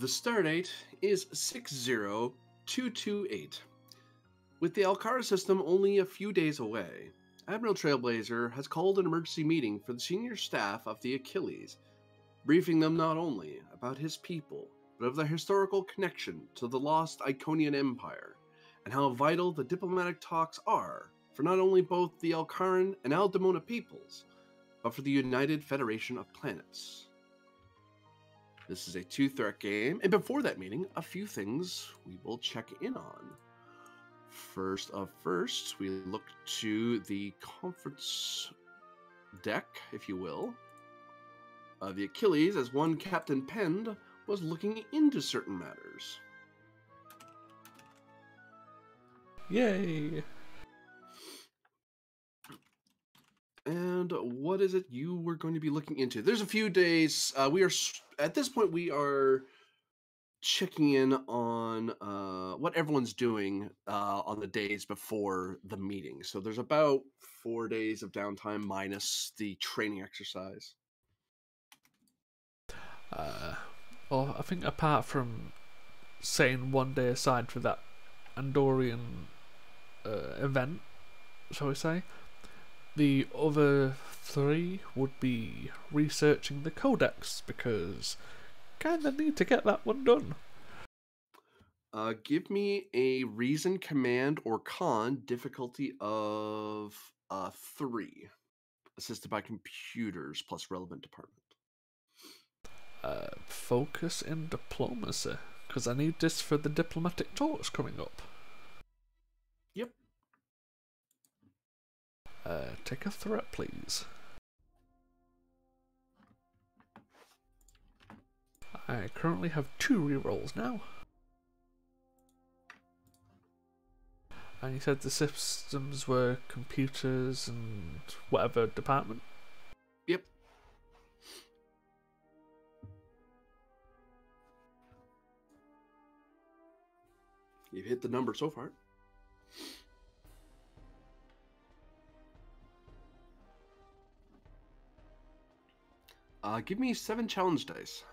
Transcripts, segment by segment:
The stardate is 60228. With the Alcara system only a few days away, Admiral Trailblazer has called an emergency meeting for the senior staff of the Achilles, briefing them not only about his people, but of their historical connection to the lost Iconian Empire, and how vital the diplomatic talks are for not only both the Alcaran and Aldemona peoples, but for the United Federation of Planets. This is a two threat game, and before that meeting, a few things we will check in on. First of first, we look to the conference deck, if you will, of the Achilles as one Captain Pend was looking into certain matters. Yay! And what is it you were going to be looking into? There's a few days. Uh, we are at this point. We are checking in on uh, what everyone's doing uh, on the days before the meeting. So there's about four days of downtime minus the training exercise. Uh, well, I think apart from setting one day aside for that Andorian uh, event, shall we say, the other three would be researching the codex because kind of need to get that one done. Uh, give me a reason, command, or con difficulty of uh, three, assisted by computers plus relevant department. Uh, focus in diplomacy, because I need this for the diplomatic talks coming up. Yep. Uh, take a threat, please. I currently have two rerolls now. And you said the systems were computers and whatever department? Yep. You've hit the number so far. Uh, give me seven challenge dice.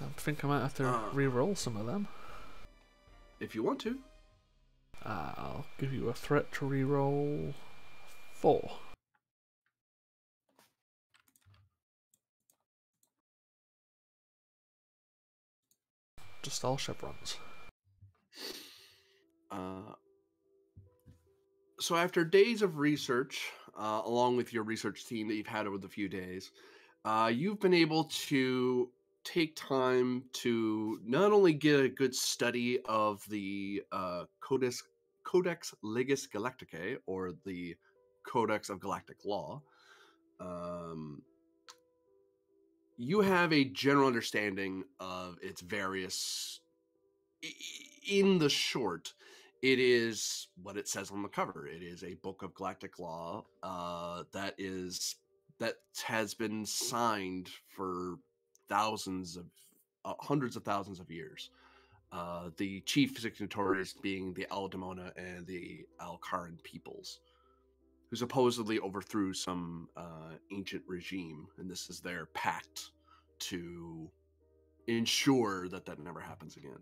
I think I might have to Uh. re-roll some of them. If you want to. Uh, I'll give you a threat to re-roll four. Just all chevrons. Uh, so after days of research, uh, along with your research team that you've had over the few days, uh, you've been able to take time to not only get a good study of the uh, Codex, Codex Legis Galacticae, or the Codex of Galactic Law. Um, you have a general understanding of its various. In the short, it is what it says on the cover. It is a book of galactic law uh, that is that has been signed for thousands of uh, hundreds of thousands of years. Uh, the chief signatories being the Aldemona and the Alcaran peoples, who supposedly overthrew some uh, ancient regime, and this is their pact to ensure that that never happens again.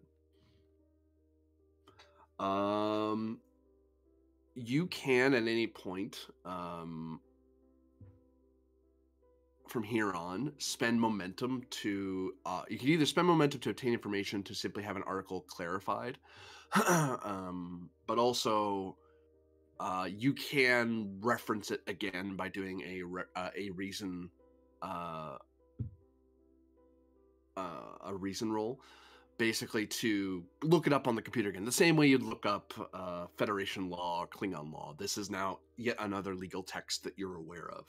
Um, you can at any point, um, from here on, spend momentum to. Uh, you can either spend momentum to obtain information to simply have an article clarified, um, but also uh, you can reference it again by doing a re- uh, a reason uh, uh, a reason roll basically to look it up on the computer again. The same way you'd look up uh, federation law or klingon law. This is now yet another legal text that you're aware of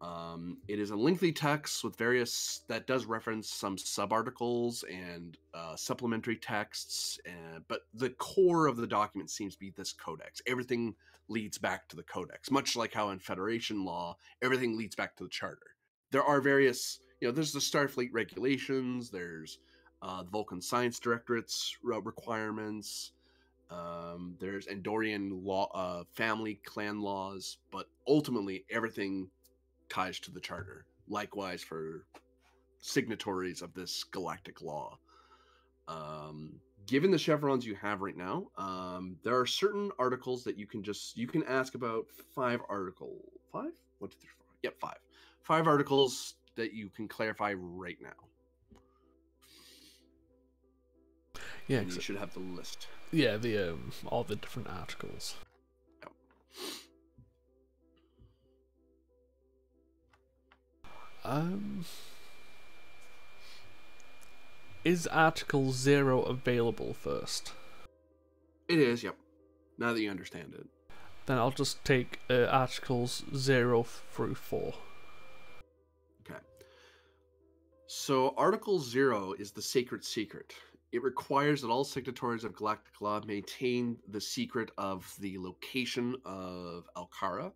um, it is a lengthy text with various that does reference some subarticles and uh, supplementary texts and, but the core of the document seems to be this codex everything leads back to the codex much like how in federation law everything leads back to the charter there are various you know there's the starfleet regulations there's uh, the Vulcan Science Directorate's requirements. Um, there's Andorian law, uh, family clan laws, but ultimately everything ties to the charter. Likewise for signatories of this galactic law. Um, given the chevrons you have right now, um, there are certain articles that you can just you can ask about five article five one two three four yep five five articles that you can clarify right now. Yeah, And you should have the list. yeah, the um, all the different articles. Um, is Article Zero available first? It is, yep. Now that you understand it. Then I'll just take uh, Articles Zero through Four. Okay. So Article Zero is the sacred secret. It requires that all signatories of Galactic Law maintain the secret of the location of Alcara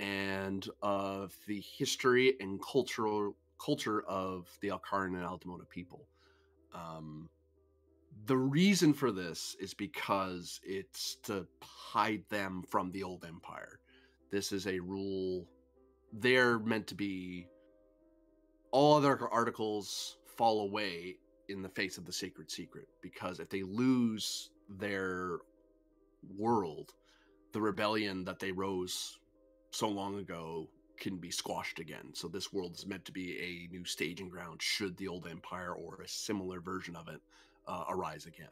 and of the history and cultural culture of the Alcaran and Aldemona people. Um, the reason for this is because it's to hide them from the old empire. This is a rule. They're meant to be. All other articles fall away in the face of the sacred secret because if they lose their world, the rebellion that they rose so long ago can be squashed again. So this world is meant to be a new staging ground should the old empire or a similar version of it uh, arise again.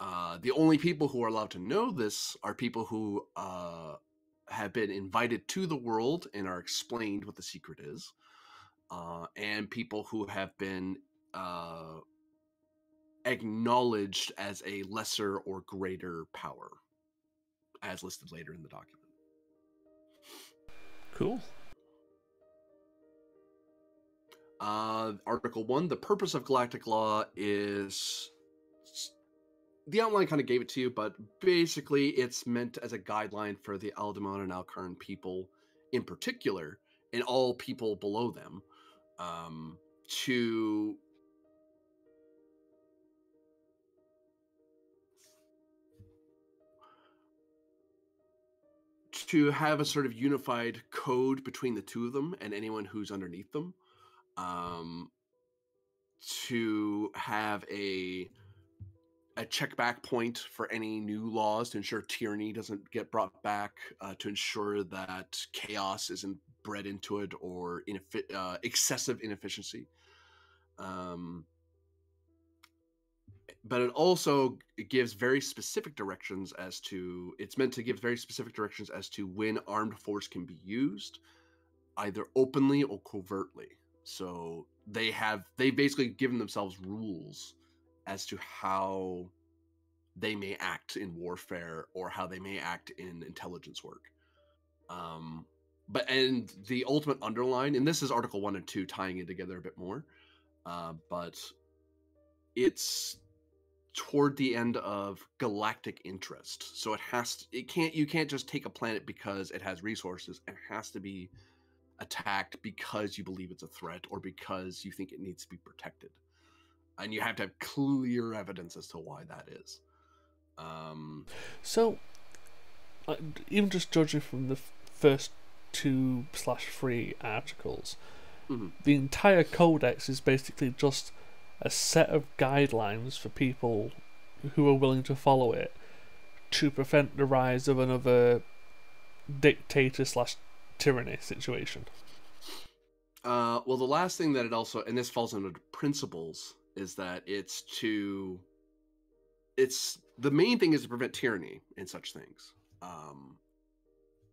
Uh, the only people who are allowed to know this are people who uh, have been invited to the world and are explained what the secret is, uh, and people who have been uh, acknowledged as a lesser or greater power, as listed later in the document. Cool. Uh, Article 1 The purpose of galactic law is. The outline kind of gave it to you, but basically it's meant as a guideline for the Aldemon and Alcarn people in particular, and all people below them, um, to to have a sort of unified code between the two of them and anyone who's underneath them um, to have a a check back point for any new laws to ensure tyranny doesn't get brought back, uh, to ensure that chaos isn't bred into it or uh, excessive inefficiency. Um, but it also it gives very specific directions as to it's meant to give very specific directions as to when armed force can be used either openly or covertly. So they have they basically given themselves rules as to how they may act in warfare or how they may act in intelligence work. Um but and the ultimate underline and this is article 1 and 2 tying it together a bit more uh, but it's toward the end of galactic interest. So it has to, it can't you can't just take a planet because it has resources. It has to be attacked because you believe it's a threat or because you think it needs to be protected. And you have to have clear evidence as to why that is. Um So, uh, even just judging from the first two slash three articles, Mhm. the entire codex is basically just a set of guidelines for people who are willing to follow it to prevent the rise of another dictator slash tyranny situation. Uh, well, the last thing that it also, and this falls under principles, is that it's to, it's the main thing is to prevent tyranny and such things. Um,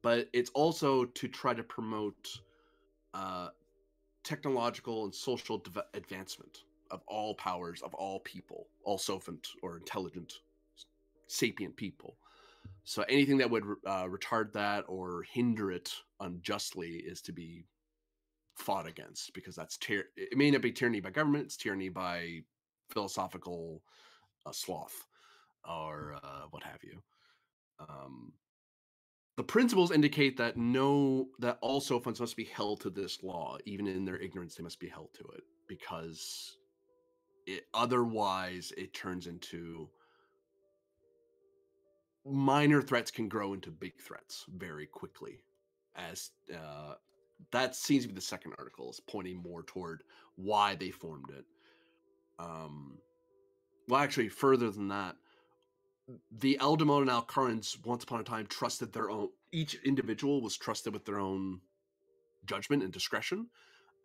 but it's also to try to promote uh, technological and social advancement of all powers, of all people, all sophant or intelligent, sapient people. So anything that would uh, retard that or hinder it unjustly is to be fought against because that's it may not be tyranny by government it's tyranny by philosophical uh, sloth or uh, what have you um, the principles indicate that no that all sophonts must be held to this law even in their ignorance they must be held to it because it otherwise it turns into minor threats can grow into big threats very quickly as uh, that seems to be the second article is pointing more toward why they formed it. Um well actually further than that the Aldemon and Alcarans once upon a time trusted their own each individual was trusted with their own judgment and discretion.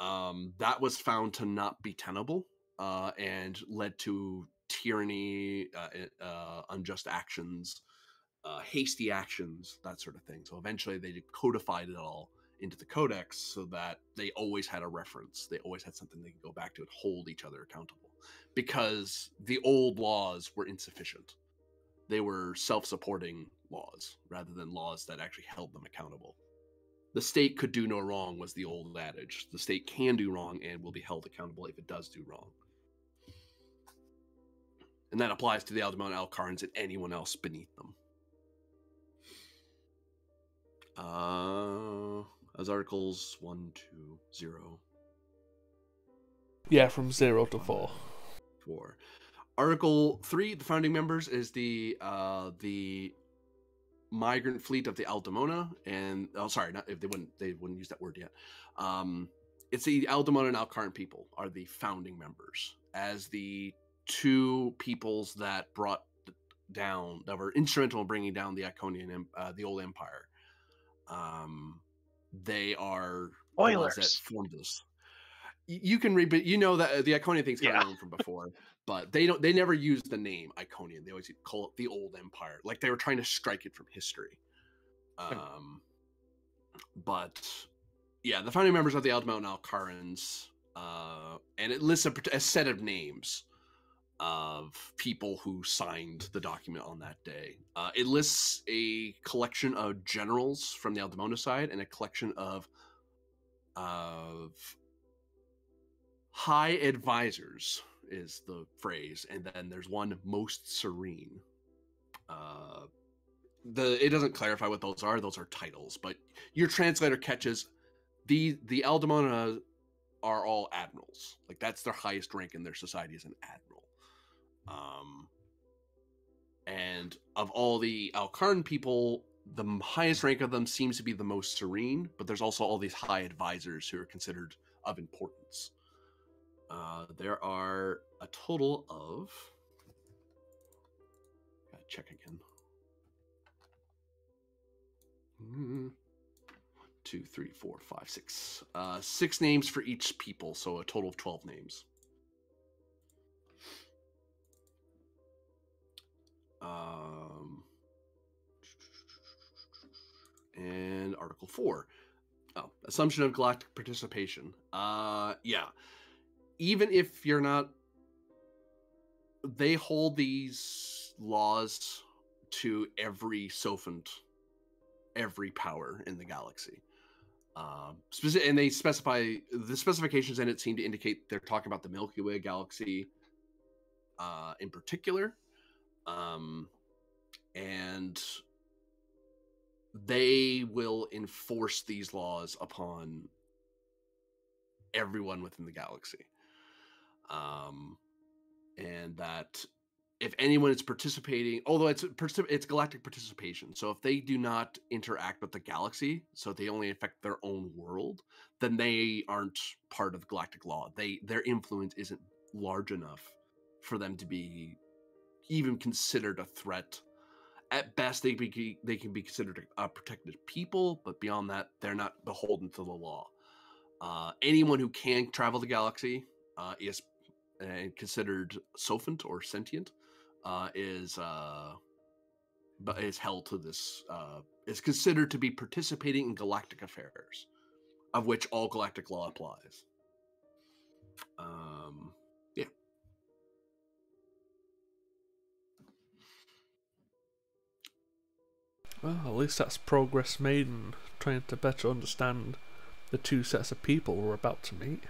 Um that was found to not be tenable uh and led to tyranny uh, uh unjust actions uh, hasty actions, that sort of thing. So eventually they codified it all into the codex so that they always had a reference. They always had something they could go back to and hold each other accountable because the old laws were insufficient. They were self supporting laws rather than laws that actually held them accountable. The state could do no wrong was the old adage. The state can do wrong and will be held accountable if it does do wrong. And that applies to the Aldemon Alcarans and anyone else beneath them. Uh, as articles one, two, zero. Yeah, from zero to four. Four. Article three, the founding members is the uh the migrant fleet of the Aldemona, and oh, sorry, not if they wouldn't they wouldn't use that word yet. Um, it's the Aldemona and Alcaran people are the founding members as the two peoples that brought down that were instrumental in bringing down the Iconian, uh, the old empire um, they are Oilers that formed this. You can read, but you know that uh, the Iconian thing's kind of known from before. But they don't. They never use the name Iconian. They always call it the Old Empire, like they were trying to strike it from history. Hmm. Um, but yeah, the founding members of the Mountain Alcarans, uh, and it lists a, a set of names of people who signed the document on that day. Uh, it lists a collection of generals from the Aldemona side and a collection of of high advisors is the phrase, and then there's one most serene. Uh, the it doesn't clarify what those are; those are titles. But your translator catches the the Aldemona are all admirals. Like that's their highest rank in their society is an admiral. Um, and of all the Alcarn people, the highest rank of them seems to be the most serene, but there's also all these high advisors who are considered of importance. Uh, there are a total of. Gotta check again. Mm, two, three, four, five, six. Uh, six names for each people, so a total of 12 names. Um, and Article 4. Oh, assumption of galactic participation. Uh, yeah. Even if you're not. They hold these laws to every Sophont, every power in the galaxy. Um, specific, and they specify the specifications in it seem to indicate they're talking about the Milky Way galaxy uh, in particular um, and they will enforce these laws upon everyone within the galaxy. Um, and that if anyone is participating, although it's it's galactic participation, so if they do not interact with the galaxy, so they only affect their own world, then they aren't part of galactic law. They their influence isn't large enough for them to be even considered a threat. At best, they be they can be considered a protected people, but beyond that, they're not beholden to the law. Uh, anyone who can travel the galaxy uh, is uh, considered sophont or sentient. Uh, is uh, but is held to this uh, is considered to be participating in galactic affairs, of which all galactic law applies. Um, Well, at least that's progress made in trying to better understand the two sets of people we're about to meet.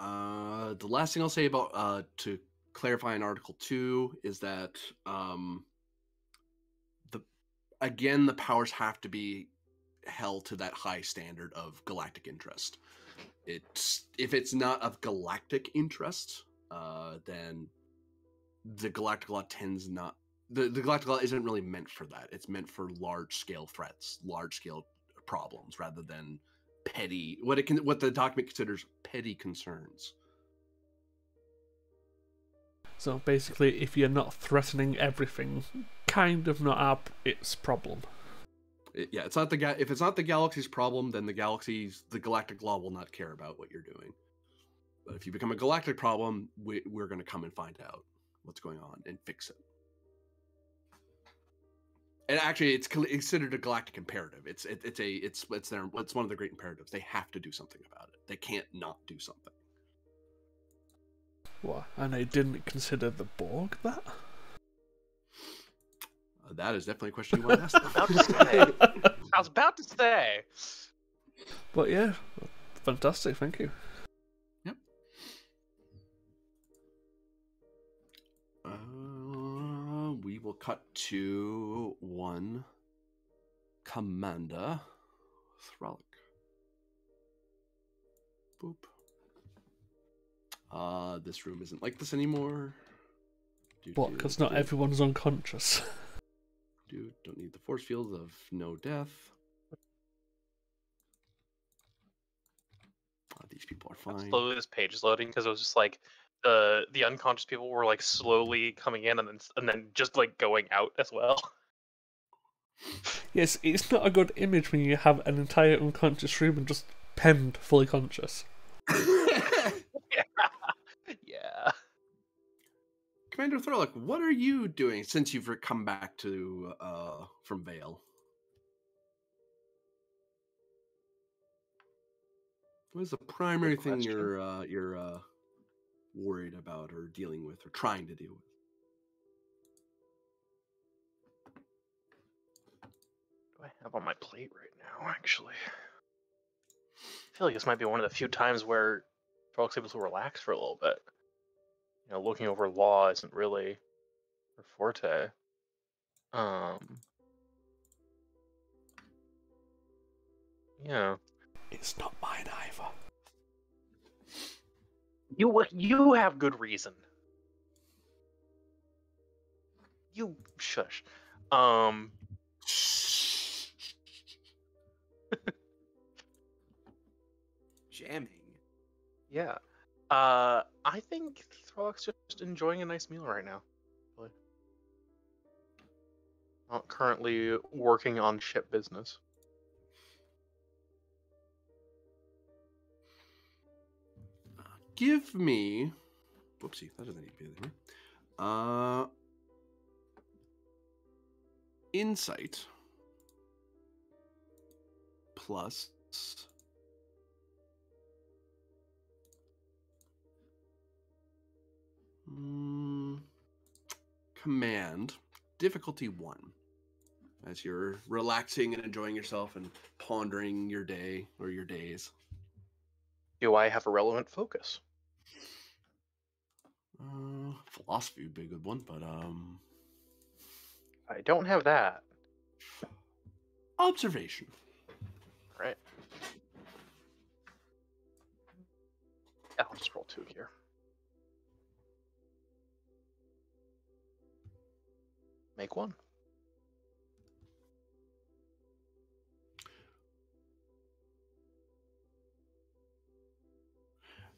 Uh, the last thing I'll say about uh, to clarify in Article Two is that um, the again the powers have to be held to that high standard of galactic interest. It's if it's not of galactic interest, uh, then the galactic law tends not the, the galactic law isn't really meant for that. It's meant for large scale threats, large scale problems, rather than petty what it can what the document considers petty concerns. So basically, if you're not threatening everything, kind of not up its problem. It, yeah, it's not the ga- if it's not the galaxy's problem, then the galaxy's the galactic law will not care about what you're doing. But if you become a galactic problem, we, we're going to come and find out what's going on and fix it. And actually, it's considered a galactic imperative. It's it, it's a it's it's their it's one of the great imperatives. They have to do something about it. They can't not do something. What? And they didn't consider the Borg that? Uh, that is definitely a question you want to ask. about to say. I was about to say. But yeah, fantastic. Thank you. We will cut to one Commander Thralic. Boop. Uh, this room isn't like this anymore. Do, What? Because not do, everyone's unconscious. do, don't need the force field of no death. Uh, these people are fine. Slowly, this page is loading because it was just like the the unconscious people were like slowly coming in and then and then just like going out as well. yes, it's not a good image when you have an entire unconscious room and just penned fully conscious. yeah. Yeah. Commander Thorlick, what are you doing since you've come back to uh from Vale? What is the primary thing question. you're uh you're uh worried about or dealing with or trying to deal with? do I have on my plate right now, actually? I feel like this might be one of the few times where Frog's able to relax for a little bit. You know, looking over law isn't really her forte. Um. Yeah. It's not mine either. You you have good reason. You shush. Um. Jamming. Yeah. Uh, I think Throllock's just enjoying a nice meal right now. Not currently working on ship business. Give me whoopsie, that doesn't need to be there. Uh insight plus Mm, command difficulty one as you're relaxing and enjoying yourself and pondering your day or your days Do I have a relevant focus? Uh, philosophy would be a good one but um I don't have that. observation All right. Yeah, I'll just roll two here. Make one.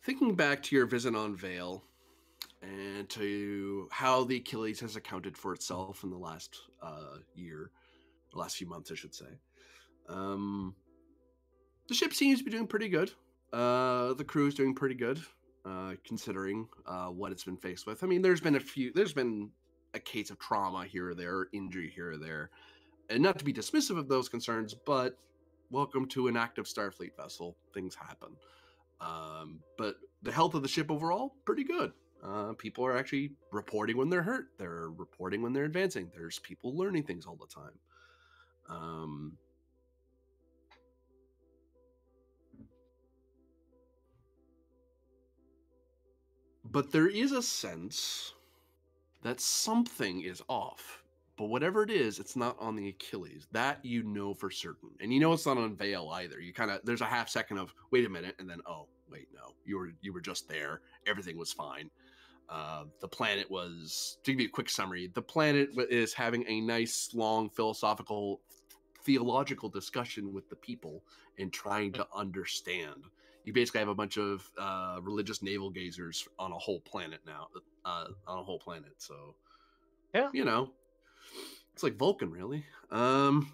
thinking back to your visit on Vale and to how the Achilles has accounted for itself in the last uh, year, the last few months, I should say. Um, the ship seems to be doing pretty good. Uh, the is doing pretty good, uh, considering uh, what it's been faced with. I mean, there's been a few, there's been a case of trauma here or there, injury here or there, and not to be dismissive of those concerns, but welcome to an active Starfleet vessel. Things happen. Um, but the health of the ship overall, pretty good. Uh, people are actually reporting when they're hurt. They're reporting when they're advancing. There's people learning things all the time. Um, but there is a sense that something is off. But whatever it is, it's not on the Achilles. That you know for certain. And you know it's not on Vale either. You kind of there's a half second of wait a minute, and then oh wait no, you were you were just there. Everything was fine. Uh, the planet was, to give you a quick summary, the planet is having a nice, long philosophical, theological discussion with the people and trying to understand. You basically have a bunch of uh, religious navel gazers on a whole planet now, uh, on a whole planet. So, Yeah. you know, it's like Vulcan, really. Um,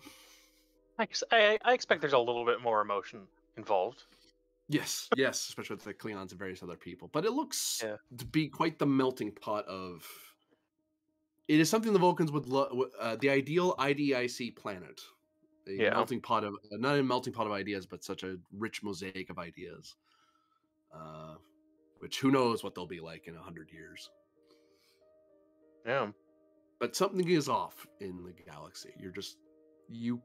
I, I, I expect there's a little bit more emotion involved. Yes, yes, especially with the Klingons and various other people. But it looks Yeah. to be quite the melting pot of. It is something the Vulcans would love. Uh, the ideal IDIC planet, a Yeah. melting pot of not a melting pot of ideas, but such a rich mosaic of ideas. Uh, which who knows what they'll be like in a hundred years. Yeah. But something is off in the galaxy. You're just you,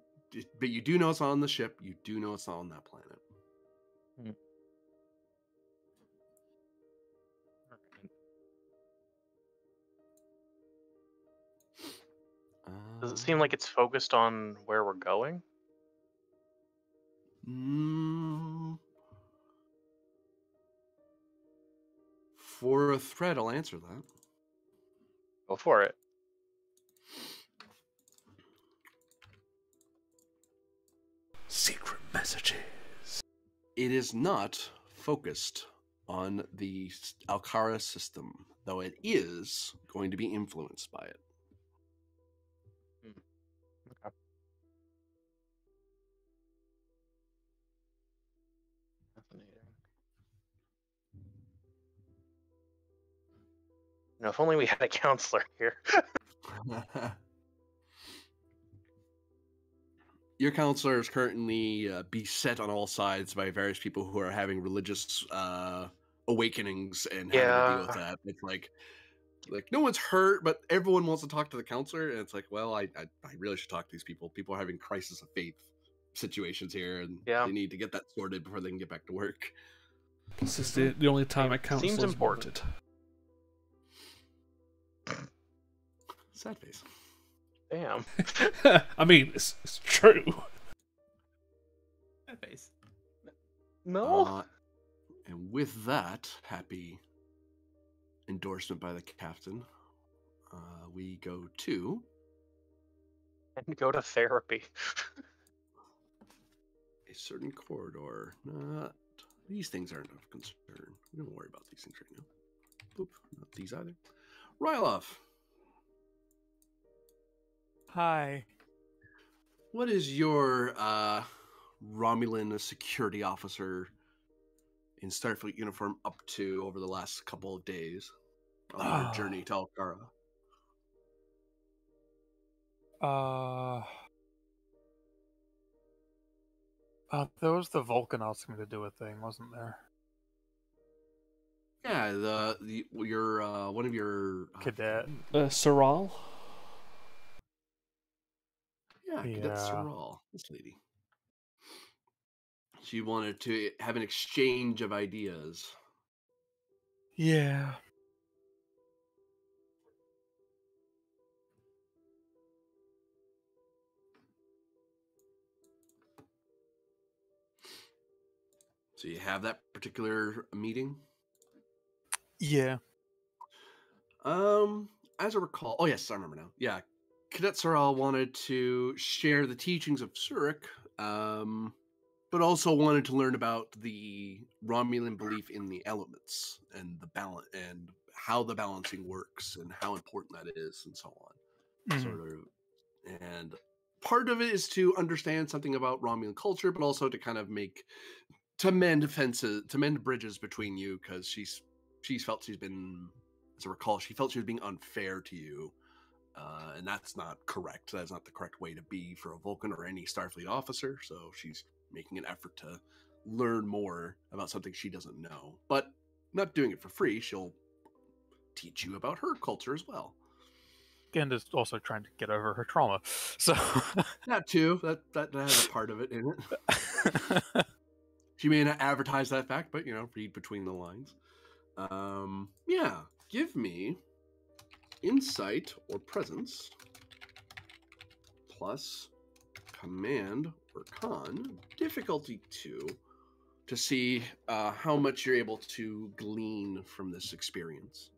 but you do know it's on the ship. You do know it's not on that planet. Does it seem like it's focused on where we're going? Mm. For a threat, I'll answer that. Go for it. Secret messages. It is not focused on the Alcara system, though it is going to be influenced by it. Hmm. You know, if only we had a counselor here. Your counselor is currently uh, beset on all sides by various people who are having religious uh, awakenings and having to deal with that. It's like, like no one's hurt, but everyone wants to talk to the counselor, and it's like, well, I, I, I really should talk to these people. People are having crisis of faith situations here, and Yeah. they need to get that sorted before they can get back to work. This is the, the only time I a Seems council is important. Sad face. Damn. I mean, it's, it's true. That face. No. Uh, and with that happy endorsement by the captain, uh, we go to and go to therapy. a certain corridor. Not these things aren't of concern. We don't worry about these things right now. Oop, not these either. Ryloff, Hi. what is your uh, Romulan security officer in Starfleet uniform up to over the last couple of days on your Ah. journey to Alcara? Uh. Uh, there was the Vulcan asking me to do a thing, wasn't there? Yeah, the the your uh, one of your uh, Cadet. Uh, Saral? Yeah, Cadet Yeah. Sorrel, this lady. She wanted to have an exchange of ideas. Yeah. So you have that particular meeting. Yeah. Um, as I recall, oh yes, I remember now. Yeah, Cadet Sorrel wanted to share the teachings of Surak, um, but also wanted to learn about the Romulan belief in the elements and the balance and how the balancing works and how important that is and so on. Mhm. sort of and part of it is to understand something about romulan culture but also to kind of make to mend fences to mend bridges between you because she's she's felt she's been as i recall she felt she was being unfair to you uh, and that's not correct that's not the correct way to be for a vulcan or any starfleet officer so she's making an effort to learn more about something she doesn't know but not doing it for free she'll teach you about her culture as well And is also trying to get over her trauma. So. That too. That, that that has a part of it in it. She may not advertise that fact, but you know, read between the lines. Um, yeah. Give me insight or presence plus command or con difficulty two to see uh, how much you're able to glean from this experience.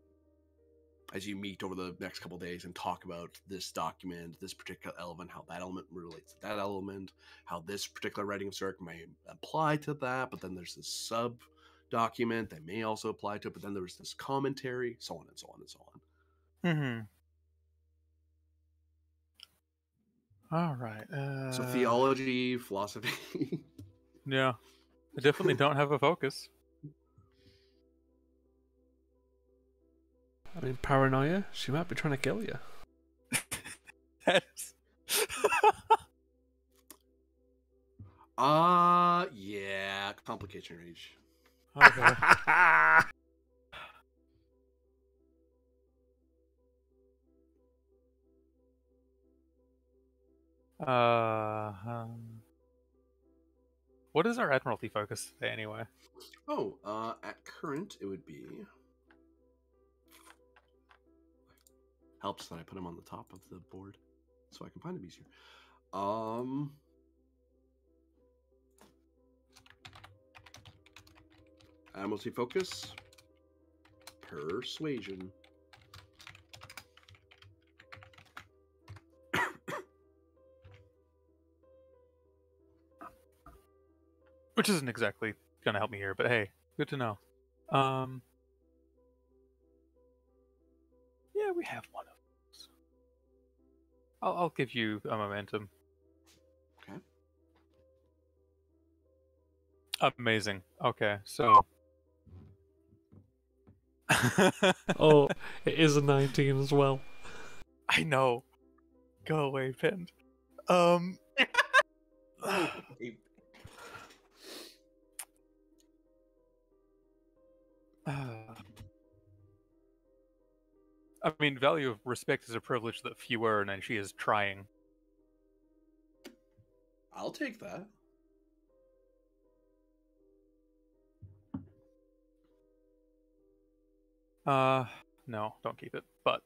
as you meet over the next couple days and talk about this document, this particular element, how that element relates to that element, how this particular writing of Surak may apply to that, but then there's this sub document that may also apply to it, but then there's this commentary, so on and so on and so on. Mm-hmm. All right. Uh, So theology, philosophy. Yeah, I definitely don't have a focus. I mean, paranoia. She might be trying to kill you. That's- uh yeah, complication rage. okay. Uh, um, what is our Admiralty focus anyway? Oh, uh, at current, it would be. Helps that I put him on the top of the board so I can find him easier. Um. Admiralty focus. Persuasion. Which isn't exactly gonna help me here, but hey, good to know. Um, yeah, we have one of those. I'll, I'll give you a momentum. Okay. Amazing. Okay, so. Oh, it is a 19 as well. I know. Go away, Pend. Um. uh, I mean, value of respect is a privilege that few earn, and she is trying. I'll take that. Uh, no, don't keep it. But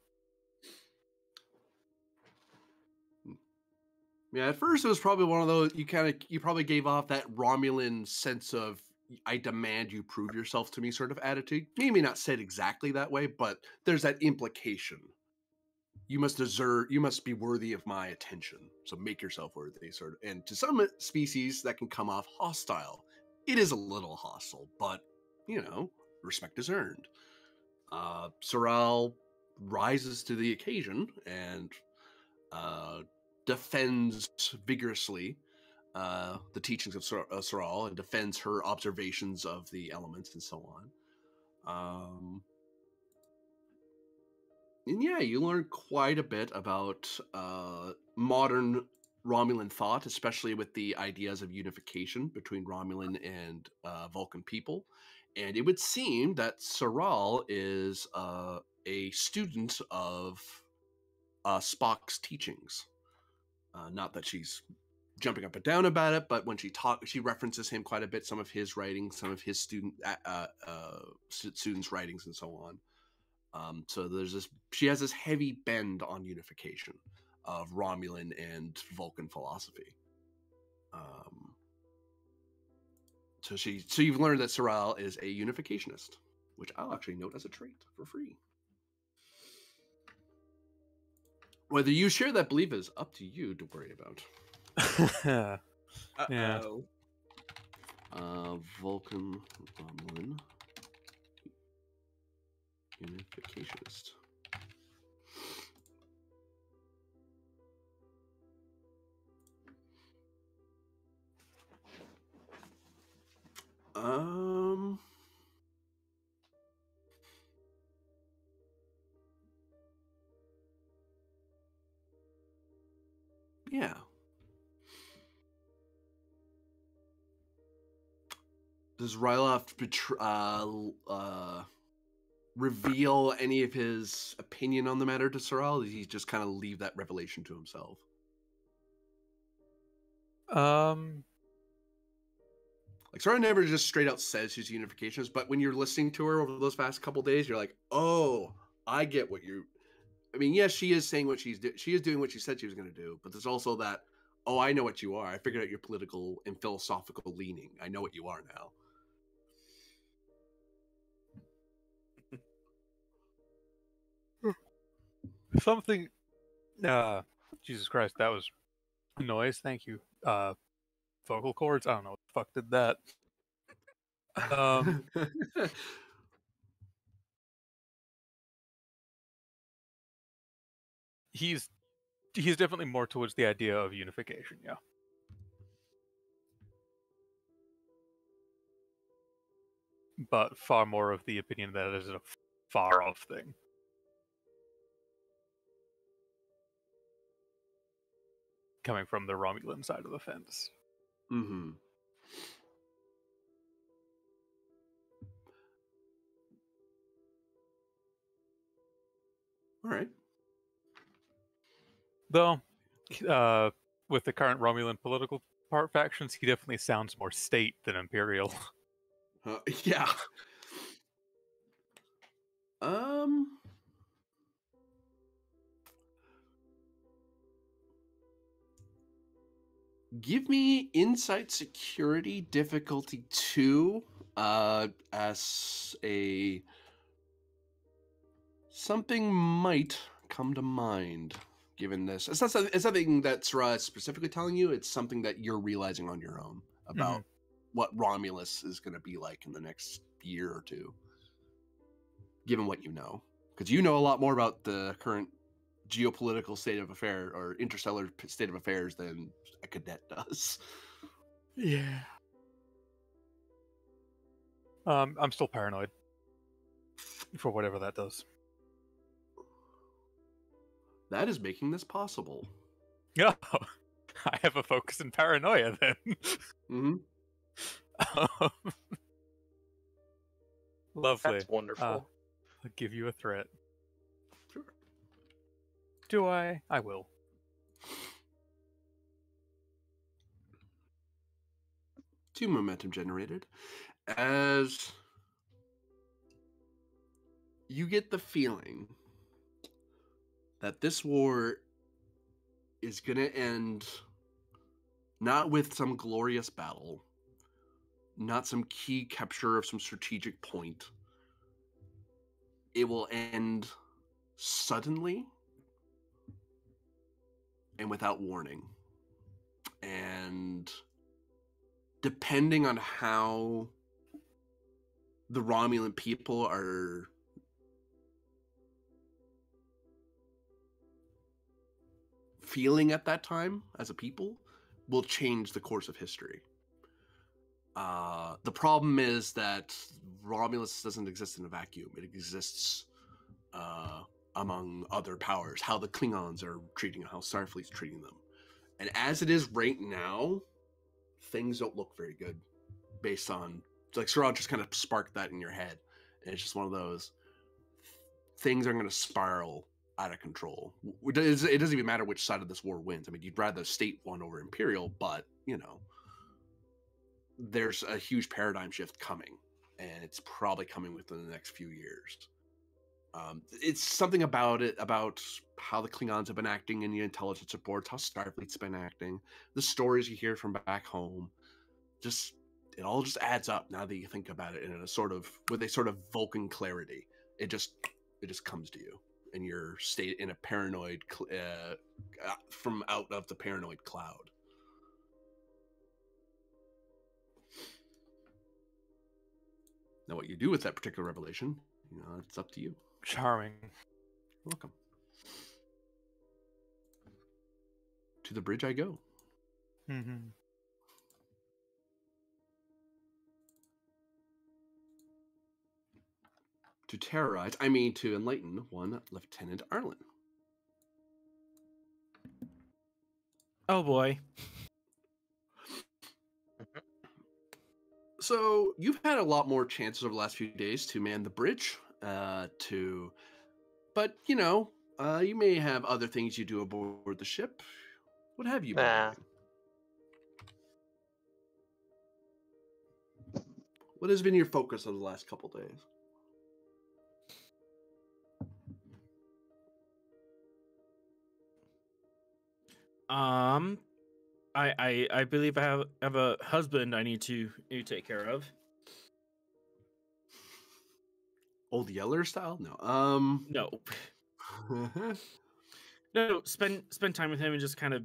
Yeah, at first it was probably one of those you kind of you probably gave off that Romulan sense of I demand you prove yourself to me sort of attitude. You may not say it exactly that way, but there's that implication. You must deserve you must be worthy of my attention. So make yourself worthy sort of. And to some species that can come off hostile. It is a little hostile, but you know, respect is earned. Uh Sorrel rises to the occasion and uh defends vigorously uh, the teachings of Sor- and defends her observations of the elements and so on. Um, and yeah, you learn quite a bit about uh, modern Romulan thought, especially with the ideas of unification between Romulan and uh, Vulcan people. And it would seem that Soral is uh, a student of uh, Spock's teachings. Uh, not that she's jumping up and down about it, but when she talk, she references him quite a bit. Some of his writings, some of his student uh, uh, students' writings, and so on. Um, so there's this. She has this heavy bend on unification of Romulan and Vulcan philosophy. Um, so she, so you've learned that Sorrel is a unificationist, which I'll actually note as a trait for free. Whether you share that belief is up to you to worry about. Yeah. Uh, Vulcan Romulan Unificationist. Um. Yeah. Does Ryloft betr- uh, uh, reveal any of his opinion on the matter to Sorrel? Does he just kind of leave that revelation to himself? um, Like Sorrel never just straight out says she's unificationist, but when you're listening to her over those past couple days, you're like, oh, I get what you. I mean, yes, she is saying what she's do- she is doing what she said she was going to do, but there's also that, oh, I know what you are. I figured out your political and philosophical leaning. I know what you are now. Something. Uh, Jesus Christ, that was noise. Thank you. Uh, vocal cords. I don't know what the fuck did that. Um, he's he's definitely more towards the idea of unification. Yeah. But far more of the opinion that it is a far off thing. Coming from the Romulan side of the fence. mm-hmm. All right. Though, uh, with the current Romulan political part factions, he definitely sounds more state than imperial. Uh, yeah. Um. Give me insight security difficulty two uh as a something might come to mind given this. It's not something, it's nothing that Sarah is specifically telling you it's something that you're realizing on your own about what Romulus is going to be like in the next year or two, given what you know, because you know a lot more about the current geopolitical state of affair or interstellar state of affairs than cadet does. Yeah. Um, I'm still paranoid. For whatever that does. That is making this possible. Oh, I have a focus in paranoia then. hmm Um, Lovely. That's wonderful. Uh, I'll give you a threat. Sure. Do I? I will. Two momentum generated. As you get the feeling that this war is going to end not with some glorious battle, not some key capture of some strategic point. It will end suddenly and without warning. And depending on how the Romulan people are feeling at that time as a people will change the course of history. Uh, the problem is that Romulus doesn't exist in a vacuum. It exists uh, among other powers. How the Klingons are treating, how Starfleet's treating them, and as it is right now, things don't look very good. Based on like Sarah just kind of sparked that in your head, and it's just one of those things are going to spiral out of control. It doesn't even matter which side of this war wins. I mean, you'd rather state one over imperial, but you know, there's a huge paradigm shift coming, and it's probably coming within the next few years. Um, it's something about it, about how the Klingons have been acting in the intelligence reports, how Starfleet's been acting, the stories you hear from back home. Just it all just adds up now that you think about it in a sort of with a sort of Vulcan clarity. It just it just comes to you, and you're state in a paranoid uh, uh, from out of the paranoid cloud. Now, what you do with that particular revelation, you know, it's up to you. Charming. Welcome. To the bridge I go. Mm-hmm. To terrorize, I mean to enlighten one Lieutenant Arlen. Oh boy. So you've had a lot more chances over the last few days to man the bridge, uh, to, but you know, uh, you may have other things you do aboard the ship. What have you been Nah. What has been your focus over the last couple days? Um, I I I believe I have have a husband I need to need to take care of. Old Yeller style? No. Um. No. No, no, spend spend time with him and just kind of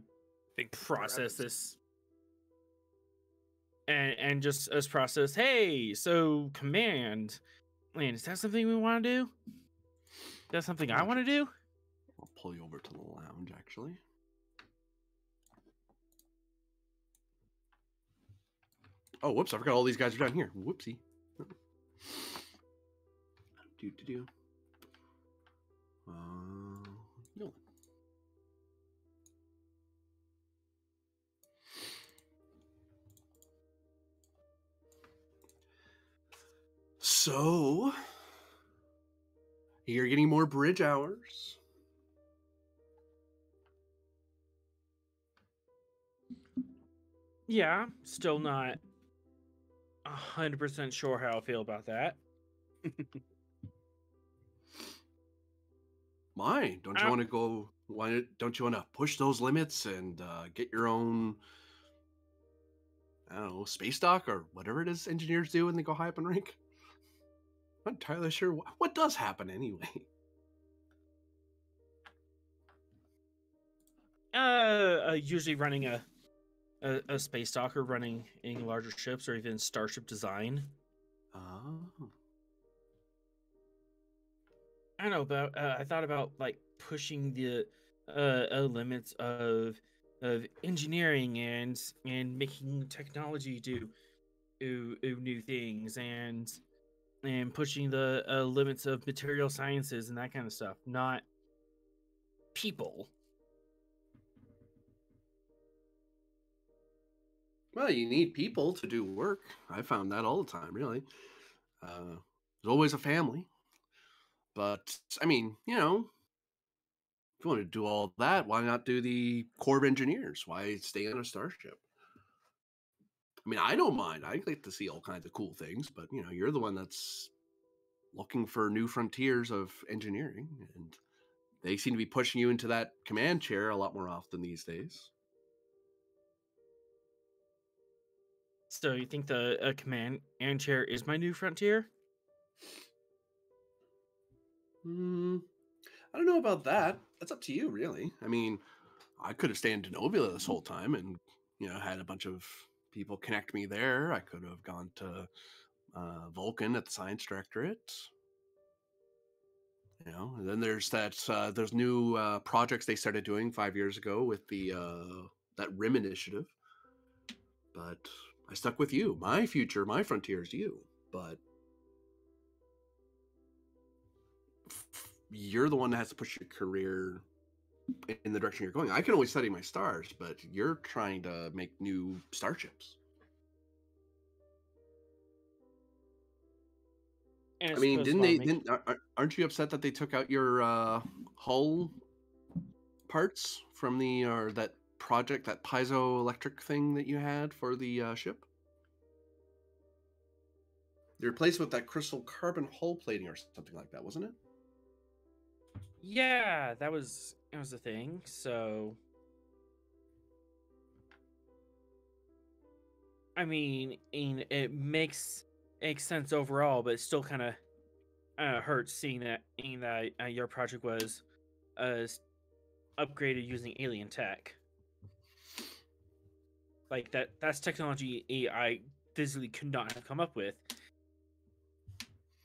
Think process this. And and just as process, hey, so command. Man, is that something we want to do? Is that something I want to do? I'll pull you over to the lounge, actually. Oh, whoops! I forgot all these guys are down here. Whoopsie. Do do do. Uh, no. So, you're getting more bridge hours. Yeah, still not a hundred percent sure how I feel about that. Why? Don't you Uh, want to go? Why don't you want to push those limits and uh, get your own? I don't know, space dock or whatever it is engineers do when they go high up in rank. I'm not entirely sure what, what does happen anyway. Uh, uh usually running a, a a space dock or running any larger ships or even starship design. Oh, I don't know about. Uh, I thought about like pushing the uh, uh limits of of engineering and and making technology do do, do new things and and pushing the uh, limits of material sciences and that kind of stuff. Not people. well, you need people to do work. I found that all the time, really. Uh, there's always a family, but I mean, you know, if you want to do all that, why not do the Corps of Engineers? Why stay on a starship? I mean, I don't mind. I like to see all kinds of cool things, but you know, you're the one that's looking for new frontiers of engineering, and they seem to be pushing you into that command chair a lot more often these days. So you think the uh, command and chair is my new frontier? Hmm. I don't know about that. That's up to you, really. I mean, I could have stayed in Denovia this whole time and, you know, had a bunch of people connect me there. I could have gone to uh, Vulcan at the Science Directorate. You know, and then there's that, uh, there's new uh, projects they started doing five years ago with the, uh, that RIM initiative. But I stuck with you. My future, my frontier is you. But you're the one that has to push your career in the direction you're going. I can always study my stars, but you're trying to make new starships. And I mean, didn't they? Didn't, ar- ar- aren't you upset that they took out your uh, hull parts from the or that project, that piezoelectric thing that you had for the uh, ship? They replaced with that crystal carbon hull plating or something like that, wasn't it? Yeah, that was that was the thing. So I mean, it makes makes sense overall, but it still kind of uh, hurts seeing that seeing that uh, your project was uh, upgraded using alien tech. Like that that's technology AI physically could not have come up with.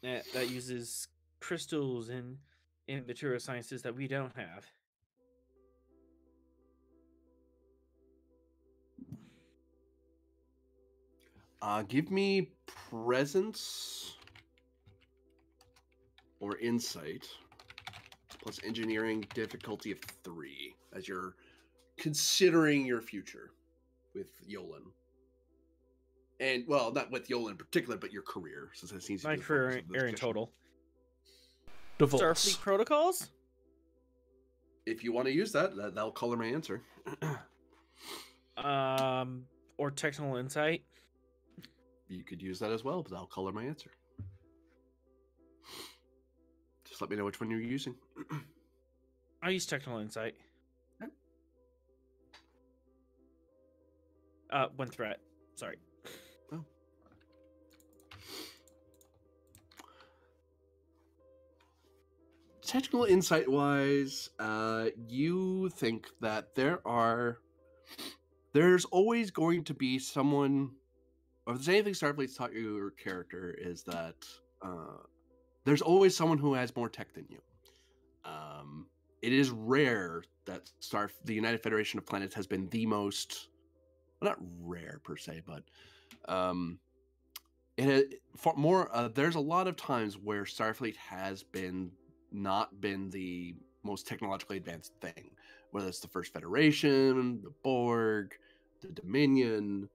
That that uses crystals and in material sciences that we don't have. Uh, give me presence or insight plus engineering difficulty of three as you're considering your future with Yolan. And well, not with Yolan in particular, but your career, since that seems to be career in total. Divorce. Starfleet protocols? If you want to use that, that that'll color my answer. Um, or technical insight? you could use that as well, but that'll color my answer. Just let me know which one you're using. I use technical insight. Uh, one threat. Sorry. Technical insight wise, uh, you think that there are there's always going to be someone or if there's anything Starfleet's taught your character is that uh, there's always someone who has more tech than you. Um, it is rare that Star the United Federation of Planets has been the most well, not rare per se, but um, it more. Uh, there's a lot of times where Starfleet has been not been the most technologically advanced thing, whether it's the First Federation, the Borg, the Dominion,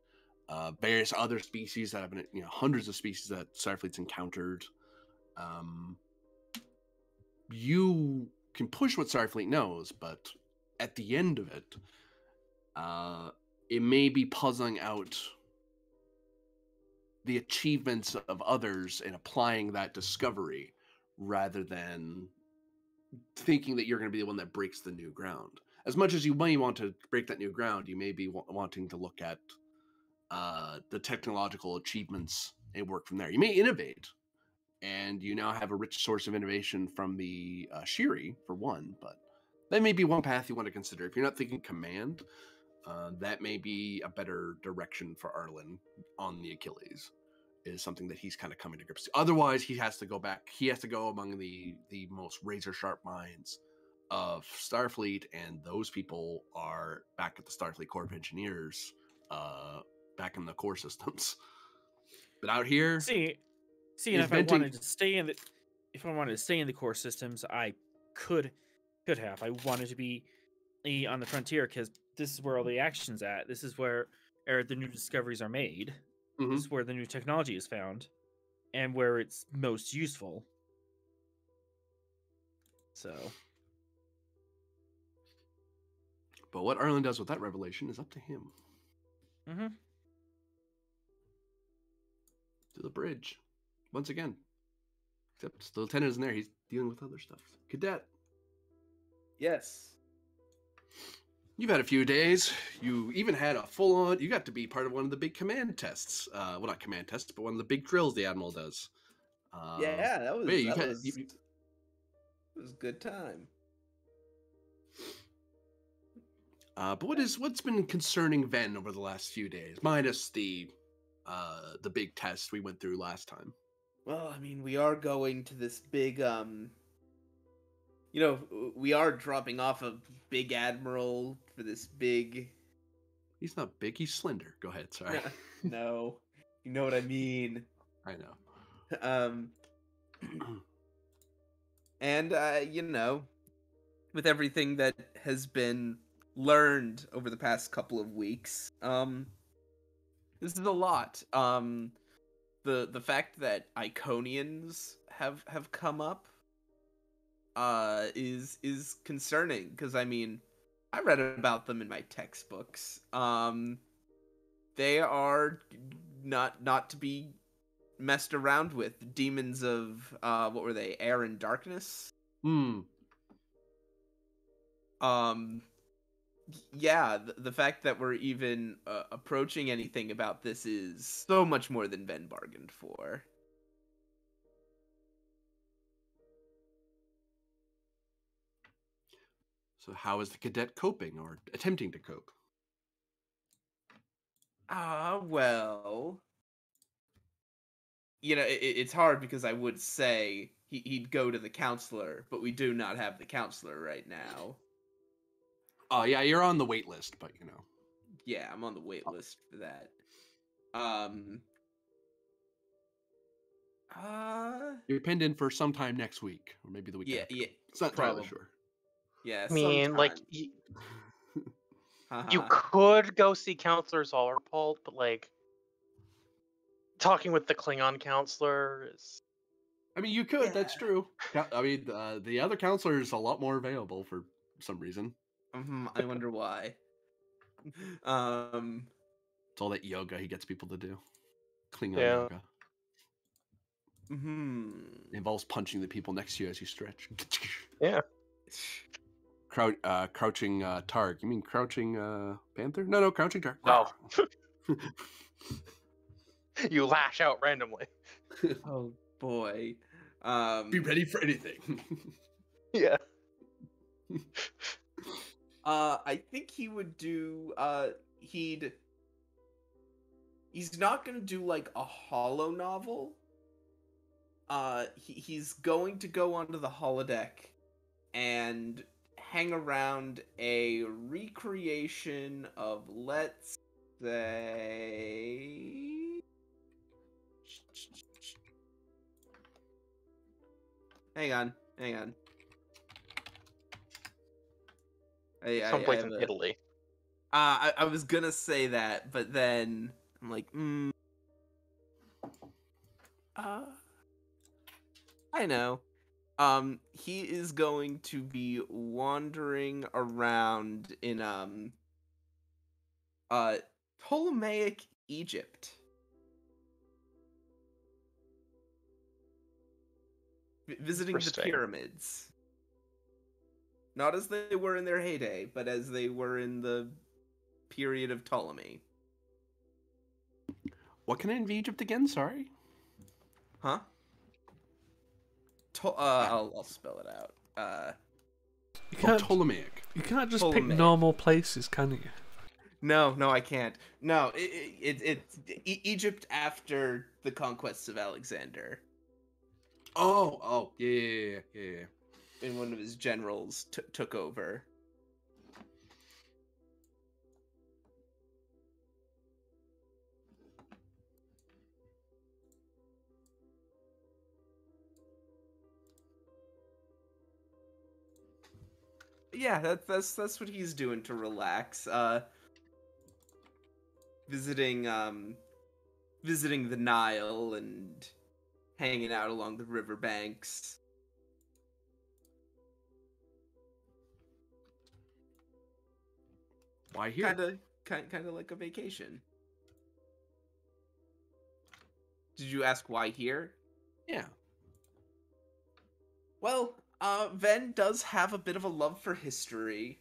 uh, various other species that have been, you know, hundreds of species that Starfleet's encountered. Um, you can push what Starfleet knows, but at the end of it, uh, it may be puzzling out the achievements of others and applying that discovery rather than thinking that you're going to be the one that breaks the new ground. As much as you may want to break that new ground, you may be wa- wanting to look at uh, the technological achievements and work from there. You may innovate, and you now have a rich source of innovation from the uh, Shiri for one, but that may be one path you want to consider. If you're not thinking command, uh, that may be a better direction for Arlen on the Achilles. Is something that he's kind of coming to grips. Otherwise, he has to go back. He has to go among the the most razor sharp minds of Starfleet, and those people are back at the Starfleet Corps of Engineers, uh, back in the core systems. But out here, See, see, and if Inventing- I wanted to stay in the, if I wanted to stay in the core systems, I could, could have. I wanted to be eh, on the frontier because this is where all the action's at. This is where er, the new discoveries are made. Mhm. This is where the new technology is found, and where it's most useful. So, but what Arlen does with that revelation is up to him. hmm To the bridge, once again. Except the lieutenant isn't there; he's dealing with other stuff. Cadet, Yes. You've had a few days. You even had a full on. You got to be part of one of the big command tests. Uh, well, not command tests, but one of the big drills the admiral does. Uh, yeah, that was, yeah, you've that had- was, you- it was a good time. Uh, but what is what's been concerning Ven over the last few days, minus the uh, the big test we went through last time? Well, I mean, we are going to this big, um, you know, we are dropping off a big admiral for this big. He's not big. He's slender. Go ahead. Sorry. no, you know what I mean. I know. Um, and uh, you know, with everything that has been learned over the past couple of weeks, um, this is a lot. Um, the the fact that Iconians have have come up, uh, is is concerning because I mean, I read about them in my textbooks. Um, they are not not to be messed around with demons of uh what were they air and darkness Hmm. um yeah the, the fact that we're even uh, approaching anything about this is so much more than Ven bargained for So how is the cadet coping or attempting to cope? ah well you know it, it's hard because i would say he, he'd go to the counselor but we do not have the counselor right now Oh yeah, you're on the wait list, but you know. yeah i'm on the wait list for that um uh You're pinned in for sometime next week, or maybe the week yeah after. yeah It's not probably. sure. Yeah I mean, like sometime. y- you Uh-huh. could go see Counselor Zolarpult, but like talking with the Klingon counselor is I mean, you could. That's true. I mean, uh, the other counselor is a lot more available for some reason. Mhm, I wonder why. Um, It's all that yoga he gets people to do. Klingon Yeah. yoga hmm. It involves punching the people next to you as you stretch. yeah. Crou- uh, crouching uh, Targ. You mean crouching uh, panther? No, no, crouching Targ. No. you lash out randomly. Oh boy. Um, Be ready for anything. yeah. Uh, I think he would do. Uh, he'd. He's not gonna do like a holonovel. Uh, he, he's going to go onto the holodeck and hang around a recreation of, let's say. Hang on, hang on. I, I- I Someplace in a- Italy. Uh, I, I was gonna say that, but then I'm like, mm. Uh, I know. Um, he is going to be wandering around in um, uh, Ptolemaic Egypt. Visiting the pyramids. Not as they were in their heyday, but as they were in the period of Ptolemy. What can I in Egypt again? Sorry. Huh? To- uh, I'll, I'll spell it out. Uh, You can't, Ptolemaic. you can't just Ptolemaic. pick normal places, can you? no, no, I can't. No, it, it, it, E- Egypt after the conquests of Alexander, Oh, oh, yeah, yeah, yeah, yeah, yeah. when one of his generals t- took over. Yeah, that's that's that's what he's doing to relax. Uh visiting um visiting the Nile and hanging out along the riverbanks. Why here? Kind of kind kind of like a vacation. Did you ask why here? Yeah. Well, uh, Ven does have a bit of a love for history.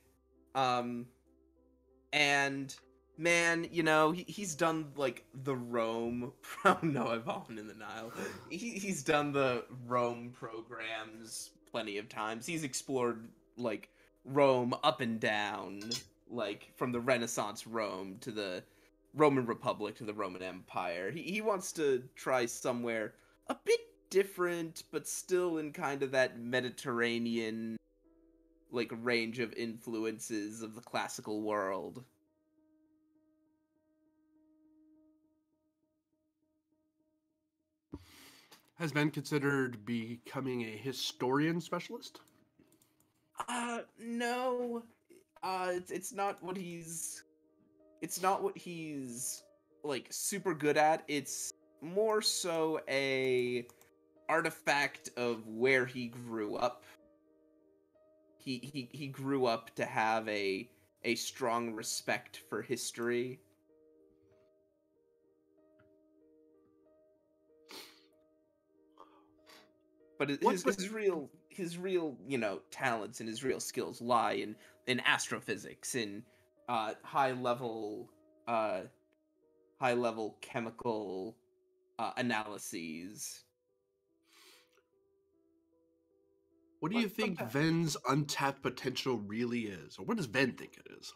Um, and man, you know, he, he's done like the Rome. Pro- no, I've fallen in the Nile. He, he's done the Rome programs plenty of times. He's explored like Rome up and down, like from the Renaissance Rome to the Roman Republic to the Roman Empire. He, he wants to try somewhere a bit different, but still in kind of that Mediterranean like range of influences of the classical world. Has Ven considered becoming a historian specialist? Uh no. Uh it's it's not what he's it's not what he's like super good at. It's more so a artifact of where he grew up. He he he grew up to have a a strong respect for history. But his, his real his real you know talents and his real skills lie in in astrophysics in uh high level uh high level chemical uh, analyses What do you think Ven's untapped potential really is? Or what does Ven think it is?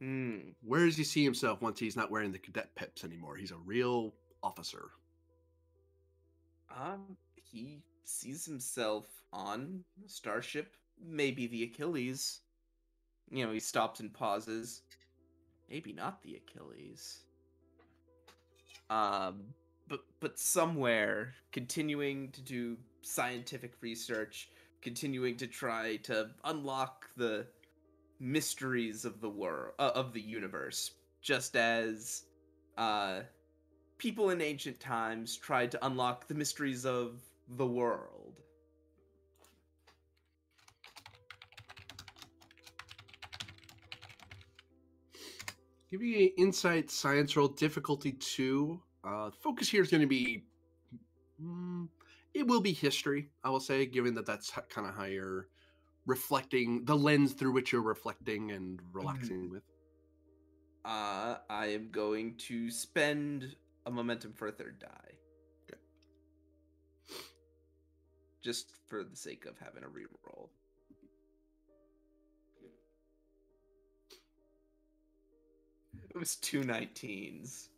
Hmm. Where does he see himself once he's not wearing the cadet pips anymore? He's a real officer. Um, he sees himself on a starship, maybe the Achilles. You know, he stops and pauses. Maybe not the Achilles. Um, but but somewhere continuing to do scientific research, continuing to try to unlock the mysteries of the world uh, of the universe, just as uh people in ancient times tried to unlock the mysteries of the world. Give me an insight science roll difficulty two. Uh, focus here is going to be. Mm, it will be history, I will say, given that that's kind of how you're reflecting the lens through which you're reflecting and relaxing with. Uh, I am going to spend a momentum for a third die. just for the sake of having a reroll. It was two 19s.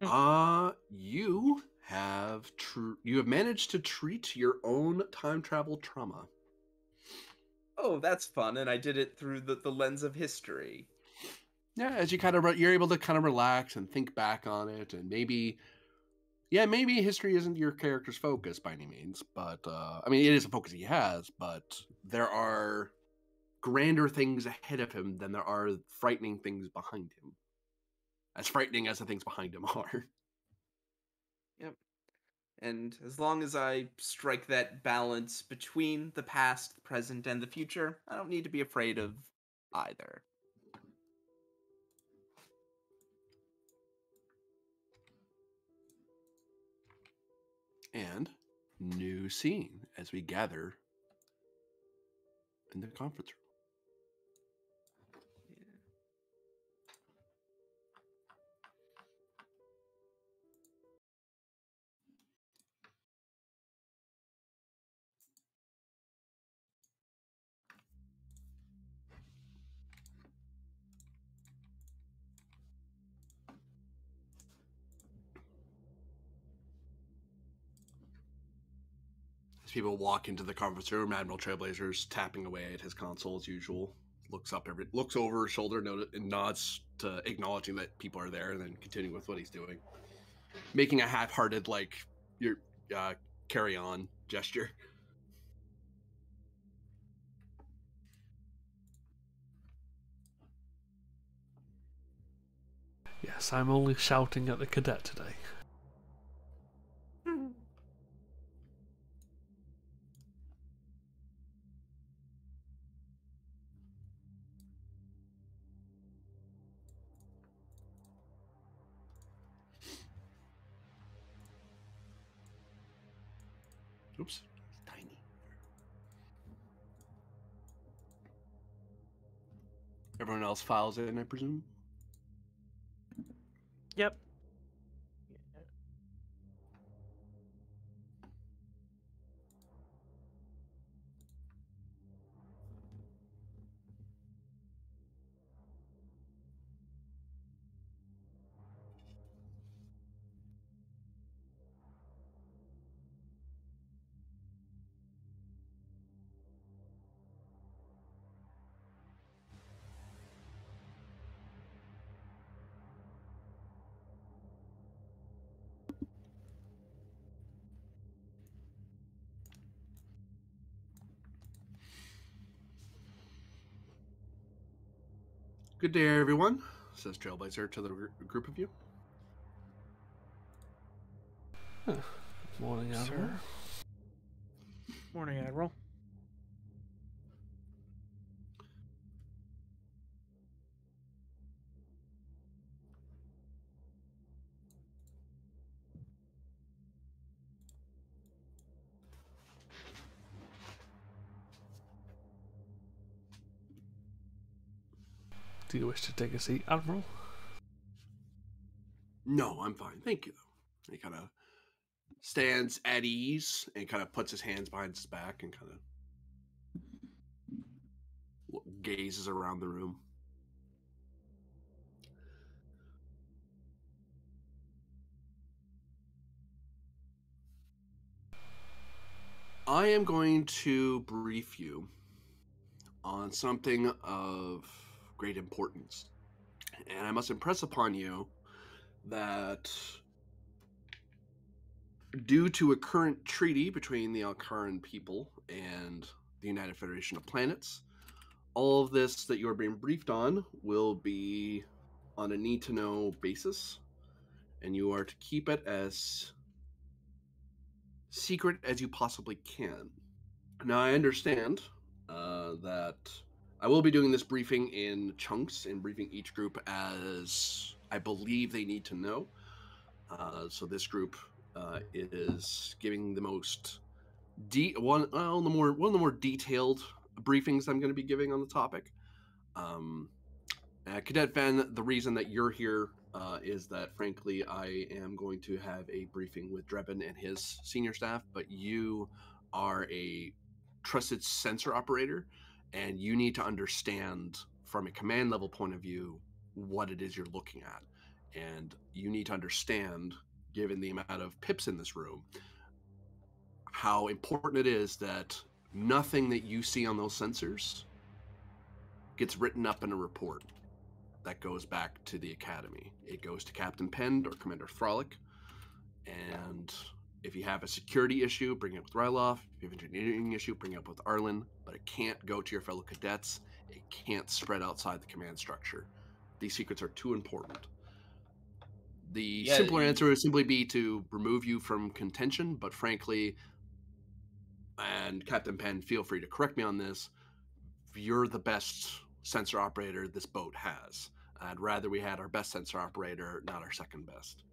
Uh, you have tr- you have managed to treat your own time travel trauma. Oh, that's fun, and I did it through the, the lens of history. Yeah, as you kind of re- you're able to kind of relax and think back on it, and maybe, yeah, maybe history isn't your character's focus by any means, but uh, I mean it is a focus he has, but there are grander things ahead of him than there are frightening things behind him. As frightening as the things behind him are. Yep. And as long as I strike that balance between the past, the present, and the future, I don't need to be afraid of either. And new scene as we gather in the conference room. People walk into the conference room, Admiral Trailblazer's tapping away at his console as usual. Looks up every looks over his shoulder and nods to acknowledging that people are there, and then continuing with what he's doing, making a half-hearted like your uh, carry on gesture. Yes, I'm only shouting at the cadet today. Everyone else files in, I presume. Yep. Good day, everyone, says Trailblazer to the group of you. Morning, Admiral. Sir? Morning, Admiral. Do you wish to take a seat, Admiral? No, I'm fine. Thank you. He kind of stands at ease and kind of puts his hands behind his back and kind of gazes around the room. I am going to brief you on something of great importance. And I must impress upon you that due to a current treaty between the Alcaran people and the United Federation of Planets, all of this that you are being briefed on will be on a need to know basis, and you are to keep it as secret as you possibly can. Now, I understand uh, that I will be doing this briefing in chunks and briefing each group as I believe they need to know. Uh, so this group uh, is giving the most de- one well, the more one of the more detailed briefings I'm going to be giving on the topic. Um, uh, Cadet Ven, the reason that you're here uh, is that frankly, I am going to have a briefing with Drebin and his senior staff, but you are a trusted sensor operator, and you need to understand from a command level point of view what it is you're looking at. And you need to understand, given the amount of pips in this room, how important it is that nothing that you see on those sensors gets written up in a report that goes back to the academy. It goes to Captain Penn or Commander Frolic. And if you have a security issue, bring it up with Ryloff. If you have an engineering issue, bring it up with Arlen. But it can't go to your fellow cadets. It can't spread outside the command structure. These secrets are too important. The Yeah, simpler answer would simply be to remove you from contention, but frankly, and Captain Penn, feel free to correct me on this. You're the best sensor operator this boat has. I'd rather we had our best sensor operator, not our second best.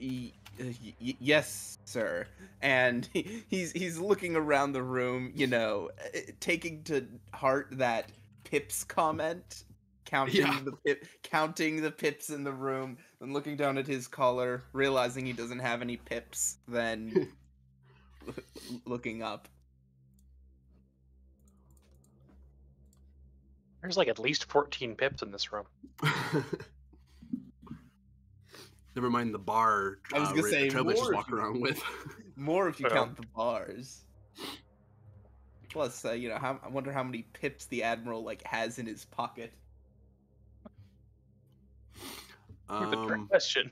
Y- uh, y- y- yes, sir. And he, he's he's looking around the room, you know, uh, taking to heart that Pips comment, counting Yeah. the pip, counting the pips in the room, and looking down at his collar, realizing he doesn't have any pips, then l- looking up. There's like at least 14 pips in this room. Never mind the bar. I was uh, gonna Ra- say Trailblazers more if walk you- around with. More if you But, um, count the bars. Plus, uh, you know, how, I wonder how many pips the admiral like has in his pocket. Good Um, question.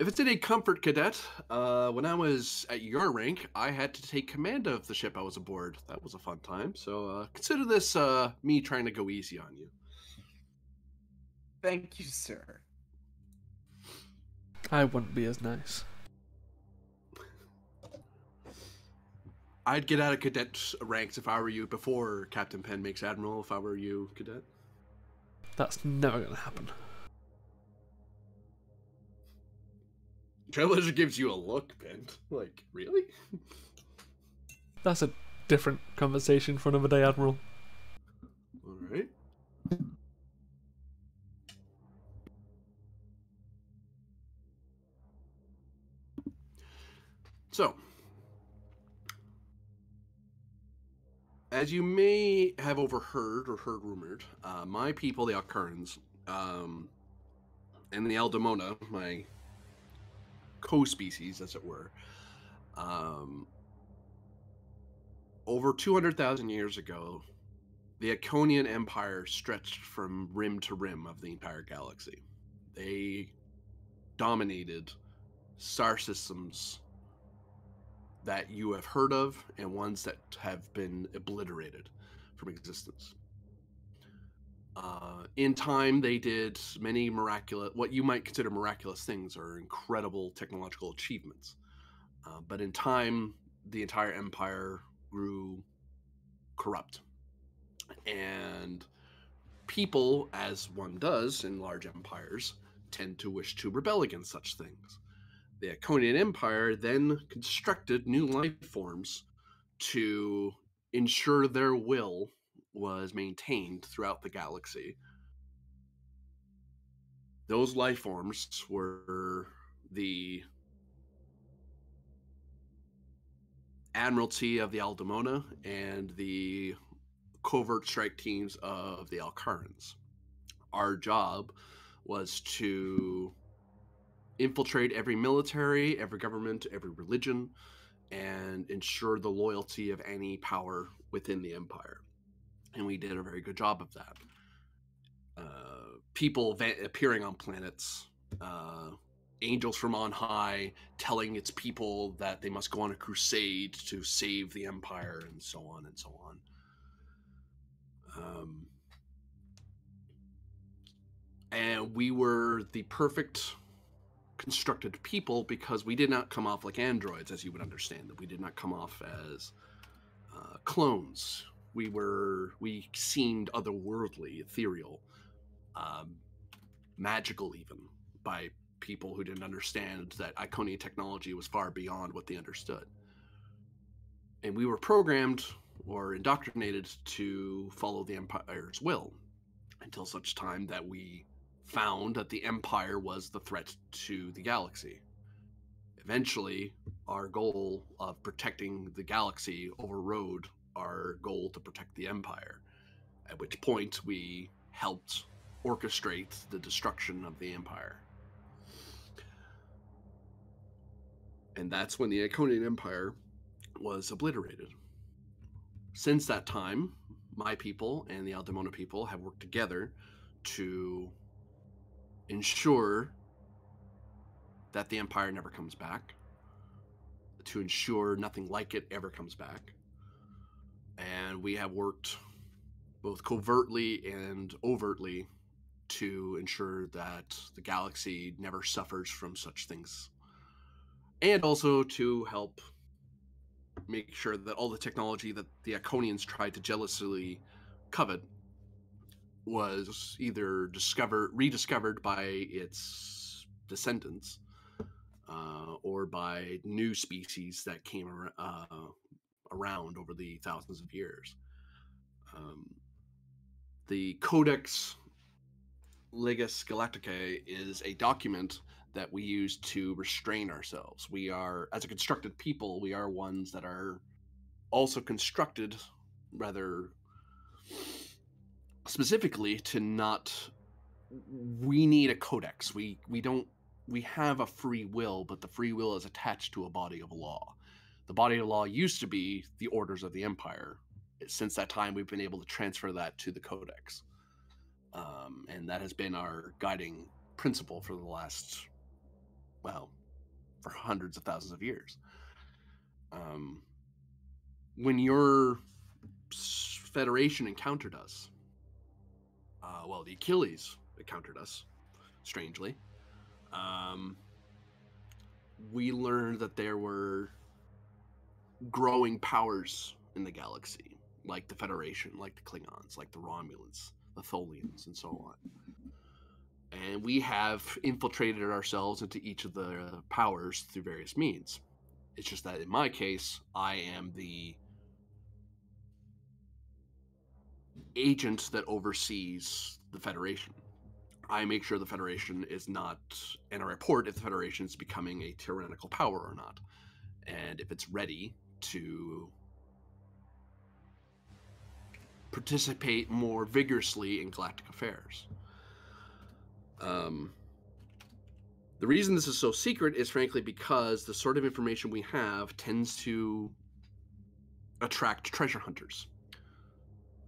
if it's any comfort, cadet, uh, when I was at your rank, I had to take command of the ship I was aboard. That was a fun time. So uh, consider this uh, me trying to go easy on you. Thank you, sir. I wouldn't be as nice. I'd get out of cadet ranks if I were you before Captain Penn makes admiral. If I were you, cadet. That's never gonna happen. Trailblazer gives you a look, Ven. Like, really? That's a different conversation for another day, Admiral. All right. So, as you may have overheard or heard rumored, uh, my people, the Alcarans, um, and the Aldemona, my co-species, as it were, um, over 200,000 years ago, the Iconian Empire stretched from rim to rim of the entire galaxy. They dominated star systems that you have heard of and ones that have been obliterated from existence. Uh, in time, they did many miraculous, what you might consider miraculous things or incredible technological achievements. Uh, but in time, the entire empire grew corrupt and people, as one does in large empires, tend to wish to rebel against such things. The Iconian Empire then constructed new life forms to ensure their will was maintained throughout the galaxy. Those life forms were the Admiralty of the Aldemona and the covert strike teams of the Alcarans. Our job was to infiltrate every military, every government, every religion, and ensure the loyalty of any power within the empire. And we did a very good job of that. Uh, people va- appearing on planets, uh, angels from on high telling its people that they must go on a crusade to save the empire, and so on and so on. Um, and we were the perfect constructed people because we did not come off like androids, as you would understand. That we did not come off as uh, clones. We were we seemed otherworldly, ethereal, um, magical, even by people who didn't understand that Iconian technology was far beyond what they understood. And we were programmed or indoctrinated to follow the Empire's will. until such time that we found that the Empire was the threat to the galaxy. Eventually, our goal of protecting the galaxy overrode our goal to protect the Empire, at which point we helped orchestrate the destruction of the Empire. And that's when the Iconian Empire was obliterated. Since that time, my people and the Aldemona people have worked together to ensure that the Empire never comes back, to ensure nothing like it ever comes back. And we have worked both covertly and overtly to ensure that the galaxy never suffers from such things. And also to help make sure that all the technology that the Iconians tried to jealously covet was either discovered, rediscovered by its descendants, uh, or by new species that came ar- uh, around over the thousands of years. Um, the Codex Legis Galacticae is a document that we use to restrain ourselves. We are, as a constructed people, we are ones that are also constructed rather specifically to not we need a codex. We we don't we have a free will but the free will is attached to a body of law. The body of law used to be the orders of the empire. Since that time we've been able to transfer that to the codex. Um, and that has been our guiding principle for the last well for hundreds of thousands of years. Um, when your federation encountered us uh, well, the Achilles encountered us, strangely. Um, we learned that there were growing powers in the galaxy, like the Federation, like the Klingons, like the Romulans, the Tholians, and so on. And we have infiltrated ourselves into each of the powers through various means. It's just that in my case, I am the agent that oversees the Federation. I make sure the Federation is not, and I report if the Federation is becoming a tyrannical power or not, and if it's ready to participate more vigorously in galactic affairs. Um, the reason this is so secret is frankly because the sort of information we have tends to attract treasure hunters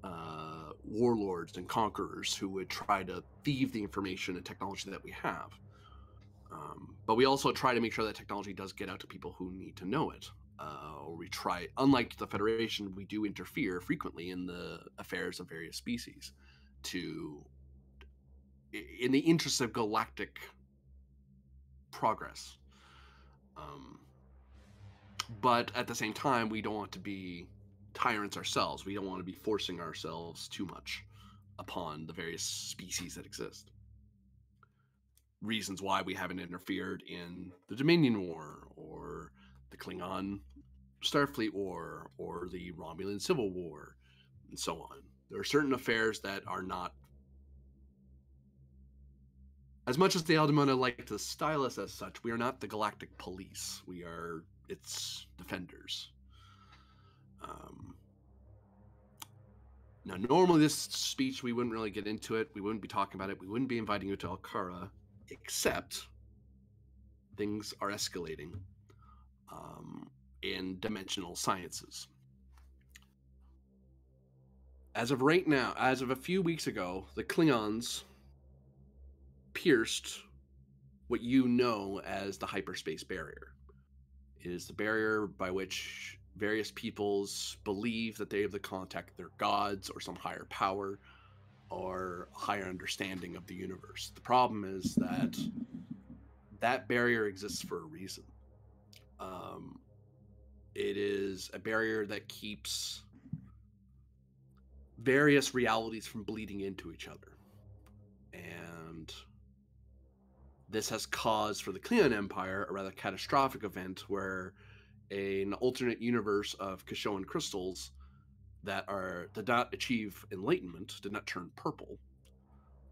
uh, warlords and conquerors who would try to thieve the information and technology that we have. Um, but we also try to make sure that technology does get out to people who need to know it. Uh, or we try, unlike the Federation, we do interfere frequently in the affairs of various species to, in the interest of galactic progress. Um, but at the same time, we don't want to be tyrants ourselves. We don't want to be forcing ourselves too much upon the various species that exist. Reasons why we haven't interfered in the Dominion War or the Klingon Starfleet War or the Romulan Civil War and so on. There are certain affairs that are not as much as the Aldemona like to style us as such, we are not the galactic police. We are its defenders. Um, now, normally this speech we wouldn't really get into it. We wouldn't be talking about it. We wouldn't be inviting you to Alcara, except things are escalating um, in dimensional sciences. As of right now, as of a few weeks ago, the Klingons pierced what you know as the hyperspace barrier. It is the barrier by which various peoples believe that they have the contact their gods or some higher power or higher understanding of the universe. The problem is that that barrier exists for a reason. Um, it is a barrier that keeps various realities from bleeding into each other. And this has caused for the Klingon Empire a rather catastrophic event where an alternate universe of Kashoan crystals that are did not achieve enlightenment, did not turn purple,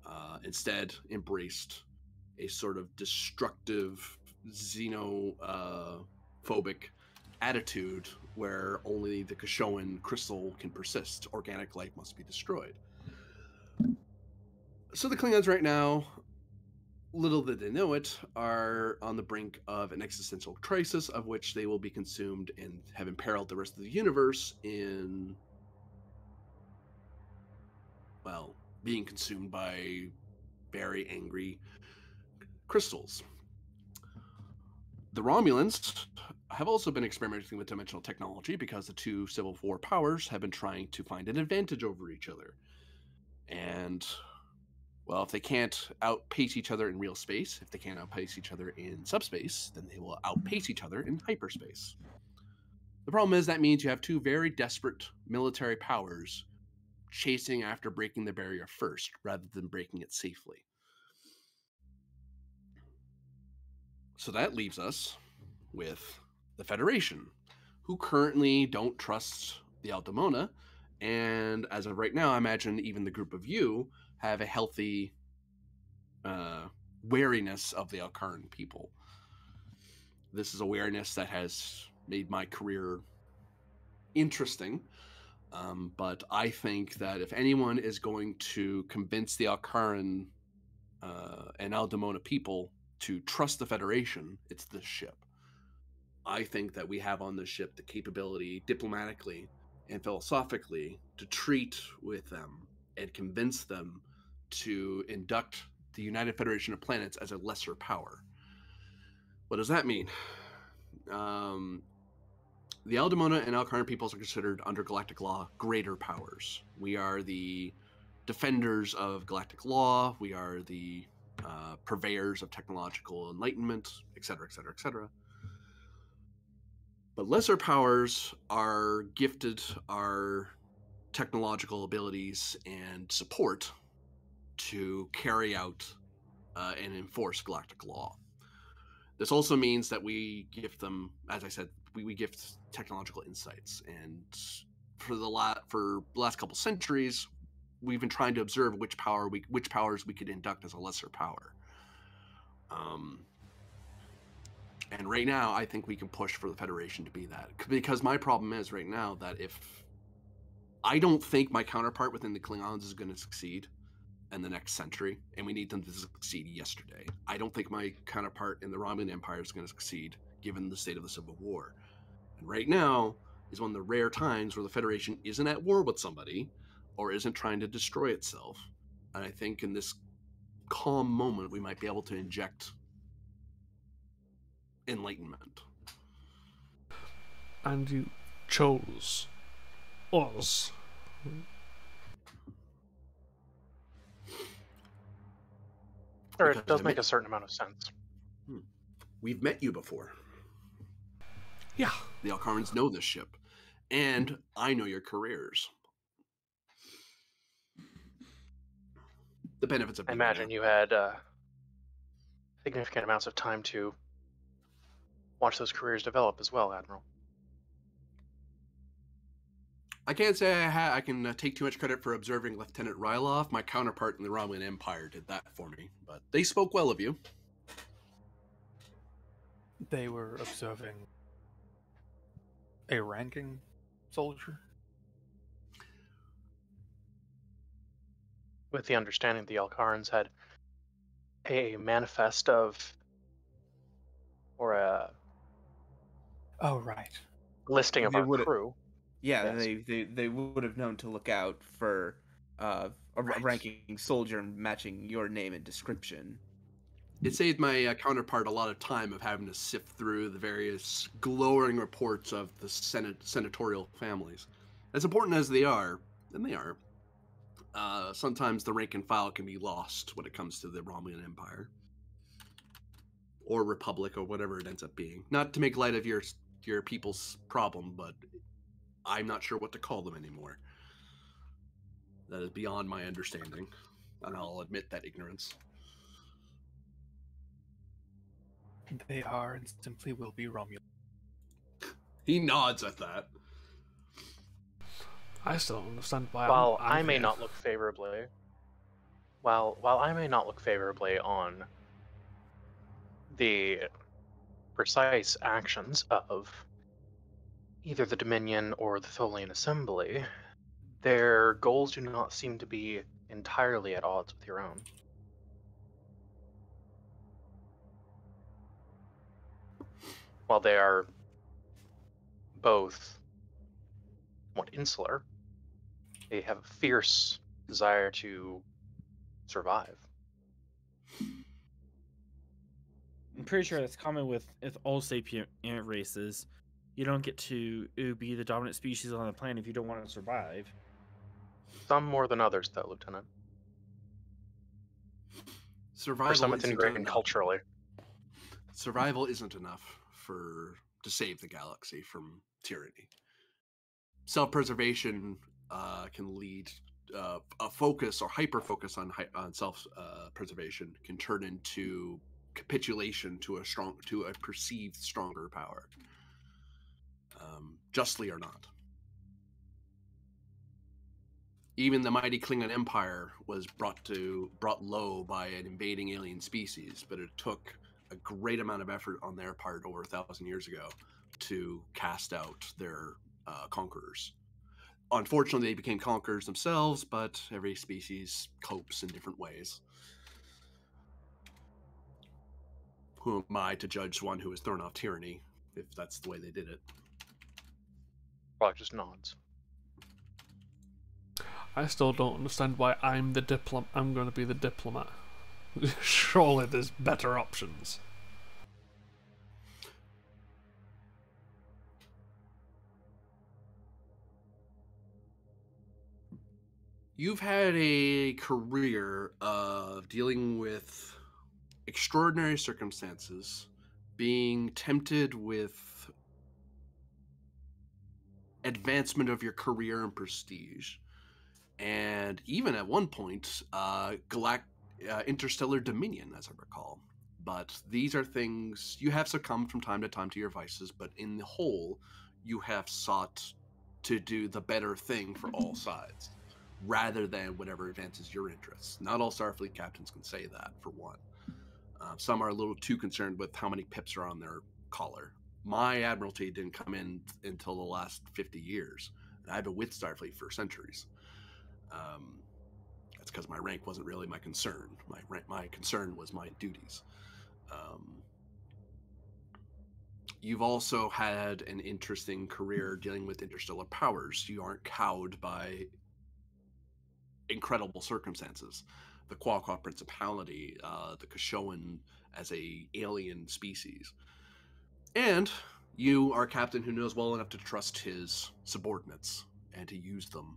uh, instead embraced a sort of destructive, xenophobic attitude where only the Kashoan crystal can persist. Organic life must be destroyed. So the Klingons right now, little did they know it, are on the brink of an existential crisis of which they will be consumed and have imperiled the rest of the universe in, well, being consumed by very angry crystals. The Romulans have also been experimenting with dimensional technology because the two Civil War powers have been trying to find an advantage over each other. And, well, if they can't outpace each other in real space, if they can't outpace each other in subspace, then they will outpace each other in hyperspace. The problem is that means you have two very desperate military powers chasing after breaking the barrier first rather than breaking it safely. So that leaves us with the Federation, who currently don't trust the Aldemona. And as of right now, I imagine even the group of you have a healthy uh, wariness of the Alcaran people. This is awareness that has made my career interesting. Um, but I think that if anyone is going to convince the Alcaran uh, and Aldemona people to trust the Federation, it's this ship. I think that we have on this ship the capability, diplomatically and philosophically, to treat with them and convince them to induct the United Federation of Planets as a lesser power. What does that mean? Um, the Aldemona and Alcaran peoples are considered under galactic law greater powers. We are the defenders of galactic law. We are the uh, purveyors of technological enlightenment, etc., etc., etc. But lesser powers are gifted our technological abilities and support to carry out uh, and enforce galactic law. This also means that we gift them, as I said, we, we technological insights. And for the la- for the last couple centuries, we've been trying to observe which power we which powers we could induct as a lesser power. Um, and right now, I think we can push for the Federation to be that. Because my problem is right now that if I don't think my counterpart within the Klingons is going to succeed in the next century, and we need them to succeed yesterday. I don't think my counterpart in the Romulan Empire is going to succeed given the state of the Civil War. And right now is one of the rare times where the Federation isn't at war with somebody or isn't trying to destroy itself. And I think in this calm moment, we might be able to inject enlightenment. And you chose us. Sure, it does make a certain amount of sense. We've met you before. Yeah. The Alcarans know this ship, and I know your careers. The benefits of I imagine there. you had uh, significant amounts of time to watch those careers develop as well, Admiral. I can't say I, ha- I can uh, take too much credit for observing Lieutenant Ryloff. My counterpart in the Romulan Empire did that for me, but they spoke well of you. They were observing a ranking soldier. With the understanding the Alcarans had a manifest of, or a Oh, right. listing of They our would've- crew. Yeah, Yes. they, they they would have known to look out for uh, a Right. ranking soldier matching your name and description. It saved my uh, counterpart a lot of time of having to sift through the various glowing reports of the Senate senatorial families. As important as they are, and they are, uh, sometimes the rank and file can be lost when it comes to the Romulan Empire or Republic or whatever it ends up being. Not to make light of your your people's problem, but I'm not sure what to call them anymore. That is beyond my understanding, and I'll admit that ignorance. They are and simply will be Romulan. He nods at that. I still don't understand why. While I'm, I I'm may here. not look favorably while while I may not look favorably on the precise actions of either the Dominion or the Tholian Assembly, their goals do not seem to be entirely at odds with your own. While they are both somewhat insular, they have a fierce desire to survive. I'm pretty sure that's common with, with all sapient races. You don't get to be the dominant species on the planet if you don't want to survive. Some more than others, though, Lieutenant. Survival For some, it's isn't ingrained enough. culturally. Survival isn't enough for to save the galaxy from tyranny. Self-preservation uh, can lead uh, a focus or hyper focus on on self uh, preservation can turn into capitulation to a strong to a perceived stronger power, um, justly or not. Even the mighty Klingon Empire was brought to brought low by an invading alien species, but it took a great amount of effort on their part over a thousand years ago to cast out their uh, conquerors. Unfortunately, they became conquerors themselves, but every species copes in different ways. Who am I to judge one who was thrown off tyranny if that's the way they did it? Probably just nods. I still don't understand why I'm the diplom. I'm going to be the diplomat. Surely there's better options. You've had a career of dealing with extraordinary circumstances, being tempted with advancement of your career and prestige, and even at one point, uh, galact- uh, interstellar dominion, as I recall. But these are things you have succumbed from time to time to your vices, but in the whole, you have sought to do the better thing for all sides rather than whatever advances your interests. Not all Starfleet captains can say that, for one. Uh, some are a little too concerned with how many pips are on their collar. My admiralty didn't come in until the last 50 years, and I've been with Starfleet for centuries. Um, that's because my rank wasn't really my concern. My my concern was my duties. Um, you've also had an interesting career dealing with interstellar powers. You aren't cowed by incredible circumstances. The Qualcomm Principality, uh, the Kashoan as a alien species, and you are a captain who knows well enough to trust his subordinates and to use them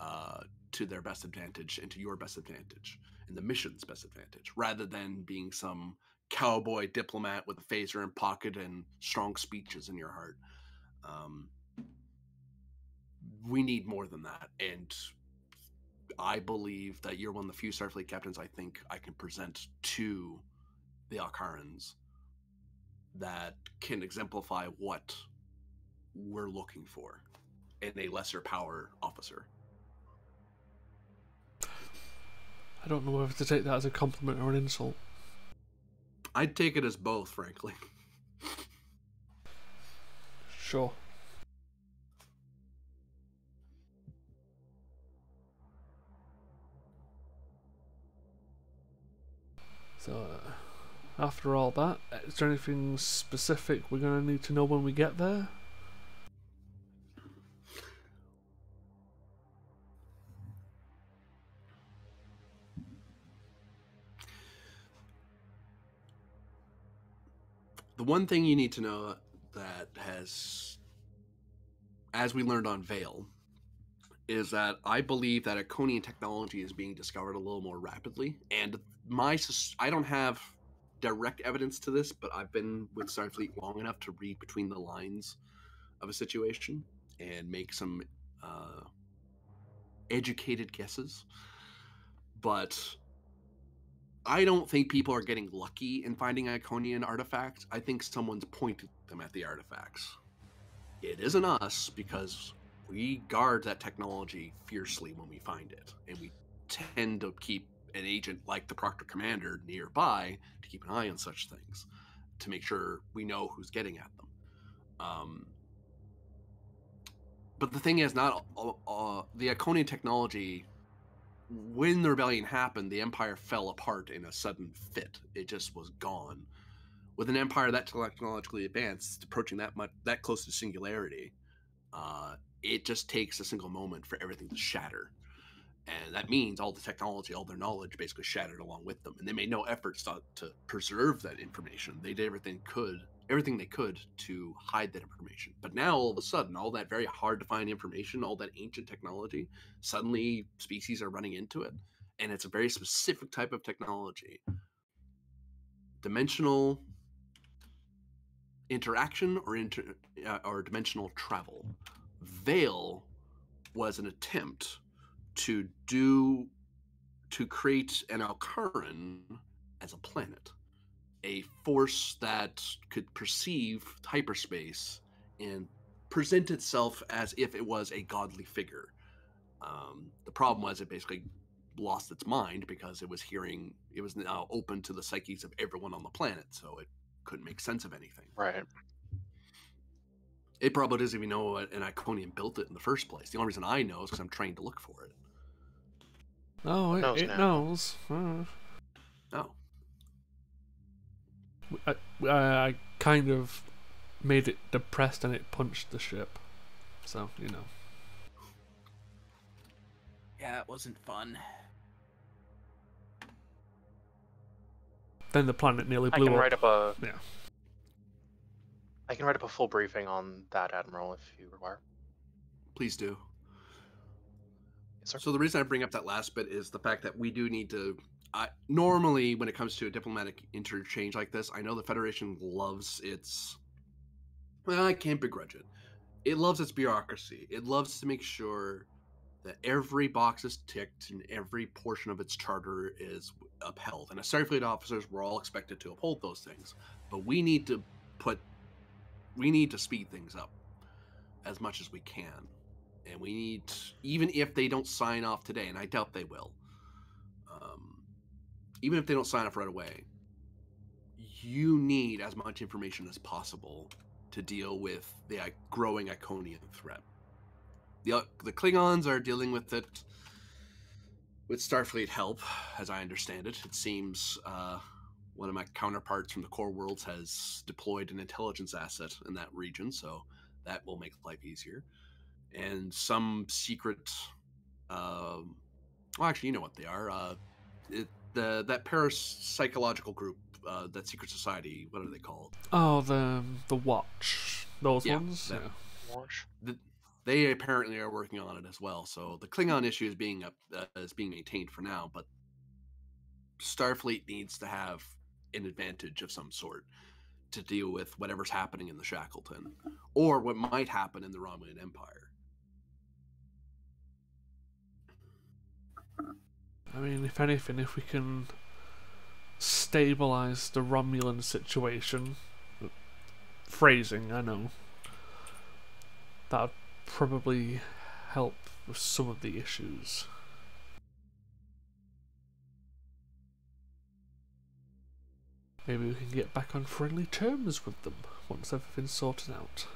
uh, to their best advantage and to your best advantage and the mission's best advantage, rather than being some cowboy diplomat with a phaser in pocket and strong speeches in your heart. Um, we need more than that, and I believe that you're one of the few Starfleet captains I think I can present to the Alcarans that can exemplify what we're looking for in a lesser power officer. I don't know whether to take that as a compliment or an insult. I'd take it as both, frankly. Sure. So, uh, after all that, is there anything specific we're going to need to know when we get there? The one thing you need to know that has, as we learned on Vale, is that I believe that Iconian technology is being discovered a little more rapidly. And my, I don't have direct evidence to this, but I've been with Starfleet long enough to read between the lines of a situation and make some uh, educated guesses. But I don't think people are getting lucky in finding Iconian artifacts. I think someone's pointed them at the artifacts. It isn't us because we guard that technology fiercely when we find it, and we tend to keep an agent like the Proctor Commander nearby to keep an eye on such things, to make sure we know who's getting at them. Um, but the thing is, not the Iconian technology. When the rebellion happened, the Empire fell apart in a sudden fit. It just was gone. With an empire that technologically advanced, approaching that much, that close to singularity, uh, it just takes a single moment for everything to shatter and that means all the technology all their knowledge basically shattered along with them. And they made no efforts to, to preserve that information. They did everything could everything they could to hide that information. But now all of a sudden all that very hard to find information all that ancient technology suddenly species are running into it. And it's a very specific type of technology. Dimensional interaction or inter, uh, or dimensional travel. Veil was an attempt to do to create an Alcaran as a planet, a force that could perceive hyperspace and present itself as if it was a godly figure. Um, the problem was it basically lost its mind because it was hearing it was now open to the psyches of everyone on the planet, so it couldn't make sense of anything. Right. It probably doesn't even know an Iconian built it in the first place. The only reason I know is because I'm trained to look for it. No, it, knows it knows. Uh, Oh, I, I, I kind of made it depressed and it punched the ship. So, you know. Yeah, it wasn't fun. Then the planet nearly I blew can up. write up a. Yeah. I can write up a full briefing on that, Admiral, if you require. please do. So the reason I bring up that last bit is the fact that we do need to. I normally, when it comes to a diplomatic interchange like this, I know the Federation loves its. Well, I can't begrudge it. It loves its bureaucracy. It loves to make sure that every box is ticked and every portion of its charter is upheld. And as Starfleet officers, we're all expected to uphold those things. But we need to put. We need to speed things up as much as we can and we need even if they don't sign off today and i doubt they will um, even if they don't sign off right away you need as much information as possible to deal with the growing iconian threat. The, the klingons are dealing with it with starfleet help as i understand it. It seems uh, one of my counterparts from the core worlds has deployed an intelligence asset in that region so that will make life easier and some secret um well actually you know what they are uh it, the that parapsychological group uh that secret society what are they called Oh, the the watch. Those Yeah, ones? that- Yeah. Launch. the, they apparently are working on it as well so the klingon issue is being up uh, is being maintained for now but starfleet needs to have an advantage of some sort to deal with whatever's happening in the shackleton or what might happen in the romulan empire I mean, if anything, if we can stabilize the Romulan situation, phrasing, I know, that would probably help with some of the issues. Maybe we can get back on friendly terms with them once everything's sorted out.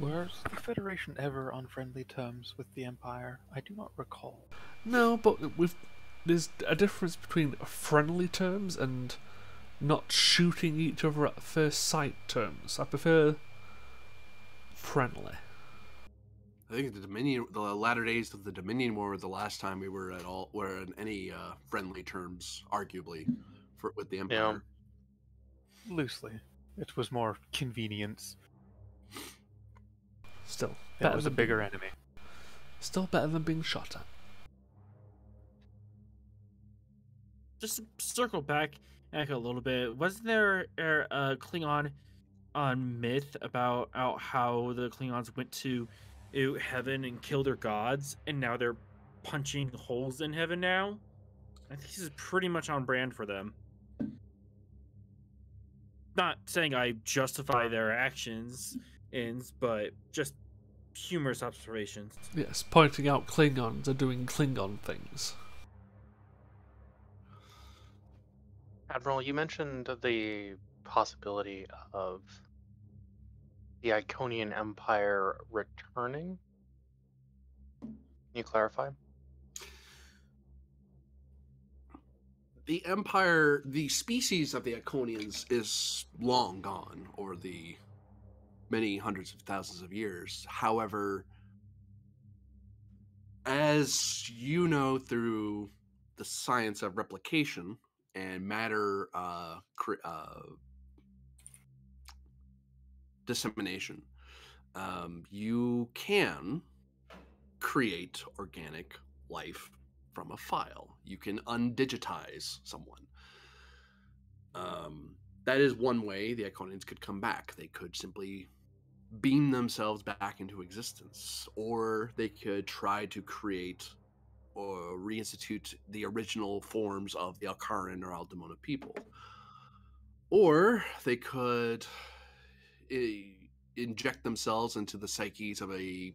Was the Federation ever on friendly terms with the Empire? I do not recall. No, but with there's a difference between friendly terms and not shooting each other at first sight terms. I prefer friendly. I think the Dominion, the latter days of the Dominion War, were the last time we were at all, were in any uh, friendly terms, arguably, for with the Empire. Loosely. It was more convenience. Still, It better was a bigger being, enemy. Still better than being shot at. just circle back back a little bit wasn't there er, a klingon on myth about out how the klingons went to heaven and killed their gods and now they're punching holes in heaven now i think this is pretty much on brand for them not saying i justify their actions ends but just humorous observations. Yes, pointing out Klingons are doing Klingon things. Admiral, you mentioned the possibility of the Iconian Empire returning. Can you clarify? the empire, the species of the Iconians is long gone or the many hundreds of thousands of years. However, as you know through the science of replication and matter uh, uh, dissemination, um, you can create organic life from a file. You can undigitize someone. Um, that is one way the Iconians could come back. They could simply beam themselves back into existence, or they could try to create or reinstitute the original forms of the Alcaran or Aldemona people. Or they could eh, inject themselves into the psyches of a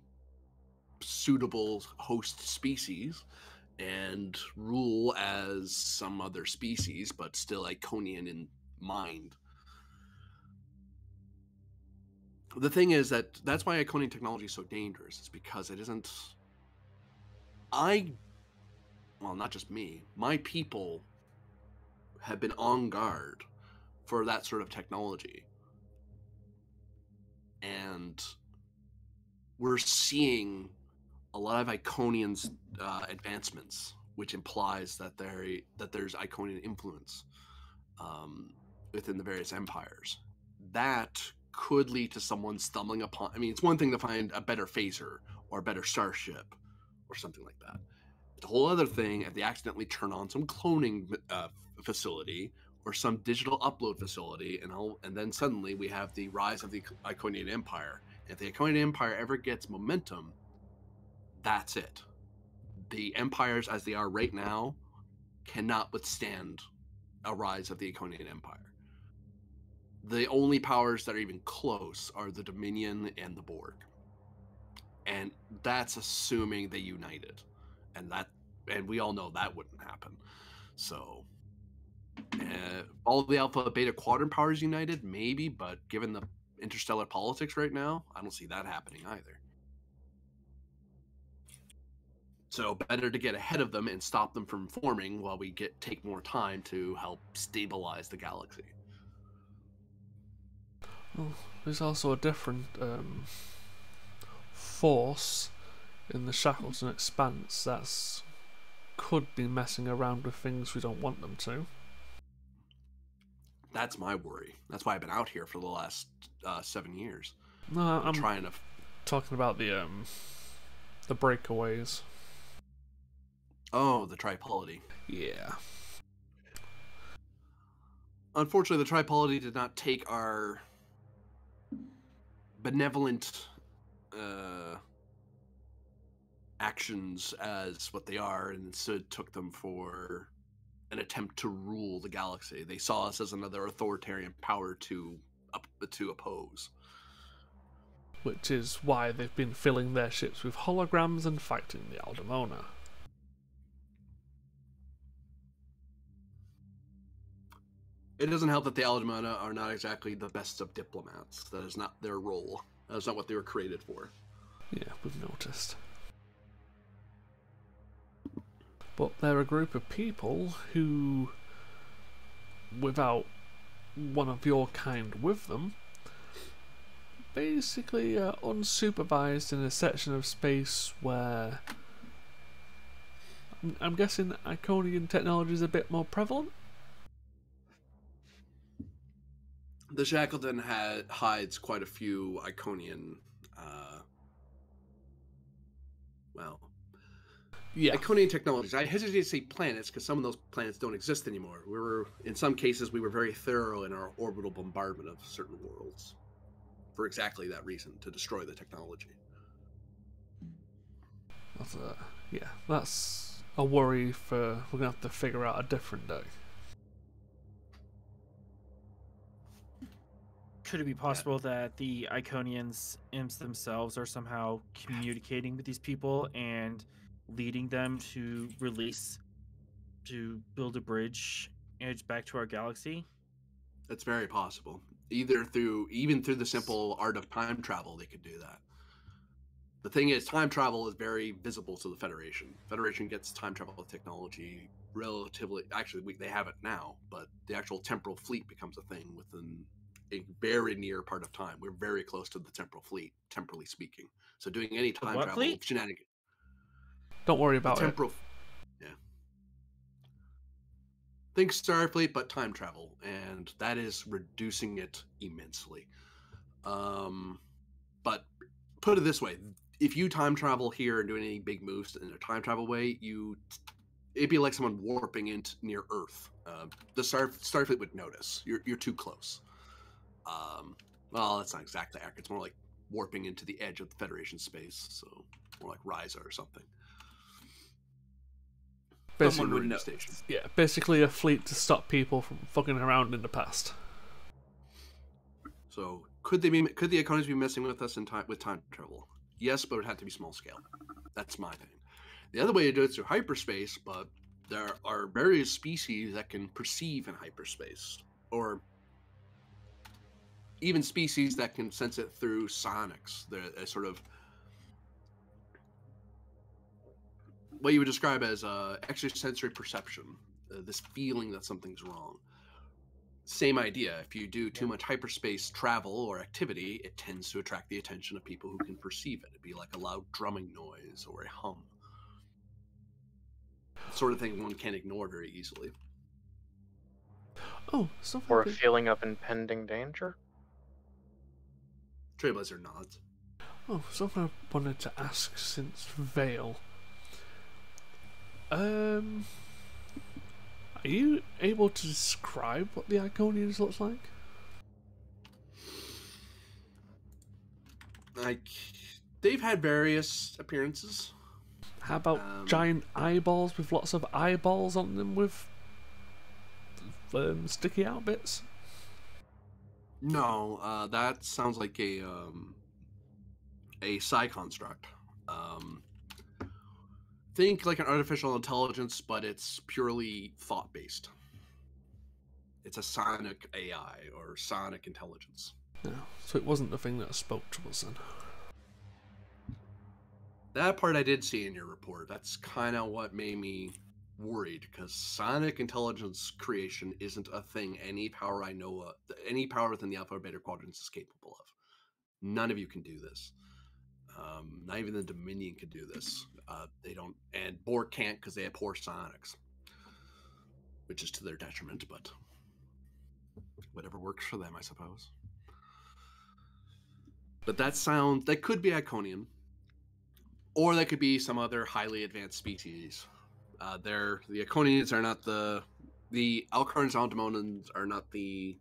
suitable host species and rule as some other species, but still Iconian in mind. The thing is that that's why Iconian technology is so dangerous. It's because it isn't. I, well, not just me, my people have been on guard for that sort of technology. And we're seeing a lot of Iconians uh, advancements, which implies that there that there's Iconian influence um, within the various empires. That could lead to someone stumbling upon. I mean, it's one thing to find a better phaser or a better starship or something like that. It's a whole other thing if they accidentally turn on some cloning uh, facility or some digital upload facility, and and then suddenly we have the rise of the Iconian Empire. If the Iconian Empire ever gets momentum, that's it. The empires as they are right now cannot withstand a rise of the Iconian Empire. The only powers that are even close are the Dominion and the Borg. And that's assuming they united. And that and we all know that wouldn't happen. So uh, all the Alpha Beta Quadrant powers united, maybe, but given the interstellar politics right now, I don't see that happening either. So better to get ahead of them and stop them from forming while we get take more time to help stabilize the galaxy. Well, there's also a different um, force in the Shackleton Expanse that's could be messing around with things we don't want them to. That's my worry. That's why I've been out here for the last uh, seven years. No, I'm, I'm trying to. talking about the um, the breakaways. Oh, the tripolity. Yeah. Unfortunately, the tripolity did not take our benevolent uh, actions as what they are, and instead took them for an attempt to rule the galaxy. They saw us as another authoritarian power to up, to oppose. Which is why they've been filling their ships with holograms and fighting the Aldemona. It doesn't help that the Aldemona are not exactly the best of diplomats. That is not their role. That is not what they were created for. Yeah, we've noticed. But they're a group of people who, without one of your kind with them, basically are unsupervised in a section of space where I'm guessing Iconian technology is a bit more prevalent. The Shackleton had hides quite a few Iconian, uh, well, Yeah, Iconian technologies. I hesitate to say planets because some of those planets don't exist anymore. We were, in some cases, we were very thorough in our orbital bombardment of certain worlds, for exactly that reason, to destroy the technology. that's a, yeah, that's a worry for we're gonna have to figure out a different day. Could it be possible that the Iconians imps themselves are somehow communicating with these people and leading them to release to build a bridge edge back to our galaxy? That's very possible. Either through even through the simple art of time travel, they could do that. The thing is, time travel is very visible to the Federation. Federation gets time travel technology relatively. Actually, we, they have it now, but the actual temporal fleet becomes a thing within a very near part of time. We're very close to the temporal fleet, temporally speaking. So doing any time what travel fleet? shenanigans. Don't worry The about it. temporal. Yeah. Think Starfleet, but time travel, and that is reducing it immensely. Um, but put it this way: if you time travel here and do any big moves in a time travel way, you it'd be like someone warping into near Earth. Uh, the Star Starfleet would notice you're you're too close. Um, well, that's not exactly accurate. It's more like warping into the edge of the Federation space, so more like Risa or something. Basically, would know. station. yeah, basically a fleet to stop people from fucking around in the past. So could they be? Could the Iconians be messing with us in time with time travel? Yes, but it had to be small scale. That's my thing. The other way to do it is through hyperspace, but there are various species that can perceive in hyperspace, or even species that can sense it through sonics. They're a sort of what you would describe as uh, extrasensory perception, uh, this feeling that something's wrong same idea. If you do too much hyperspace travel or activity, it tends to attract the attention of people who can perceive it. It'd be like a loud drumming noise or a hum. Sort of thing one can't ignore very easily. Oh, stuff Or a feeling of impending danger? Trailblazer nods. Oh, something I wanted to ask since Vale. Um, are you able to describe what the Iconians looks like? Like, they've had various appearances. How about Um, giant eyeballs with lots of eyeballs on them with um, sticky out bits? No, uh, that sounds like a um, a psi construct. Um, think like an artificial intelligence, but it's purely thought based. It's a sonic AI or sonic intelligence. No, so it wasn't the thing that spoke to us then. That part I did see in your report. That's kind of what made me worried because sonic intelligence creation isn't a thing any power I know of, any power within the alpha or beta quadrants is capable of. None of you can do this. Um, not even the Dominion could do this. Uh, they don't, and Borg can't because they have poor sonics, which is to their detriment. But whatever works for them, I suppose. But that sound that could be Iconian, or that could be some other highly advanced species. Uh, they're the Iconians are not the the Alcarns Aldemonans are not the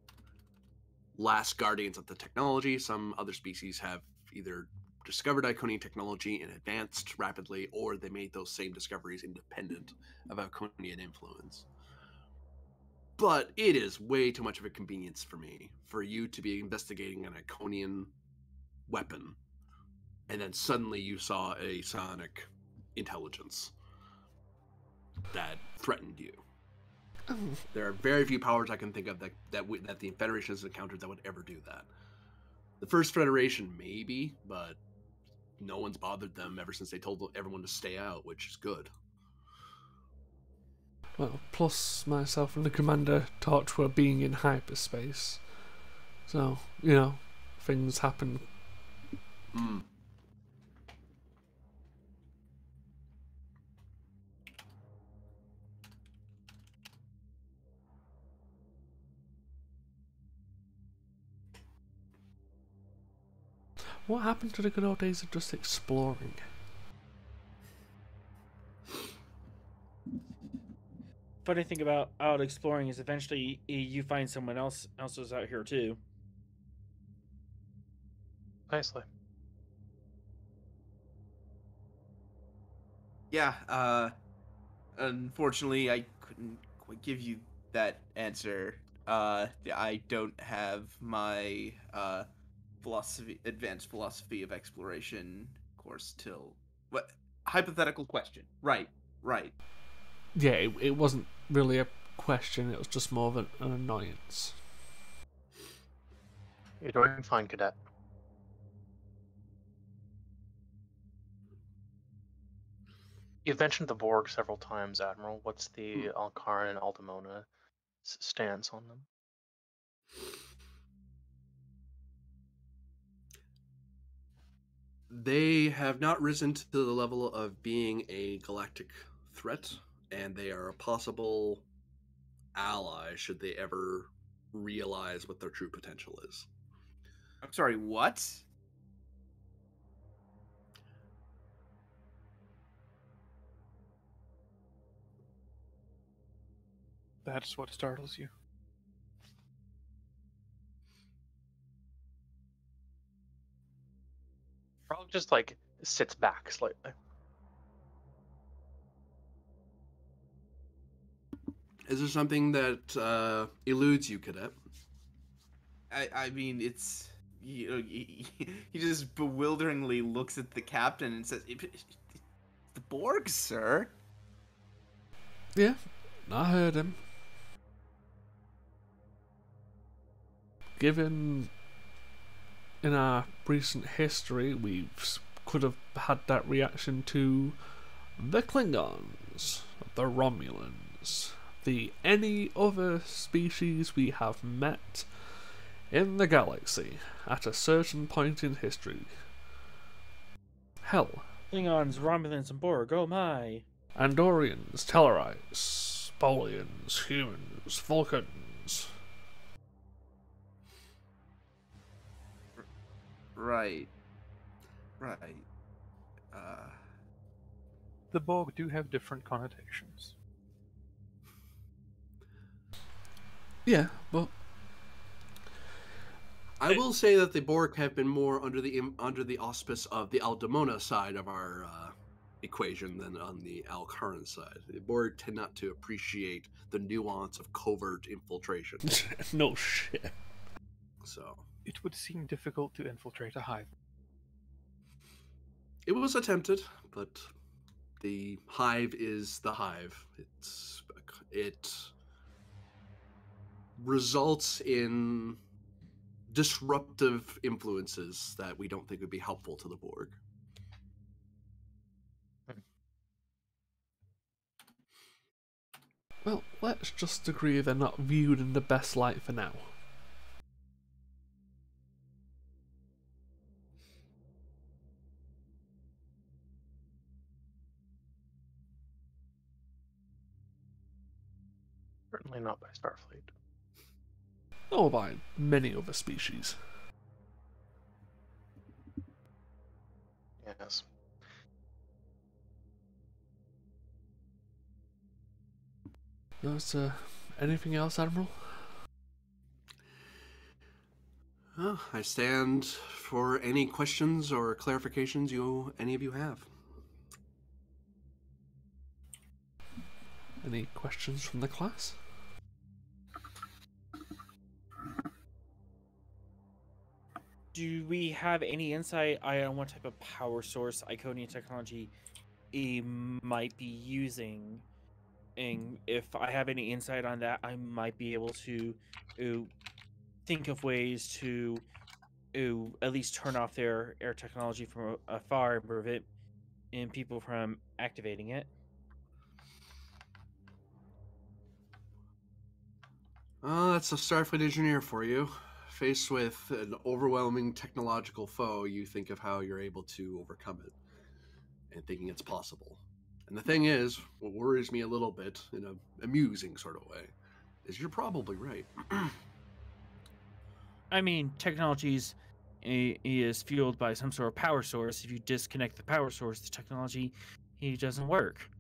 last guardians of the technology. Some other species have either discovered Iconian technology and advanced rapidly, or they made those same discoveries independent of Iconian influence. But it is way too much of a convenience for me for you to be investigating an Iconian weapon, and then suddenly you saw a sonic intelligence that threatened you. Oh, There are very few powers I can think of that that we, that the Federation has encountered that would ever do that. The First Federation, maybe, but no one's bothered them ever since they told everyone to stay out, which is good. well, plus myself and the commander Torch were being in hyperspace. So, you know, things happen. Mm. What happened to the good old days of just exploring? Funny thing about out exploring is eventually you find someone else else is out here too. Nicely. Yeah, uh unfortunately I couldn't quite give you that answer Uh, I don't have my uh, philosophy, advanced philosophy of exploration course till what? Hypothetical question. Right. Right. Yeah, it, it wasn't really a question. It was just more of an, an annoyance. You're doing fine, cadet. You've mentioned the Borg several times, Admiral. What's the hmm. Alcaran and Aldemona stance on them? They have not risen to the level of being a galactic threat, and they are a possible ally should they ever realize what their true potential is. I'm sorry. What? That's what startles you. Frog just like sits back slightly. Is there something that uh, eludes you, cadet? I I mean, it's you know, he, he just bewilderingly looks at the captain and says, "It- it- "The Borg, sir." Yeah, I heard him. Given in our recent history, we could have had that reaction to the Klingons, the Romulans, the any other species we have met in the galaxy at a certain point in history. Hell, Klingons, Romulans, and Borg. Oh my! Andorians, Tellarites, Bolians, humans, Vulcans. Right. Right. Uh. The Borg do have different connotations. Yeah, but I will say that the Borg have been more under the under the auspice of the Aldemona side of our uh, equation than on the Alcaran side. The Borg tend not to appreciate the nuance of covert infiltration. no shit. So It would seem difficult to infiltrate a hive. it was attempted, but the hive is the hive. It's it results in disruptive influences that we don't think would be helpful to the Borg. Well, let's just agree they're not viewed in the best light for now. Certainly not by Starfleet. Or by many other species. Yes. There's uh, anything else, Admiral? Well, I stand for any questions or clarifications you any of you have. Any questions from the class? Do we have any insight on what type of power source Iconian technology he might be using? And if I have any insight on that, I might be able to uh, think of ways to uh, at least turn off their air technology from afar and prevent and people from activating it. Oh, that's a Starfleet engineer for you. Faced with an overwhelming technological foe, you think of how you're able to overcome it and thinking it's possible. And the thing is, what worries me a little bit in an amusing sort of way is you're probably right. I mean, technologies i- eh, is fueled by some sort of power source. If you disconnect the power source, the technology it doesn't work.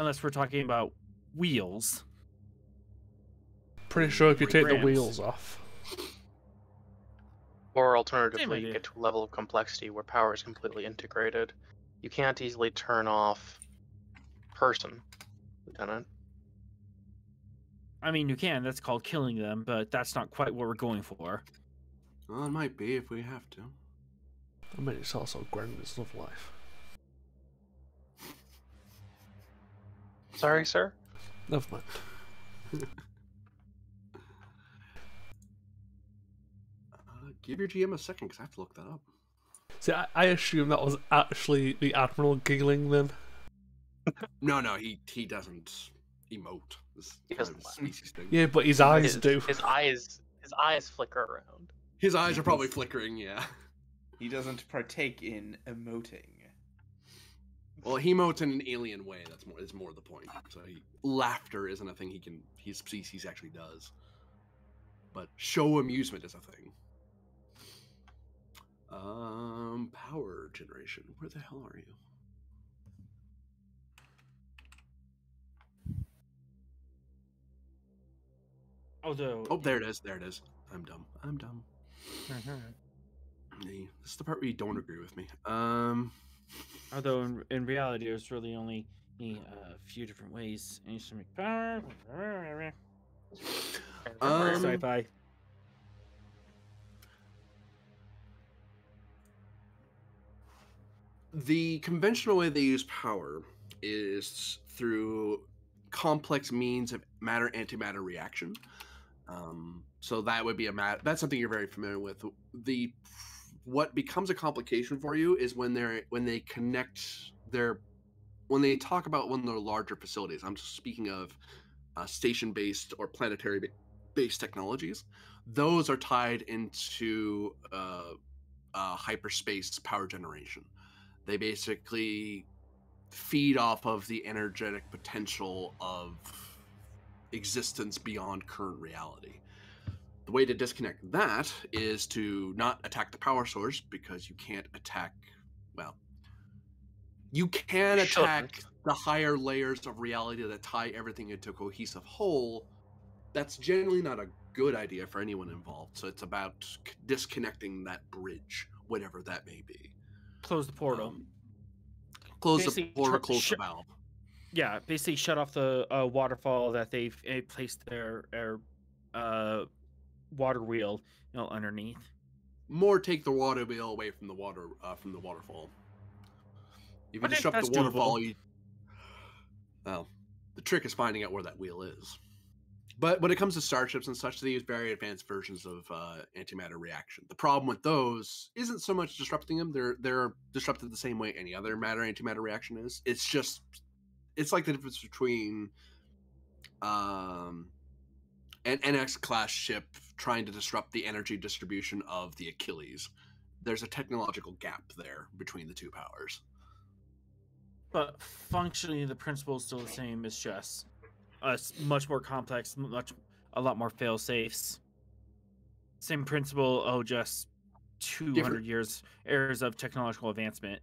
Unless we're talking about wheels. Pretty sure if you take the wheels off. Or alternatively, you get to a level of complexity where power is completely integrated. You can't easily turn off person, Lieutenant. I mean, you can. That's called killing them, but that's not quite what we're going for. Well, it might be if we have to. I mean, it's also Grenda's love life. Sorry, sir. Never mind. Uh, give your GM a second because I have to look that up. See, I, I assume that was actually the Admiral giggling then. No, no, he he doesn't emote. This He doesn't of laugh. species thing. Yeah, but his eyes his, do. His eyes, his eyes flicker around. His eyes are probably flickering. Yeah. He doesn't partake in emoting. Well, he emotes in an alien way. That's more is more the point. So he, laughter isn't a thing he can his species actually does. But show amusement is a thing. Um, power generation. Where the hell are you? Although, Oh, there it is. There it is. I'm dumb. I'm dumb. Nee, This is the part where you don't agree with me. Um, although in, in reality, there's really only a uh, few different ways in which to make power. Um, Sci-fi. The conventional way they use power is through complex means of matter antimatter reaction. Um, so that would be a mat. That's something you're very familiar with. The what becomes a complication for you is when they're when they connect their when they talk about one of their larger facilities. I'm speaking of uh, station-based or planetary-based technologies. Those are tied into uh, uh, hyperspace power generation they basically feed off of the energetic potential of existence beyond current reality. The way to disconnect that is to not attack the power source because you can't attack, well, you can attack the higher layers of reality that tie everything into a cohesive whole. That's generally not a good idea for anyone involved. So it's about disconnecting that bridge, whatever that may be. Close the portal. Um, close the Basically, portal, close the valve. yeah, basically shut off the uh, waterfall that they've uh, placed their, their uh, water wheel you know, underneath. More take the water wheel away from the water uh, from the waterfall. If you disrupt the waterfall, doable. you well, the trick is finding out where that wheel is. But when it comes to starships and such, they use very advanced versions of uh, antimatter reaction. The problem with those isn't so much disrupting them; they're they're disrupted the same way any other matter antimatter reaction is. It's just it's like the difference between um, an NX class ship trying to disrupt the energy distribution of the Achilles. There's a technological gap there between the two powers. But functionally, the principle is still the same. It's just uh, much more complex, much a lot more fail safes. Same principle. Oh, just two hundred years years of technological advancement.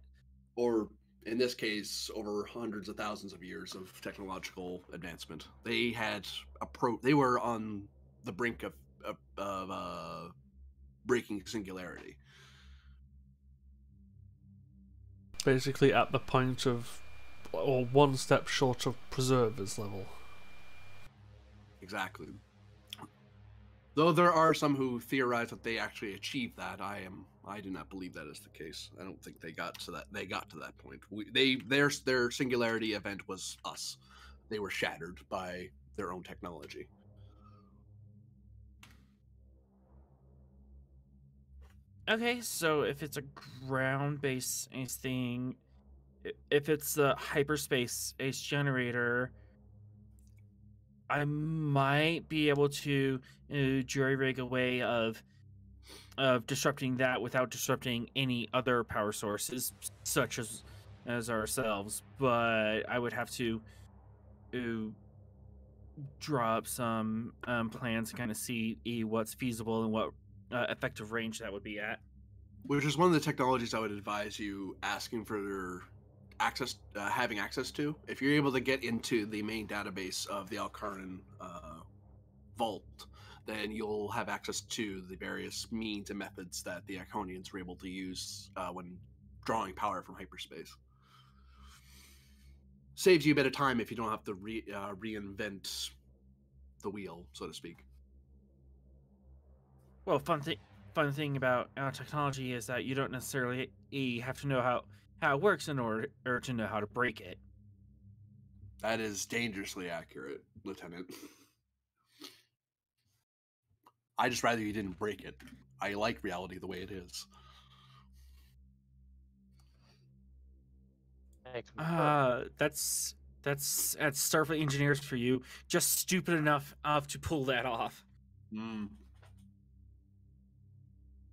Or in this case, over hundreds of thousands of years of technological advancement. They had a pro. They were on the brink of of, of uh, breaking singularity. Basically, at the point of, or one step short of preservers level. Exactly. Though there are some who theorize that they actually achieved that, I am I do not believe that is the case. I don't think they got to that they got to that point. We, they their their singularity event was us. They were shattered by their own technology. Okay, so if it's a ground-based thing, if it's the hyperspace ace generator, I might be able to jury rig a way of of disrupting that without disrupting any other power sources, such as as ourselves. But I would have to uh, draw up some um, plans to kind of see what's feasible and what uh, effective range that would be at. Which is one of the technologies I would advise you asking for access, uh, having access to. If you're able to get into the main database of the Alcaran uh, vault, then you'll have access to the various means and methods that the Iconians were able to use uh, when drawing power from hyperspace. Saves you a bit of time if you don't have to re- uh, reinvent the wheel, so to speak. Well, fun thing fun thing about uh, technology is that you don't necessarily have to know how how it works in order or to know how to break it. That is dangerously accurate, Lieutenant. I just rather you didn't break it. I like reality the way it is. I. Uh, that's that's that's Starfleet engineers for you. Just stupid enough of to pull that off. Mm.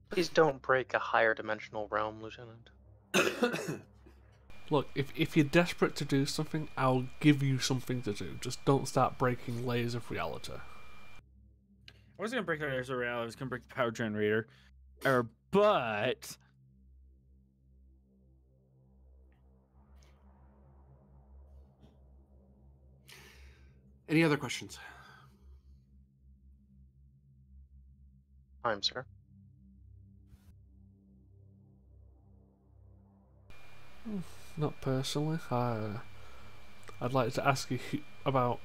Please don't break a higher dimensional realm, Lieutenant. Look, if if you're desperate to do something, I'll give you something to do. Just don't start breaking layers of reality. I was gonna break the layers of reality. I was gonna break the power generator, or but Any other questions? Time, sir. Not personally. I, I'd like to ask you who, about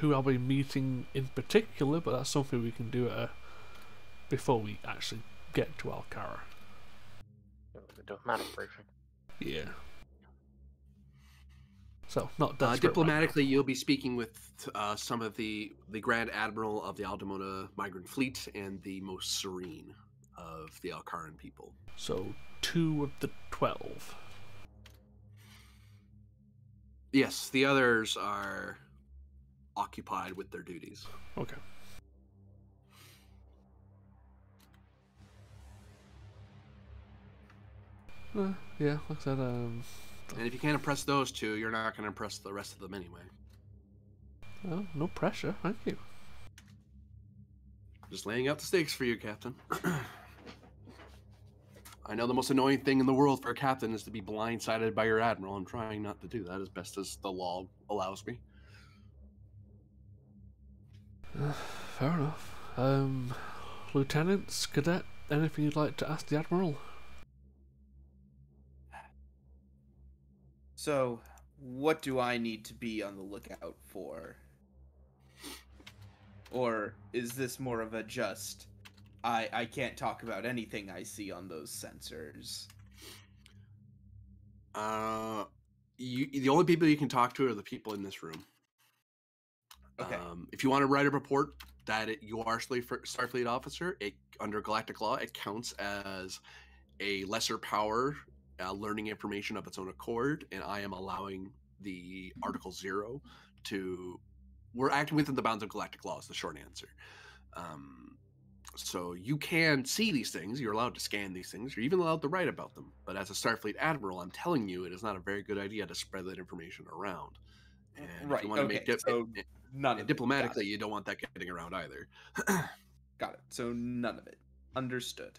who I'll be meeting in particular, but that's something we can do uh, before we actually get to Alcara. We do briefing. Yeah. So, not Uh, desperate right diplomatically, you'll be speaking with uh, some of the the Grand Admiral of the Aldemona Migrant Fleet and the most serene of the Alcaran people. So, two of the twelve. Yes, the others are occupied with their duties. Okay. Uh, yeah, like I said, um, And if you can't impress those two, you're not going to impress the rest of them anyway. oh, no pressure. Thank you. Just laying out the stakes for you, Captain. I know the most annoying thing in the world for a captain is to be blindsided by your admiral. I'm trying not to do that as best as the law allows me. Fair enough. Um, lieutenants, cadet, anything you'd like to ask the admiral? So, what do I need to be on the lookout for? Or is this more of a just I I can't talk about anything I see on those sensors? Uh, you, the only people you can talk to are the people in this room. Okay. Um, if you want to write a report that it, you are Starfleet, Starfleet officer, it under Galactic law, it counts as a lesser power uh, learning information of its own accord, and I am allowing the Article Zero to. We're acting within the bounds of Galactic law. Is the short answer. Um, so you can see these things. You're allowed to scan these things. You're even allowed to write about them. But as a Starfleet admiral, I'm telling you, it is not a very good idea to spread that information around. And if Right, you want to okay, make dip- so and- None and of it. Diplomatically, you don't want that getting around either. Got it. So none of it. Understood.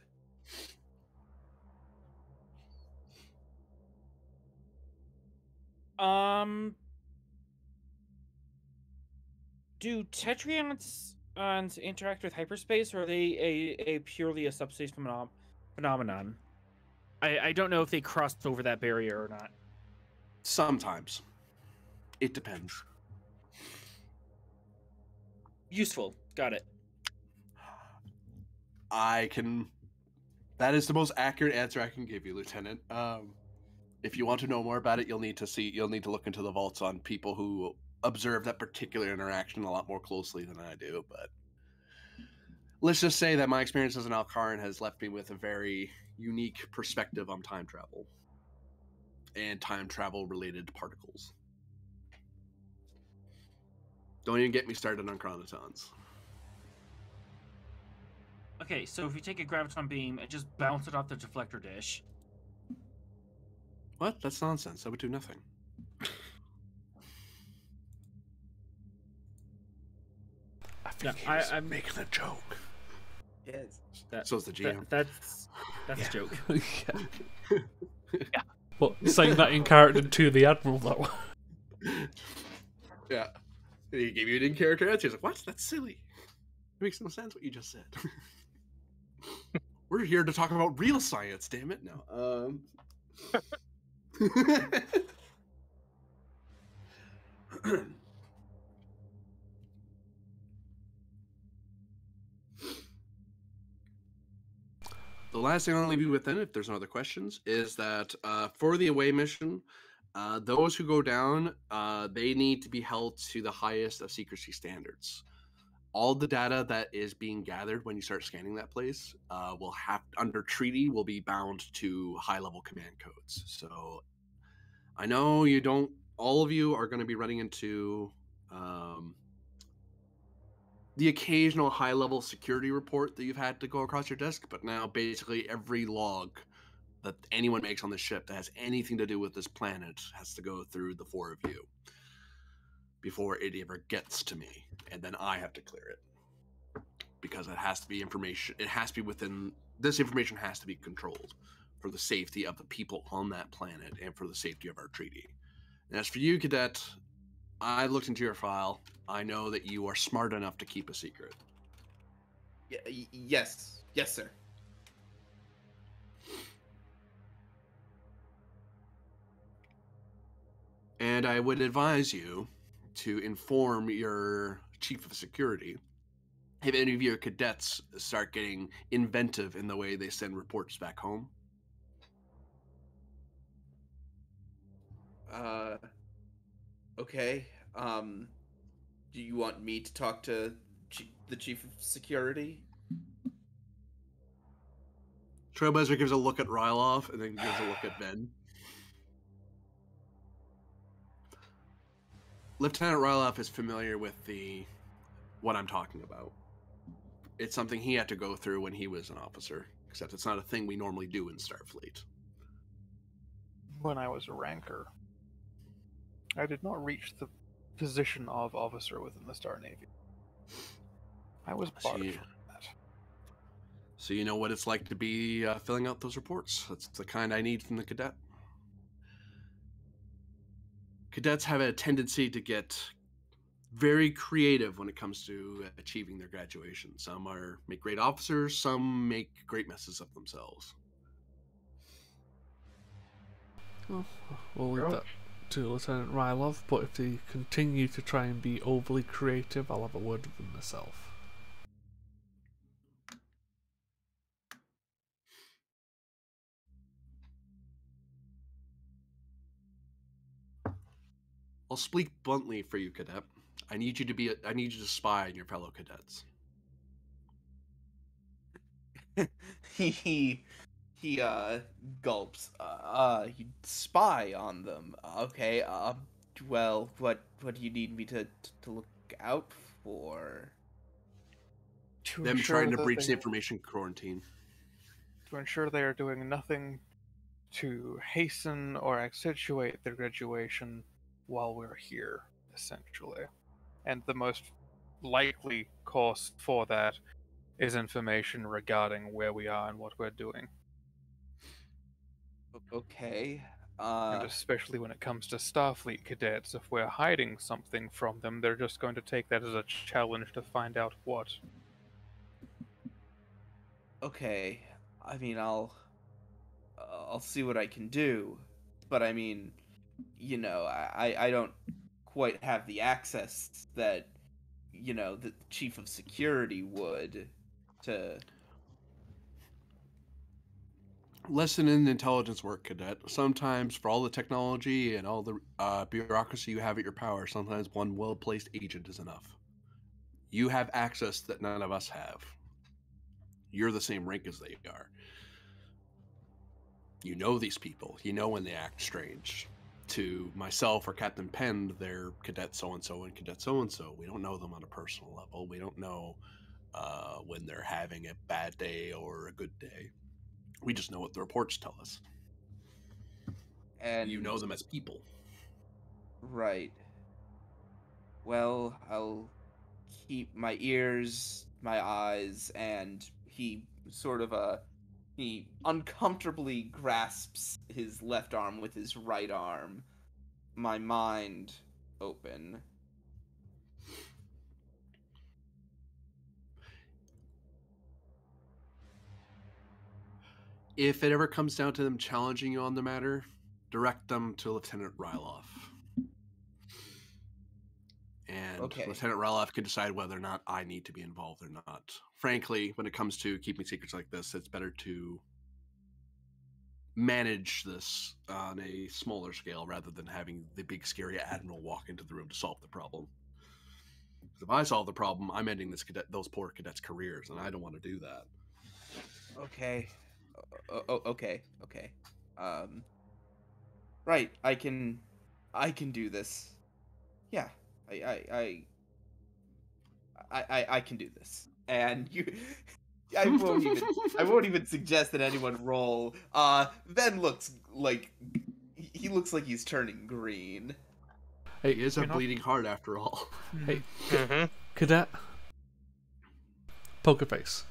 Um, do Tetryons uh, interact with hyperspace, or are they a, a purely a subspace phenom- phenomenon? I, I don't know if they crossed over that barrier or not. Sometimes. It depends. Useful. Got it. I can. That is the most accurate answer I can give you, Lieutenant. Um, if you want to know more about it, you'll need to see. You'll need to look into the vaults on people who observe that particular interaction a lot more closely than I do. But let's just say that my experience as an Alcaran has left me with a very unique perspective on time travel and time travel related particles. Don't even get me started on chronotons. Okay, so if you take a graviton beam and just bounce it off the deflector dish, What? That's nonsense. That would do nothing. Think No, he I, I'm making a joke. Yes. that, So's the GM. that that's that's a joke. yeah. But saying that in character to the admiral, though. yeah. He gave you an in character answer. He's like, what? That's silly. It makes no sense what you just said. We're here to talk about real science, damn it. No. Um the last thing I'll leave you with, then, if there's no other questions, is that uh, for the away mission, uh, those who go down, uh, they need to be held to the highest of secrecy standards. All the data that is being gathered when you start scanning that place uh, will have, under treaty, will be bound to high level command codes. So I know you don't, all of you are going to be running into um, the occasional high level security report that you've had to go across your desk, but now basically every log that anyone makes on the ship that has anything to do with this planet has to go through the four of you before it ever gets to me, and then I have to clear it because it has to be information. It has to be within this information has to be controlled for the safety of the people on that planet and for the safety of our treaty. And as for you, cadet, I looked into your file. I know that you are smart enough to keep a secret. Y- y- yes, yes, sir. And I would advise you to inform your chief of security if any of your cadets start getting inventive in the way they send reports back home. Uh, okay. Um, do you want me to talk to chi- the chief of security? Trailblazer gives a look at Ryloff and then gives a look at Ben. Lieutenant Ryloff is familiar with the what I'm talking about. It's something he had to go through when he was an officer, except it's not a thing we normally do in Starfleet. When I was a ranker, I did not reach the position of officer within the Star Navy. I was So barred you- from that. So you know what it's like to be uh, filling out those reports. That's the kind I need from the cadet. Cadets have a tendency to get very creative when it comes to achieving their graduation. Some are make great officers, some make great messes of themselves. Well, we'll leave that to Lieutenant Rylov, but if they continue to try and be overly creative, I'll have a word with them myself. I'll speak bluntly for you, cadet. I need you to be. A, I need you to spy on your fellow cadets. he he he uh gulps. Uh, uh you spy on them. Okay. Uh, well, what what do you need me to to look out for? To Them trying to breach they- the information quarantine. to ensure they are doing nothing to hasten or accentuate their graduation while we're here, essentially. And the most likely course for that is information regarding where we are and what we're doing. Okay. and Uh, especially when it comes to Starfleet cadets, if we're hiding something from them, they're just going to take that as a challenge to find out what. okay. I mean, I'll I'll see what I can do, but I mean, you know, I I don't quite have the access that you know the chief of security would to Lesson in intelligence work, cadet. Sometimes, for all the technology and all the uh, bureaucracy you have at your power, sometimes one well placed agent is enough. You have access that none of us have. You're the same rank as they are. You know these people. You know when they act strange. To myself or Captain Penn, they're cadet so and so and cadet so and so. We don't know them on a personal level. We don't know uh, when they're having a bad day or a good day. We just know what the reports tell us. and you know them as people. Right. Well, I'll keep my ears, my eyes, and he sort of uh he uncomfortably grasps his left arm with his right arm. My mind open. If it ever comes down to them challenging you on the matter, direct them to Lieutenant Ryloff. And Okay. Lieutenant Ryloff can decide whether or not I need to be involved or not. Frankly, when it comes to keeping secrets like this, it's better to manage this on a smaller scale rather than having the big scary admiral walk into the room to solve the problem. 'Cause If I solve the problem, I'm ending this cadet, those poor cadets' careers, and I don't want to do that. Okay. O- o- okay. Okay. Um. Right. I can. I can do this. Yeah. I. I. I. I, I, I can do this. And you. I won't even. I won't even suggest that anyone roll. Uh. Ben looks like. he- He looks like he's turning green. Hey, it is a not- bleeding heart after all. Hey, Mm-hmm. cadet. Poker face.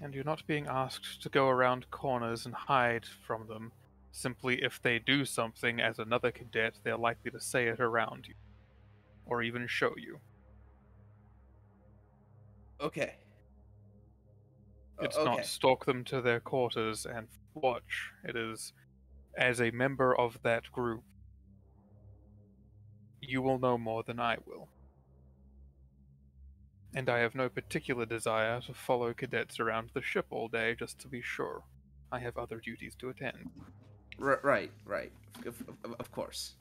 And you're not being asked to go around corners and hide from them. Simply, if they do something as another cadet, they're likely to say it around you. Or even show you. Okay. It's okay. not stalk them to their quarters and watch. It is, as a member of that group, you will know more than I will. And I have no particular desire to follow cadets around the ship all day just to be sure. I have other duties to attend. R- right, right. Of, of, of course.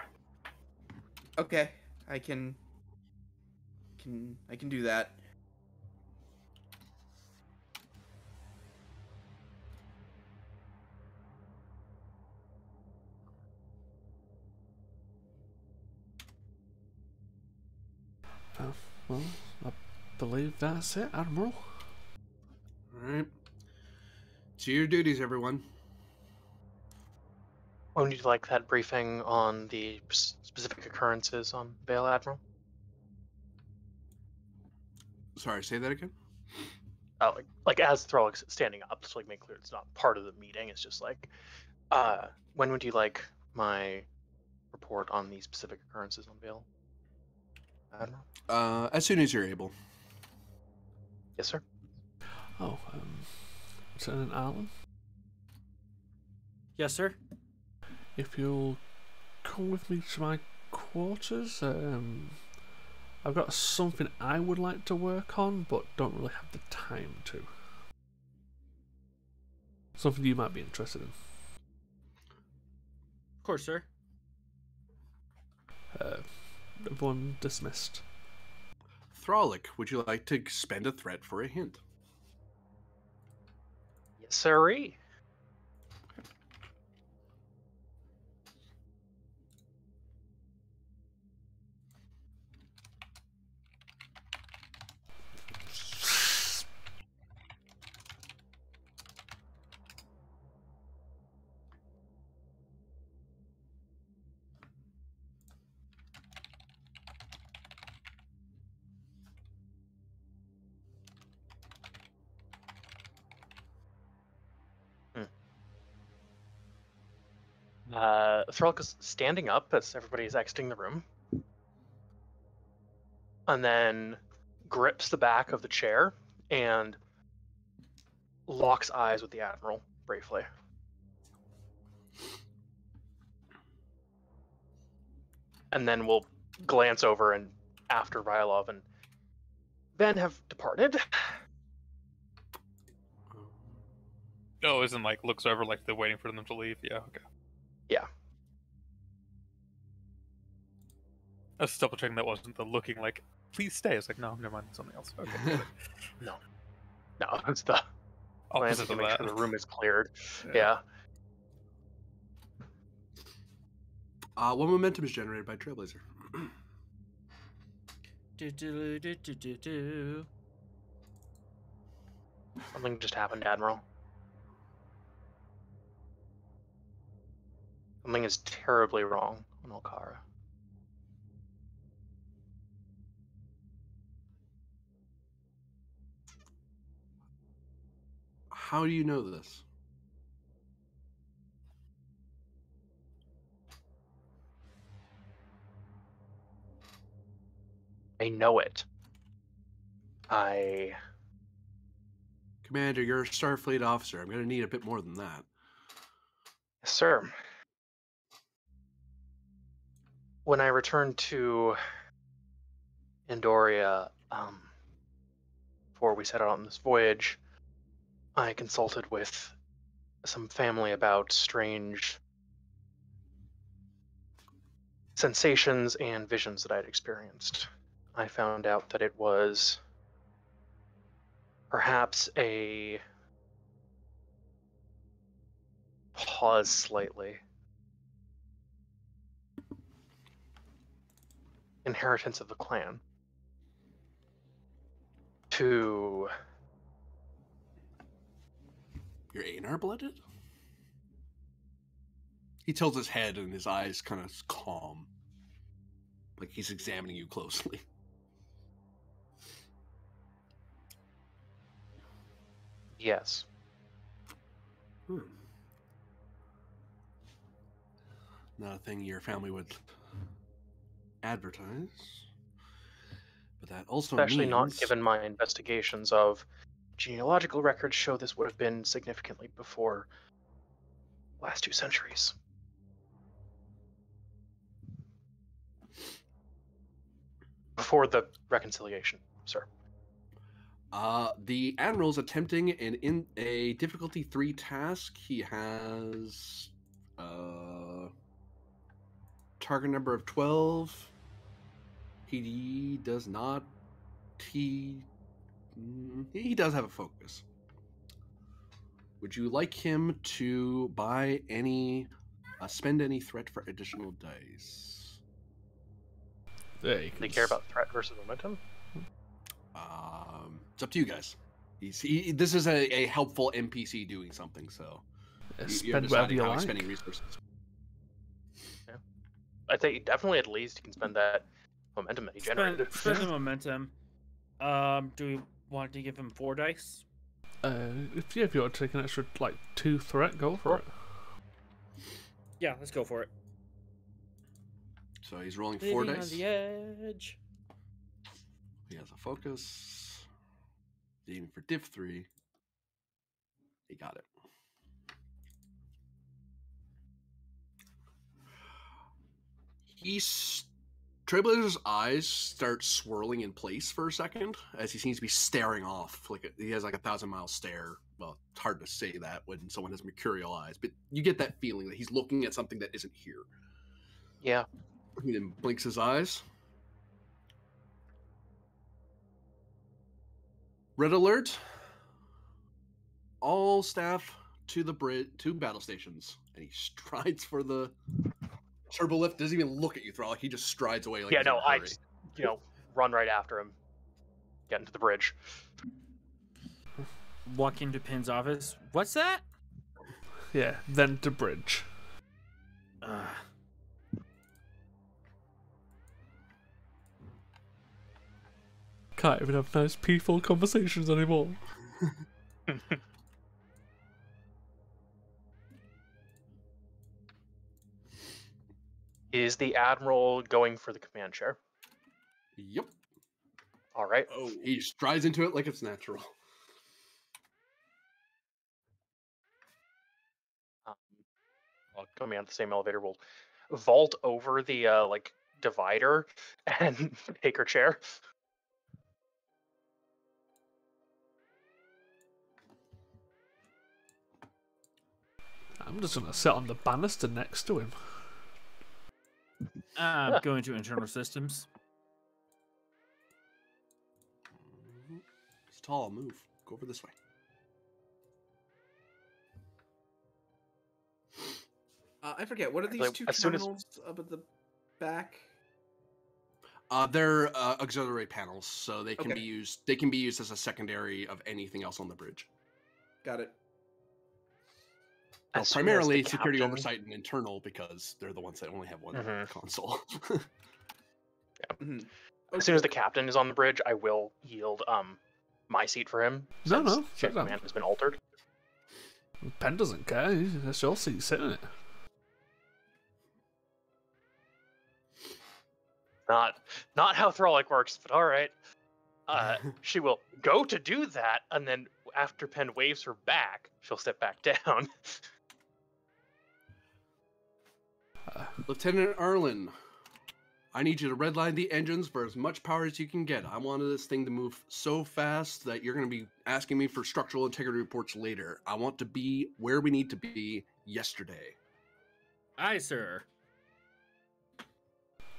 Okay, I can. Can I can do that? Uh, well, I believe that's it, Admiral. All right. To your duties, everyone. When would you like that briefing on the specific occurrences on Bail Admiral? Sorry, say that again. Uh, like, like as Throllic's standing up, to like make clear it's not part of the meeting. It's just like, uh, when would you like my report on the specific occurrences on Bail? Admiral? Uh, as soon as you're able. Yes, sir. Oh, um, Lieutenant Allen, Yes, sir. if you'll come with me to my quarters, um, I've got something I would like to work on, but don't really have the time to. Something you might be interested in. Of course, sir. Uh, everyone dismissed. Throlic, would you like to spend a threat for a hint? Yes, sirree. Uh, Throlic is standing up as everybody is exiting the room, and then grips the back of the chair and locks eyes with the admiral briefly. And then we'll glance over and after Rylov and Ben have departed. Oh, isn't like looks over like they're waiting for them to leave? Yeah, okay. Yeah. I was double checking that wasn't the looking like, please stay. It's like, no, never mind, something else. Okay. no. No, it's the glance Opposite to of make that. sure the room is cleared. Yeah. Uh, what momentum is generated by Trailblazer? Do, do, do, do, do, do. Something just happened, Admiral. Something is terribly wrong on Okara. How do you know this? I know it. I Commander, you're a Starfleet officer. I'm going to need a bit more than that. Yes, sir. When I returned to Andoria, um, before we set out on this voyage, I consulted with some family about strange sensations and visions that I'd experienced. I found out that it was perhaps a pause slightly. Inheritance of the clan to You're Aenar blooded? He tilts his head and his eyes kind of calm. Like he's examining you closely. yes. Hmm. Not a thing your family would advertise. But that also especially not given my investigations of genealogical records show this would have been significantly before last two centuries. Before the reconciliation, sir. Uh, the admiral's attempting an in a difficulty three task. He has uh target number of twelve. He does not. He mm, he does have a focus. Would you like him to buy any, uh, spend any threat for additional dice? There They can care s- about threat versus momentum. Um, it's up to you guys. He's, he, this is a, a helpful NPC doing something, so yeah, you- you're spend deciding you how like. he's spending resources. I think definitely at least you can spend that momentum that he Spend, generated. spend the momentum. Um, do we want to give him four dice? Uh, if, yeah, if you want to take an extra like two threat, go for it. Yeah, let's go for it. So he's rolling four Living dice. on the edge. He has a focus. Aiming for div three. He got it. He's Trailblazer's eyes start swirling in place for a second as he seems to be staring off. Like a, he has like a thousand mile stare. Well, it's hard to say that when someone has mercurial eyes, but you get that feeling that he's looking at something that isn't here. Yeah. He then blinks his eyes. Red alert. All staff to the bridge to battle stations. And he strides for the turbo lift. Doesn't even look at you, Thrall. Like he just strides away like yeah, no, a I hurry. just, you know, run right after him. Get into the bridge. Walk into Penn's office. What's that? Yeah, then to bridge. Uh, Can't even have nice, peaceful conversations anymore. Is the admiral going for the command chair? Yep. All right. Oh, he strides into it like it's natural. Um, well, coming out the same elevator, We'll vault over the uh, like divider and take her chair. I'm just gonna sit on the banister next to him. I'm going to internal systems. It's tall. Move. Go over this way. Uh, I forget. What are these Like, two as soon as- terminals up at the back? Uh, they're uh, auxiliary panels, so they can Okay. be used. They can be used as a secondary of anything else on the bridge. Got it. Well, As soon as the primarily security captain- oversight and internal because they're the ones that only have one Mhm. console. Mhm. As soon as the captain is on the bridge, I will yield um my seat for him. No, no, the sit down. command has been altered. Penn doesn't care. That's your seat. Sit in it. Not not how Throlic works, but all right. Uh, she will go to do that, and then after Penn waves her back, she'll step back down. Lieutenant Arlen, I need you to redline the engines for as much power as you can get. I wanted this thing to move so fast that you're going to be asking me for structural integrity reports later. I want to be where we need to be yesterday. Aye, sir.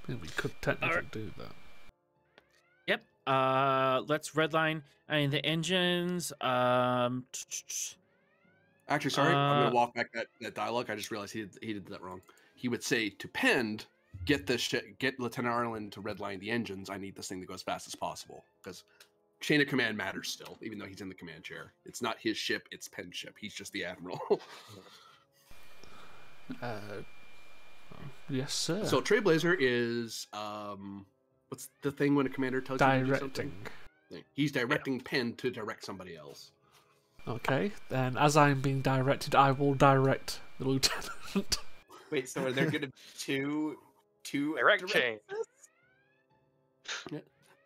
I we could technically do that. Yep. Uh, let's redline. I mean, the engines. Um, Actually, sorry, I'm Uh, going to walk back that, that dialogue. I just realized he did, he did that wrong. He would say to Penn, get this shit, get Lieutenant Arlen to redline the engines. I need this thing to go as fast as possible because chain of command matters still, even though he's in the command chair. It's not his ship; it's Penn's ship. He's just the admiral. Uh, yes, sir. So Trailblazer is um, what's the thing when a commander tells you to do directing. something? He's directing Penn to direct somebody else. Okay, then as I'm being directed, I will direct the lieutenant. Wait, so are there going to be two, two Direct direct chain. assists?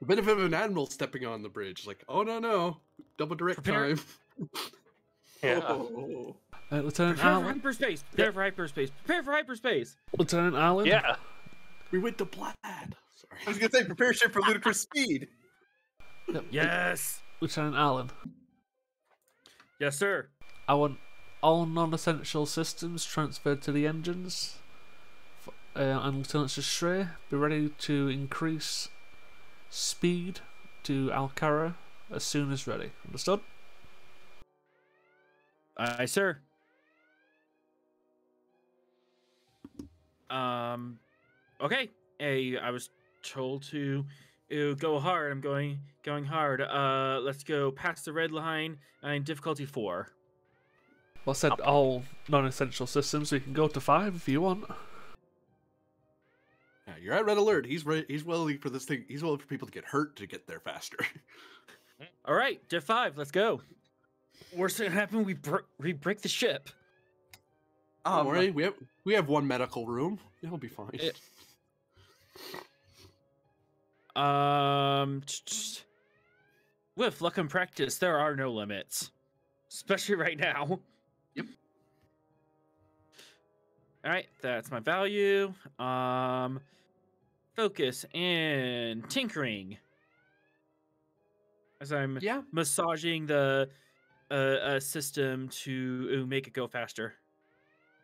The benefit of an admiral stepping on the bridge, like, oh no no, double direct Prepare- time. Yeah. Oh. Uh, Lieutenant prepare for Allen. hyperspace. Prepare for hyperspace. Prepare for hyperspace. Lieutenant Allen. Yeah. We went to Blad. Sorry. I was going to say, prepare ship for ludicrous speed. Yes. Lieutenant Allen. Yes, sir. I want all non-essential systems transferred to the engines. Uh, and Lieutenant Stray, be ready to increase speed to Alcara as soon as ready. Understood? Aye, sir. Um, okay. Hey, I was told to uh, go hard. I'm going going hard. Uh, let's go past the red line and difficulty four. Well, I said all non-essential systems. We can go to five if you want. Yeah, you're at red alert. He's re- he's willing for this thing. He's willing for people to get hurt to get there faster. All right, div five. Let's go. Worst thing happen, we br- we break the ship. Don't Um, worry, we have we have one medical room. It'll be fine. It- Um, with luck and practice, there are no limits, especially right now. All right, that's my value. Um, focus and tinkering. As I'm yeah. massaging the uh, uh, system to make it go faster.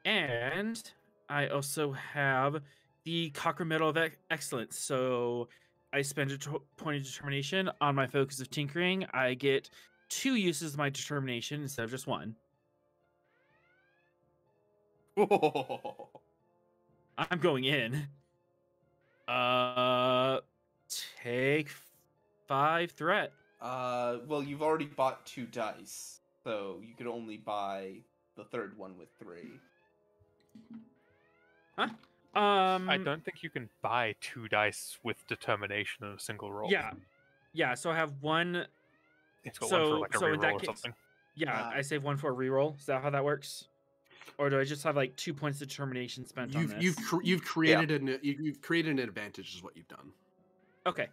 And I also have the Cochrane Medal of Ex- Excellence. So I spend a point of determination on my focus of tinkering. I get two uses of my determination instead of just one. I'm going in. Uh, take five threat. uh, well, you've already bought two dice, so you could only buy the third one with three. Huh? Um, I don't think you can buy two dice with determination in a single roll. Yeah, yeah. So I have one. it's got one so- for like a so in reroll that or case- something. Yeah, Ah. I save one for a reroll. Is that how that works? Or do I just have like two points of determination spent on You've this? you've cr- you've created an you- you've created an advantage is what you've done Okay.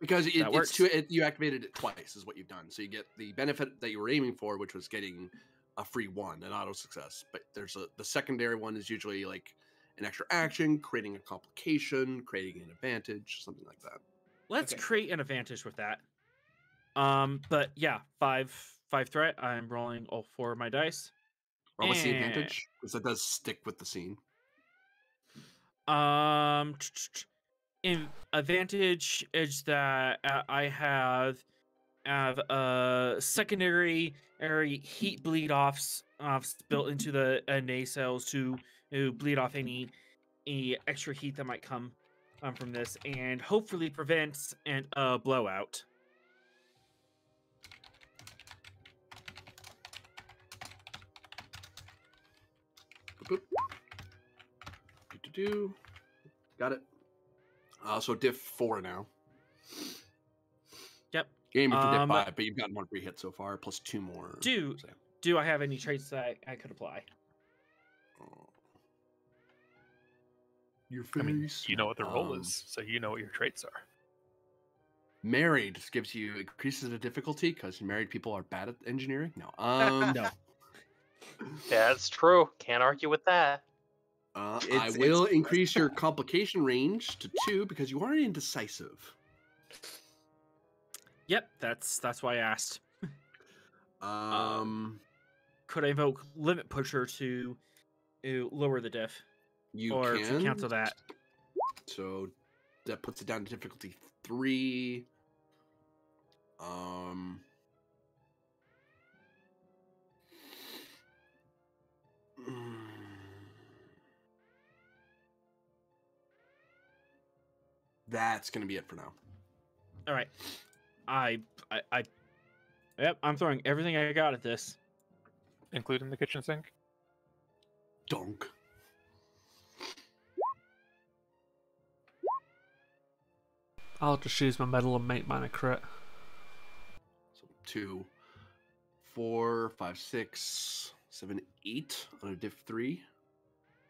because it, it's works. two, it, you activated it twice is what you've done. So you get the benefit that you were aiming for, which was getting a free one, an auto success. But there's a the secondary one is usually like an extra action, creating a complication, creating an advantage, something like that. Let's Okay. create an advantage with that. Um, but yeah, five five threat. I'm rolling all four of my dice. Or what's the advantage? Because that does stick with the scene. Um, in advantage is that uh, I have have a secondary area heat bleed offs offs built into the uh, nacelles to to bleed off any any extra heat that might come um, from this, and hopefully prevents an uh, blowout. Do-do-do. Got it. Uh, so diff four now. Yep. You're aiming for diff Um, five, but you've gotten one free hit so far, plus two more. Do so- do I have any traits that I, I could apply? Oh. Your I mean, you know what the role Um, is, so you know what your traits are. Married gives you increases the difficulty because married people are bad at engineering. No. Um. No. Yeah, that's true. Can't argue with that. Uh, I will it's- increase your complication range to two because you are indecisive. Yep, that's that's why I asked. Um, Could I invoke Limit Pusher to, to lower the diff you or can to cancel that? So that puts it down to difficulty three. Um. That's gonna be it for now. All right, I I, I yep, I'm throwing everything I got at this. including the kitchen sink. Donk. I'll just use my medal and make mine a crit. So two, four, five, six, seven, eight on a diff three.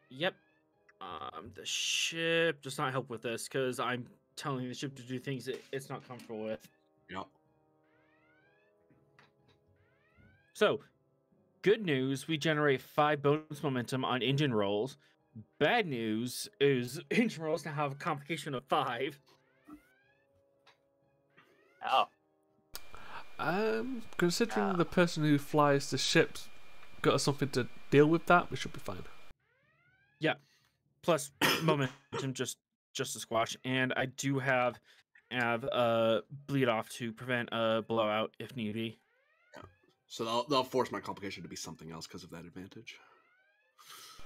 Yep. Um, the ship does not help with this because I'm telling the ship to do things it, it's not comfortable with. Yep. So, good news, we generate five bonus momentum on engine rolls. Bad news is engine rolls now have a complication of five. Oh, Um, considering the person who flies the ships got something to deal with that, we should be fine. Plus momentum just just a squash, and I do have have uh bleed off to prevent a blowout if need be. So they'll, they'll force my complication to be something else because of that advantage.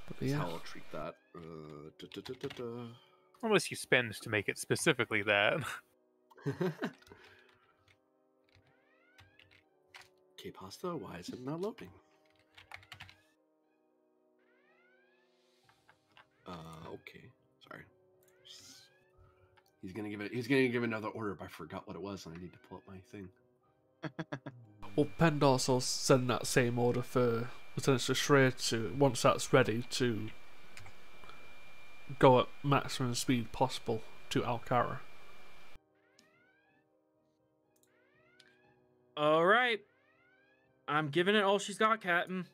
But That's yeah, how I'll treat that. Uh, da, da, da, da, Unless you spend to make it specifically that. da. okay, pasta. Why is it not loading? Uh, okay. Sorry. He's gonna give it. He's gonna give another order, but I forgot what it was, and I need to pull up my thing. well, Pendor's also send that same order for Lieutenant Shreya to once that's ready to go at maximum speed possible to Alcara. All right, I'm giving it all she's got, Captain.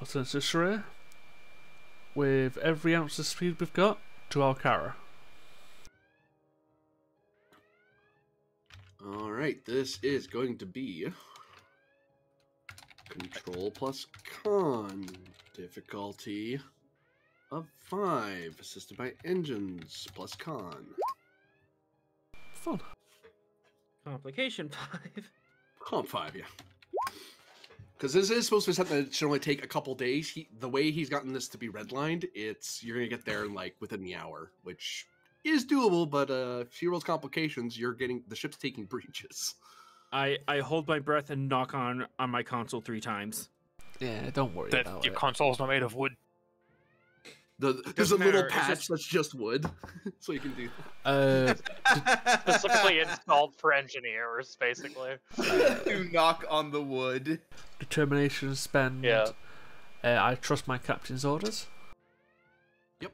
Lieutenant Shreya, with every ounce of speed we've got to Alcara. All right, this is going to be control plus con difficulty of five, assisted by engines plus con. Fun. Complication five. comp five, yeah. Because this is supposed to be something that should only take a couple days. He, the way he's gotten this to be redlined, it's you're gonna get there in like within the hour, which is doable. But uh, if she rolls complications, you're getting the ship's taking breaches. I I hold my breath and knock on on my console three times. Yeah, don't worry that about your it. console's not made of wood. The, there's a little matter, patch just- that's just wood, so you can do. Uh, specifically installed for engineers, basically. to knock on the wood. determination spend. Yeah. Uh, I trust my captain's orders. Yep.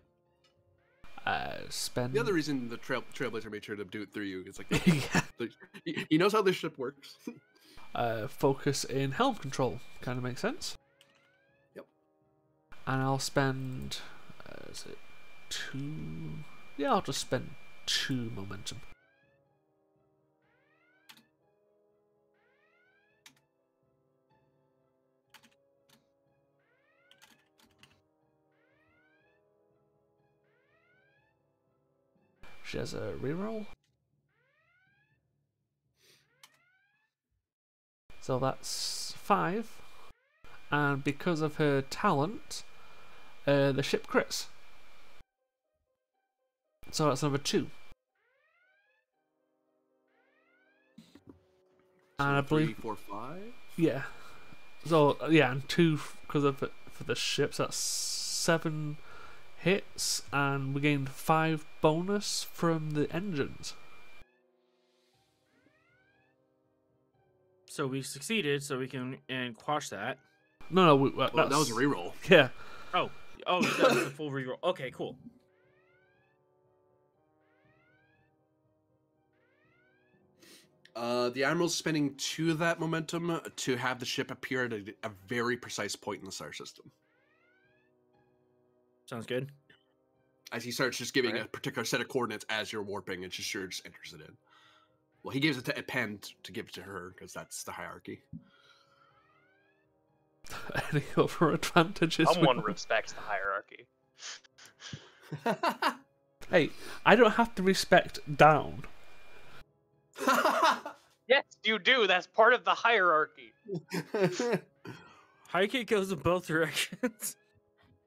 Uh, spend. The other reason the trail, Trailblazer made sure to do it through you is like yeah. the- he, he knows how this ship works. Uh, focus in helm control. Kind of makes sense. Yep. And I'll spend. Uh, is it two? Yeah, I'll just spend two momentum. She has a reroll. So that's five. And because of her talent, uh, the ship crits. So that's number two. And I believe, four, five. yeah. So yeah, and two because of it for the ships. That's seven hits, and we gained five bonus from the engines. So we succeeded, so we can and quash that. No, no, we, uh, Well, that was a that's- reroll. Yeah, Oh, oh, that was the full reroll. Okay, cool. Uh, the admiral's spending two of that momentum to have the ship appear at a, a very precise point in the star system. Sounds good. As he starts just giving a particular set of coordinates as you're warping, and she sure just enters it in. Well, he gives it to Append to give it to her because that's the hierarchy. Any other advantages? we Someone respects the hierarchy. Hey, I don't have to respect down. Yes, you do. That's part of the hierarchy. Hierarchy goes in both directions.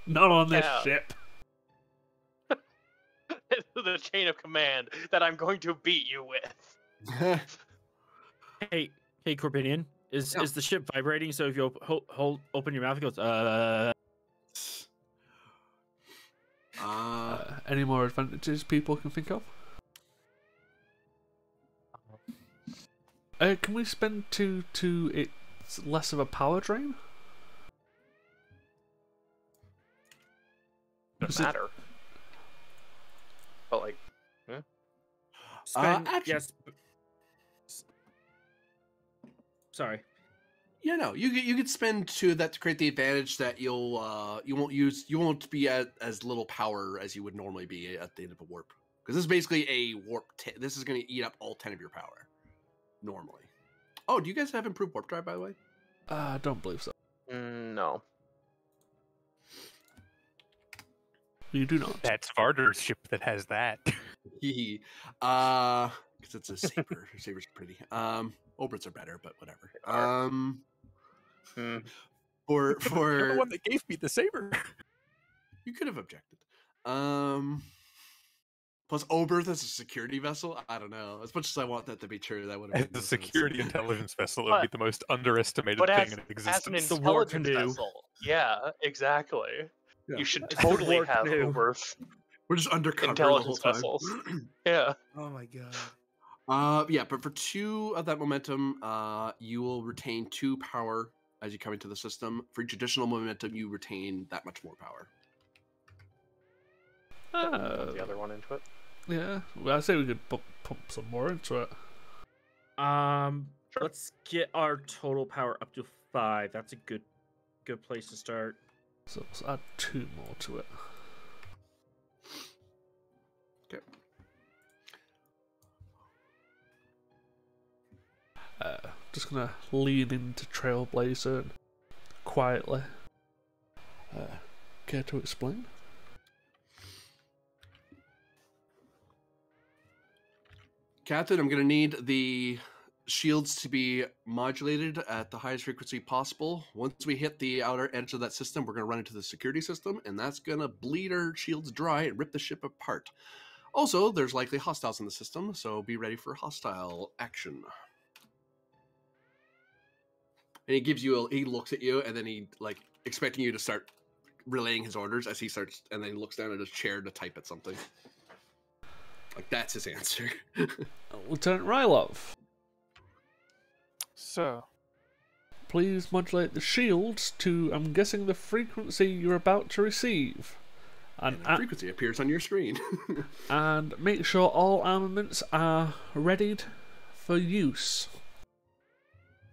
Not on this Yeah. ship. the chain of command that I'm going to beat you with. hey, hey, Corbinian, is Yeah. is the ship vibrating? So if you op- hold, hold open your mouth, it goes. Uh, uh, Uh, any more advantages people can think of? Uh, can we spend two to it's less of a power drain? Is Doesn't it- matter. But like, spend, actu- yes. Sorry. Yeah, no, you could- you could spend two of that to create the advantage that you'll uh you won't use you won't be at as little power as you would normally be at the end of a warp because this is basically a warp. T- this is going to eat up all ten of your power normally. Oh, do you guys have improved warp drive by the way? Uh, I don't believe so. mm, no. You do not. That's Varder's ship that has that. Hee uh, because it's a saber. Sabers pretty. Um, Oberths are better, but whatever. They. Um, Hmm. for You're the one that gave me the saber. you could have objected. Um. Plus, Oberth as a security vessel. I don't know. As much as I want that to be true, that would have been the no sense. security intelligence vessel, it would be the most underestimated But thing as, in as an. The war intelligence canoe. vessel, yeah, exactly. Yeah. You should totally have canoe. Oberth. We're just undercover Intelligence the whole vessels. Yeah. Oh my god. Uh, yeah, but for two of that momentum, uh, you will retain two power as you come into the system. For each additional momentum, you retain that much more power. Uh, Put the other one into it. yeah, well, I say we could pump, pump some more into it. Um, let's get our total power up to five. That's a good, good place to start. So let's add two more to it. Uh, just gonna lean into Trailblazer quietly. Uh, care to explain? Captain, I'm to need the shields to be modulated at the highest frequency possible. Once we hit the outer edge of that system, we're going to run into the security system, and that's going to bleed our shields dry and rip the ship apart. Also, there's likely hostiles in the system, so be ready for hostile action. And he gives you a, he looks at you, and then he, like, expecting you to start relaying his orders as he starts, and then he looks down at his chair to type at something. Like, that's his answer. Lieutenant Rylov, So, please modulate the shields to, I'm guessing, the frequency you're about to receive. And, And the a- frequency appears on your screen. and make sure all armaments are readied for use.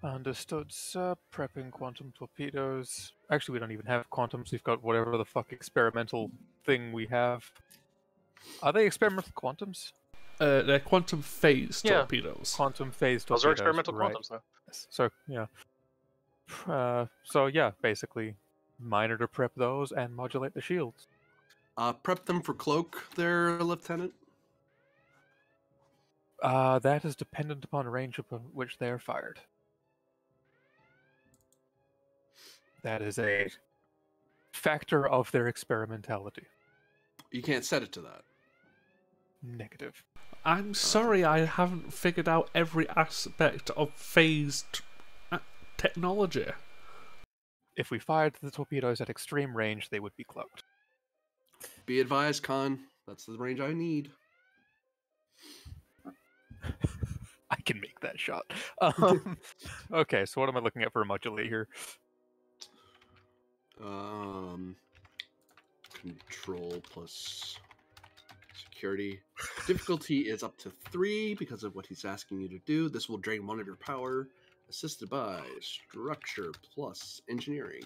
Understood, sir. Prepping quantum torpedoes. Actually, we don't even have quantums. We've got whatever the fuck experimental thing we have. Are they experimental quantums? Uh, they're quantum phase Yeah. torpedoes. Quantum phase torpedoes. Those torpedoes. are experimental right. quantums, though. So yeah. Uh, so yeah, basically, miner to prep those and modulate the shields. uh, prep them for cloak, there, Lieutenant. Uh, that is dependent upon range upon which they are fired. That is a factor of their experimentality. You can't set it to that. Negative. I'm sorry I haven't figured out every aspect of phased uh, technology. If we fired the torpedoes at extreme range, they would be cloaked. Be advised, Khan. That's the range I need. I can make that shot. Um, okay, so what am I looking at for a modulate here? Um, control plus security. Difficulty is up to three because of what he's asking you to do. This will drain one of your power. Assisted by structure plus engineering.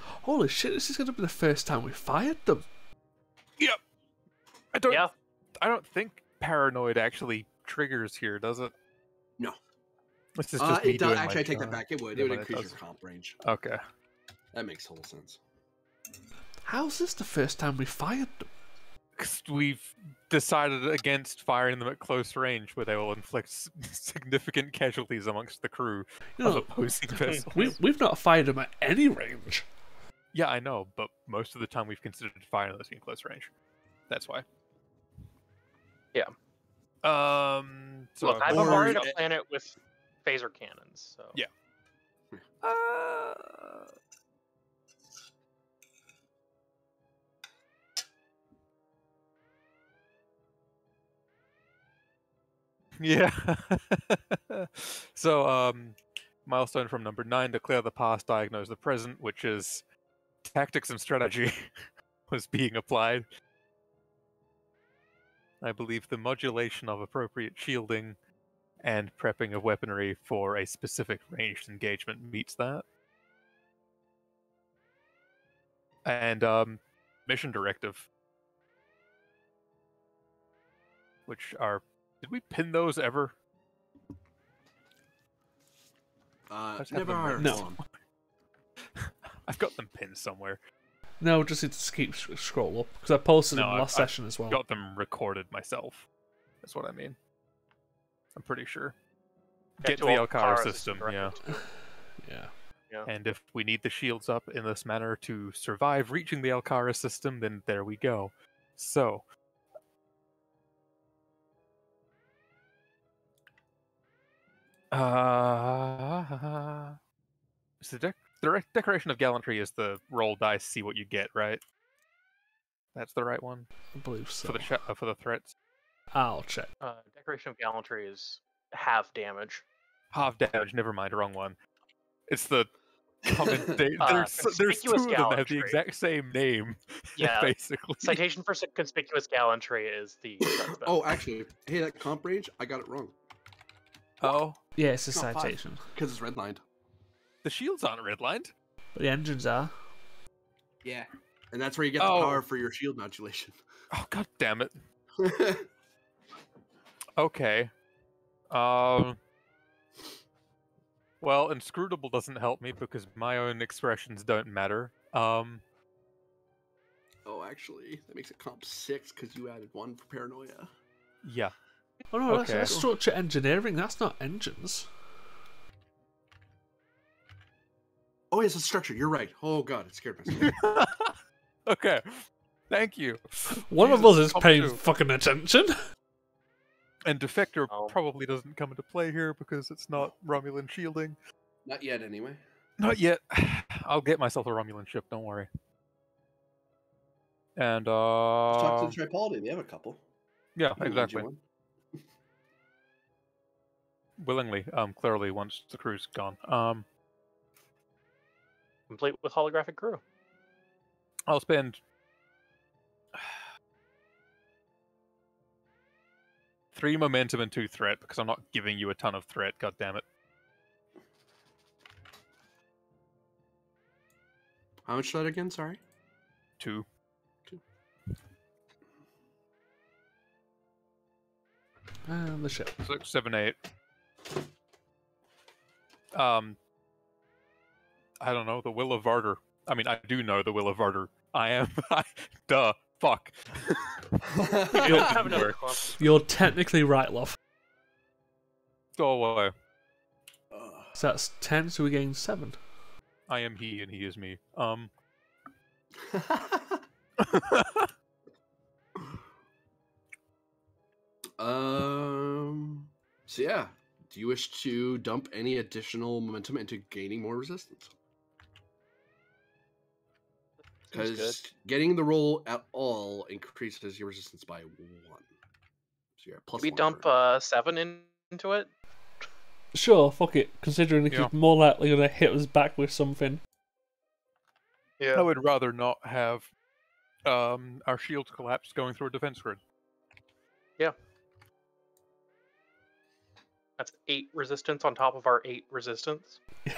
Holy shit! This is going to be the first time we fired them. Yep. I don't. Yeah. I don't think paranoid actually triggers here, does it? No. This is Uh, just me it does, doing my actually, I take that back. It would. It would increase your comp range. Okay. That makes total sense. How's this the first time we fired them? 'Cause we've decided against firing them at close range, where they will inflict significant casualties amongst the crew You of opposing vessels. we, we've not fired them at any range. Yeah, I know, but most of the time we've considered firing those in close range. That's why. Yeah. Um. So Look, I'm I've going- Or- already a planet with phaser cannons, so Yeah. Uh, yeah. so, um, milestone from number nine: declare the past, diagnose the present, which is tactics and strategy was being applied. I believe the modulation of appropriate shielding and prepping of weaponry for a specific ranged engagement meets that. And um, mission directive, which are did we pin those ever? Uh, never them No. I've got them pinned somewhere. No, just need to keep scroll up because I posted No, them last I session as well. Got them recorded myself. That's what I mean. I'm pretty sure. Yeah, Get to to the all Alcara system, yeah. Yeah. And if we need the shields up in this manner to survive reaching the Alcara system, then there we go. So. Uh, so the, dec- the decoration of gallantry is the roll dice, see what you get, right? That's the right one I believe so. for the uh, for the threats. I'll check. uh, decoration of gallantry is half damage. Half damage. Never mind, wrong one. It's the common. They, Uh, there's there's two conspicuous of them that have the exact same name. Yeah, basically. Citation for conspicuous gallantry is the. Oh, actually, hey, that comp range, I got it wrong Oh, Yeah, it's a It's citation. because it's redlined. the shields aren't redlined. But the engines are. Yeah, and that's where you get the Oh. power for your shield modulation. Oh god damn it. Okay. Um. Well, inscrutable doesn't help me because my own expressions don't matter. Um. oh, actually, that makes it comp six because you added one for paranoia. Yeah. Oh no, that's, Okay. that's structure engineering. That's not engines. Oh, it's a structure. You're right. Oh god, it scared me. okay. Thank you. One of Jesus, us is paying two. fucking attention. And defector Oh. probably doesn't come into play here because it's not Romulan shielding. Not yet, anyway. Not yet. I'll get myself a Romulan ship. Don't worry. And Let's talk uh, to the Tripoli. They have a couple. yeah, You can lend you exactly. Willingly. Um, clearly once the crew's gone. Um, Complete with holographic crew. I'll spend three momentum and two threat because I'm not giving you a ton of threat. God damn it. How much that again? Sorry. Two. And the ship. Six, seven, eight. Um, I don't know the will of Varder. I mean, I do know the will of Varder. I am. I, duh. Fuck. We It don't have didn't another work. clump. You're technically right, love. Go away. So that's ten, so we gain seven. I am he, and he is me. Um. um. So yeah, do you wish to dump any additional momentum into gaining more resistance? Seems good. Because getting the roll at all increases your resistance by one. So you're plus we one dump for- uh, seven in, into it. Sure, fuck it. Considering Yeah. he's more likely gonna hit us back with something. Yeah, I would rather not have um our shields collapse going through a defense grid. Yeah. That's eight resistance on top of our eight resistance.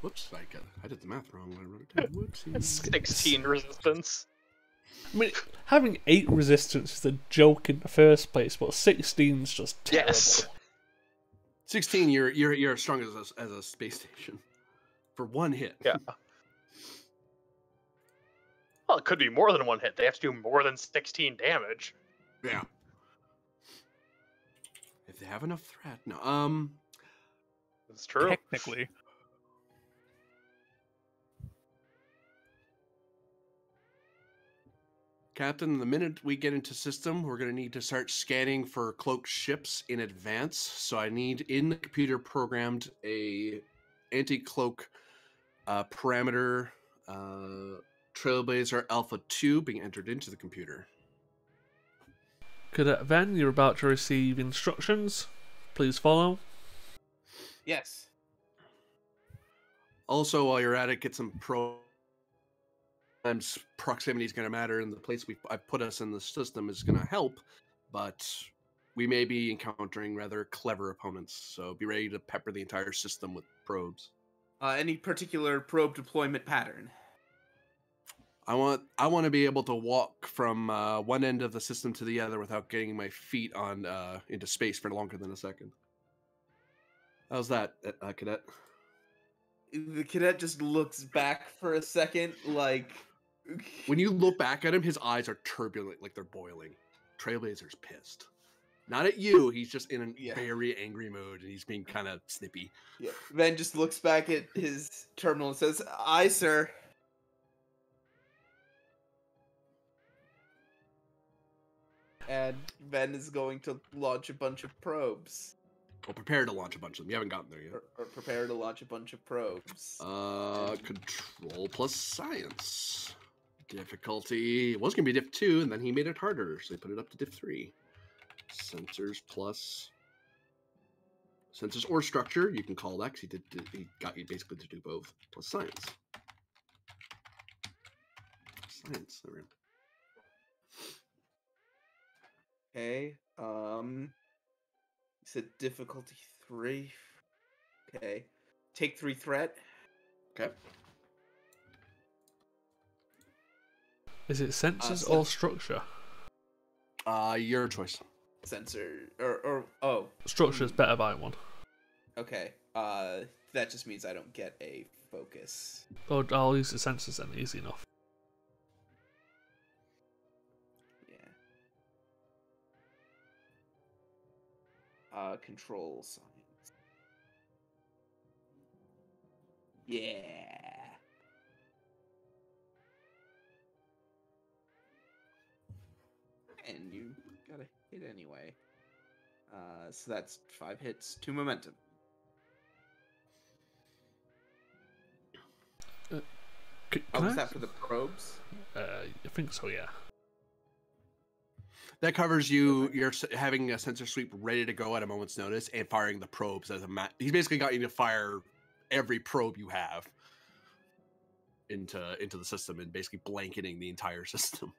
Whoops, I got I did the math wrong when I wrote it down. Whoopsie. 16 resistance. I mean, having eight resistance is a joke in the first place, but 16's just terrible. Yes. 16, you're you're you're as strong as a, as a space station for one hit. Yeah. Well, it could be more than one hit. They have to do more than 16 damage. Yeah. If they have enough threat, no. Um, That's true. Technically. Captain, the minute we get into system, we're going to need to start scanning for cloaked ships in advance. So I need in the computer programmed a anti-cloak uh, parameter uh, Trailblazer Alpha 2 being entered into the computer. Cadet Ven, you're about to receive instructions. Please follow. Yes. Also, while you're at it, get some pro. Sometimes proximity is going to matter, and the place we I put us in the system is going to help. But we may be encountering rather clever opponents, so be ready to pepper the entire system with probes. Uh, any particular probe deployment pattern? I want I want to be able to walk from uh, one end of the system to the other without getting my feet on uh, into space for longer than a second. How's that, uh, cadet? The cadet just looks back for a second, like. When you look back at him, his eyes are turbulent, like they're boiling. Trailblazer's pissed. Not at you. He's just in a Yeah. very angry mood, and he's being kind of snippy. Yeah. Just looks back at his terminal and says, "Aye, sir." And Ven is going to launch a bunch of probes, Well, prepare to launch a bunch of them. You haven't gotten there yet. or, or prepare to launch a bunch of probes. Uh, control plus science. Difficulty it was gonna be diff two, and then he made it harder, so they put it up to diff three. Sensors plus sensors or structure. You can call that 'cause he did, did. He got you basically to do both. Plus science. Science. There we go. Okay. Um. You said difficulty three. Okay. Take three threat. Okay. Is it sensors so- or structure? Uh, your choice. Sensor or or oh Structure's better by one. okay. Uh, that just means I don't get a focus. Oh, I'll use the sensors then, easy enough. Yeah. Uh, control science. Yeah. And you got a hit anyway. Uh, so that's five hits, two momentum. C- Oh, can was I- that for the probes? Uh, I think so, yeah. That covers you. You're having a sensor sweep ready to go at a moment's notice and firing the probes as a mat. He's basically got you to fire every probe you have into into the system and basically blanketing the entire system.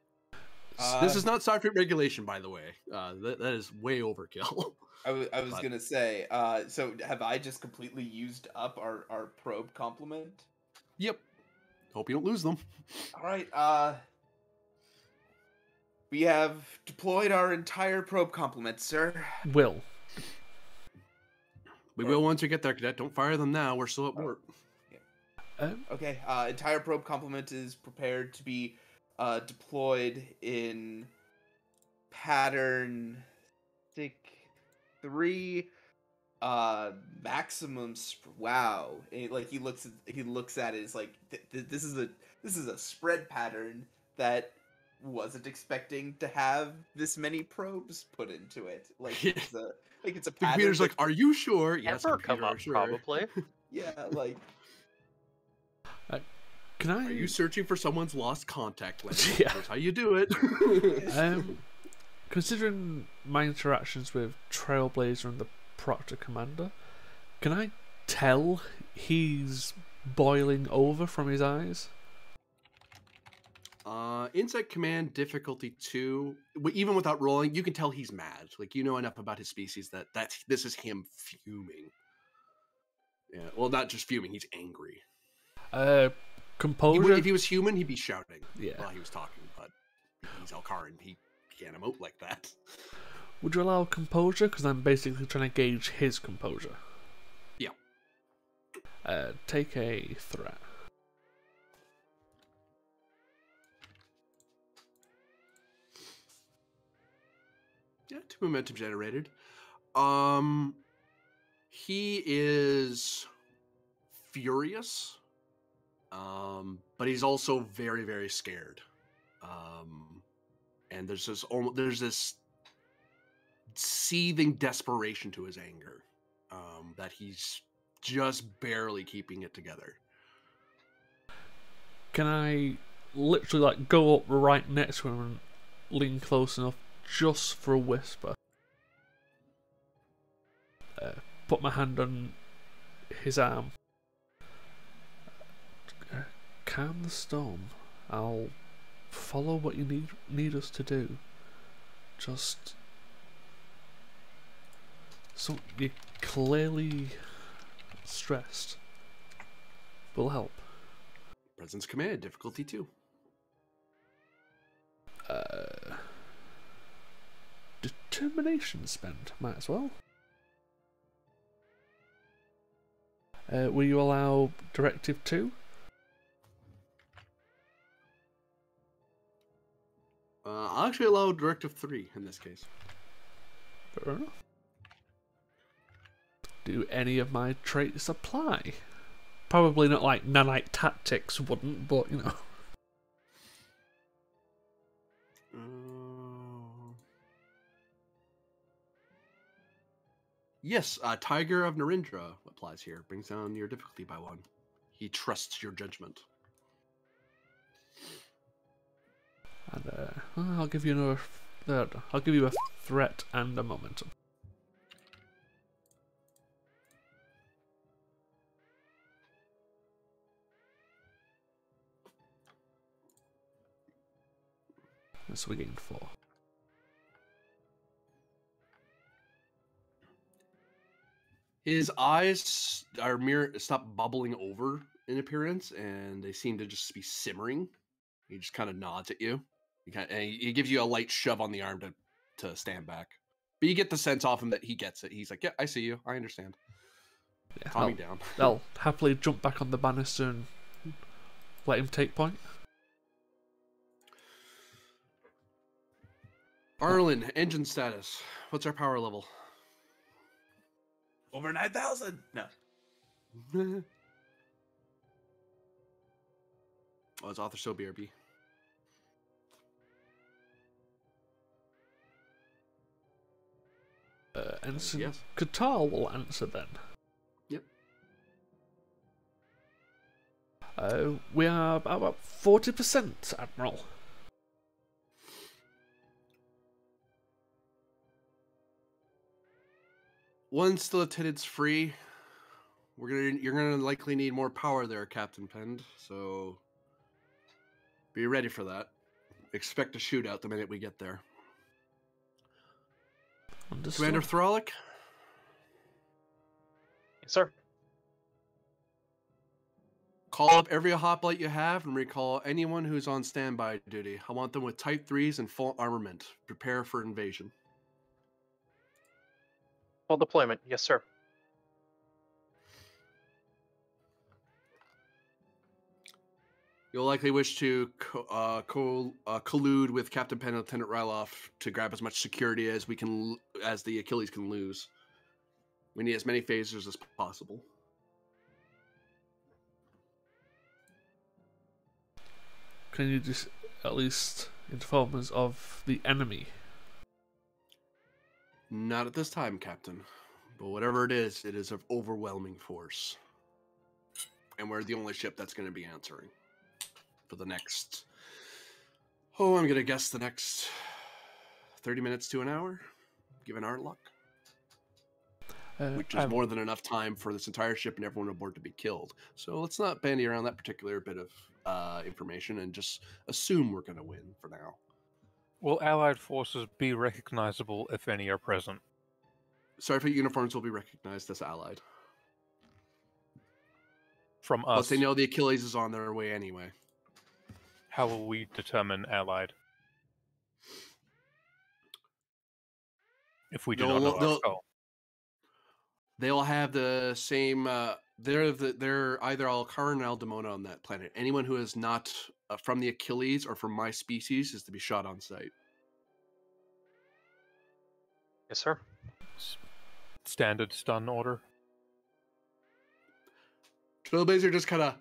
Uh, this is not software regulation, by the way. Uh, that, that is way overkill. I was, But- gonna say, uh, so have I just completely used up our, our probe complement? yep. Hope you don't lose them. All right, uh, we have deployed our entire probe complement, sir. Will. We will once we get there, cadet. Don't fire them now. We're still at work. Um, Okay, uh, entire probe complement is prepared to be uh, deployed in pattern thick three uh maximum sp- wow And, like he looks at he looks at it it's like th- th- this is a this is a spread pattern that wasn't expecting to have this many probes put into it like it's a like it's a The pattern computer's that- like, "Are you sure?" Yes, Ever come up, sure. probably. yeah like can I? Are you searching for someone's lost contact lens? Yeah. That's how you do it. Um, considering my interactions with Trailblazer and the Proctor Commander, can I tell he's boiling over from his eyes? Uh, Insight Command difficulty two. Even without rolling, you can tell he's mad. Like you know enough about his species that that's this is him fuming. Yeah, well, not just fuming; he's angry. Uh, He composure. would, if he was human, he'd be shouting yeah. while he was talking, but he's Elkaran. He can't emote like that. Would you allow composure? Because I'm basically trying to gauge his composure. Yeah. Uh, take a threat. Yeah, two momentum generated. Um, he is furious, um, but he's also very, very scared. Um, and there's this almost there's this seething desperation to his anger um, that he's just barely keeping it together. Can I literally like go up right next to him and lean close enough just for a whisper? Uh, put my hand on his arm. Calm the storm. I'll follow what you need need us to do. Just so you're clearly stressed. we'll help. Presence command difficulty two. Uh, determination spent. Might as well. Uh, will you allow directive two? Uh, I'll actually allow directive three in this case. Fair enough. Do any of my traits apply? Probably not like nanite tactics wouldn't, but you know. Uh, Yes, uh, Tiger of Narendra applies here. Brings down your difficulty by one. He trusts your judgment. And uh, I'll give you another. Third. I'll give you a threat and a momentum. So we gain four. His eyes are mere stop bubbling over in appearance, and they seem to just be simmering. He just kind of nods at you. He, kind and he, he gives you a light shove on the arm to to stand back. But you get the sense off him that he gets it. He's like, "Yeah, I see you. I understand." Yeah, Calm I'll, me down. I'll happily jump back on the banister and let him take point. Arlen, engine status. What's our power level? Over 9,000. No. oh, it's author still BRB. Uh, Ensign yes. Qatar will answer then. Yep. Uh, we are about forty percent, Admiral. Once the lieutenant's free, we're gonna you're gonna likely need more power there, Captain Penn. So be ready for that. Expect a shootout the minute we get there. Understood. Commander Thralic, Yes, sir. call up every hoplite you have and recall anyone who's on standby duty. I want them with Type threes and full armament. Prepare for invasion. Full deployment. Yes, sir. You'll likely wish to co- uh, co- uh, collude with Captain Penn and Lieutenant Ryloff to grab as much security as we can, l- as the Achilles can lose. We need as many phasers as possible. Can you just at least inform us of the enemy? Not at this time, Captain. But whatever it is, it is of overwhelming force. And we're the only ship that's going to be answering for the next. Oh, I'm going to guess the next 30 minutes to an hour, given our luck. Uh, Which is more than enough time for this entire ship and everyone aboard to be killed. So let's not bandy around that particular bit of uh, information and just assume we're going to win for now. Will Allied forces be recognizable if any are present? Starfleet uniforms will be recognized as allied. from Plus, us. they know the Achilles is on their way anyway. How will we determine allied? If we do They'll- not know they'll- spell. They'll have the same. Uh, they're the, they're either Alcaran or Aldemona on that planet. Anyone who is not uh, from the Achilles or from my species is to be shot on sight. Yes, sir. Standard stun order. Trailblazer just kind of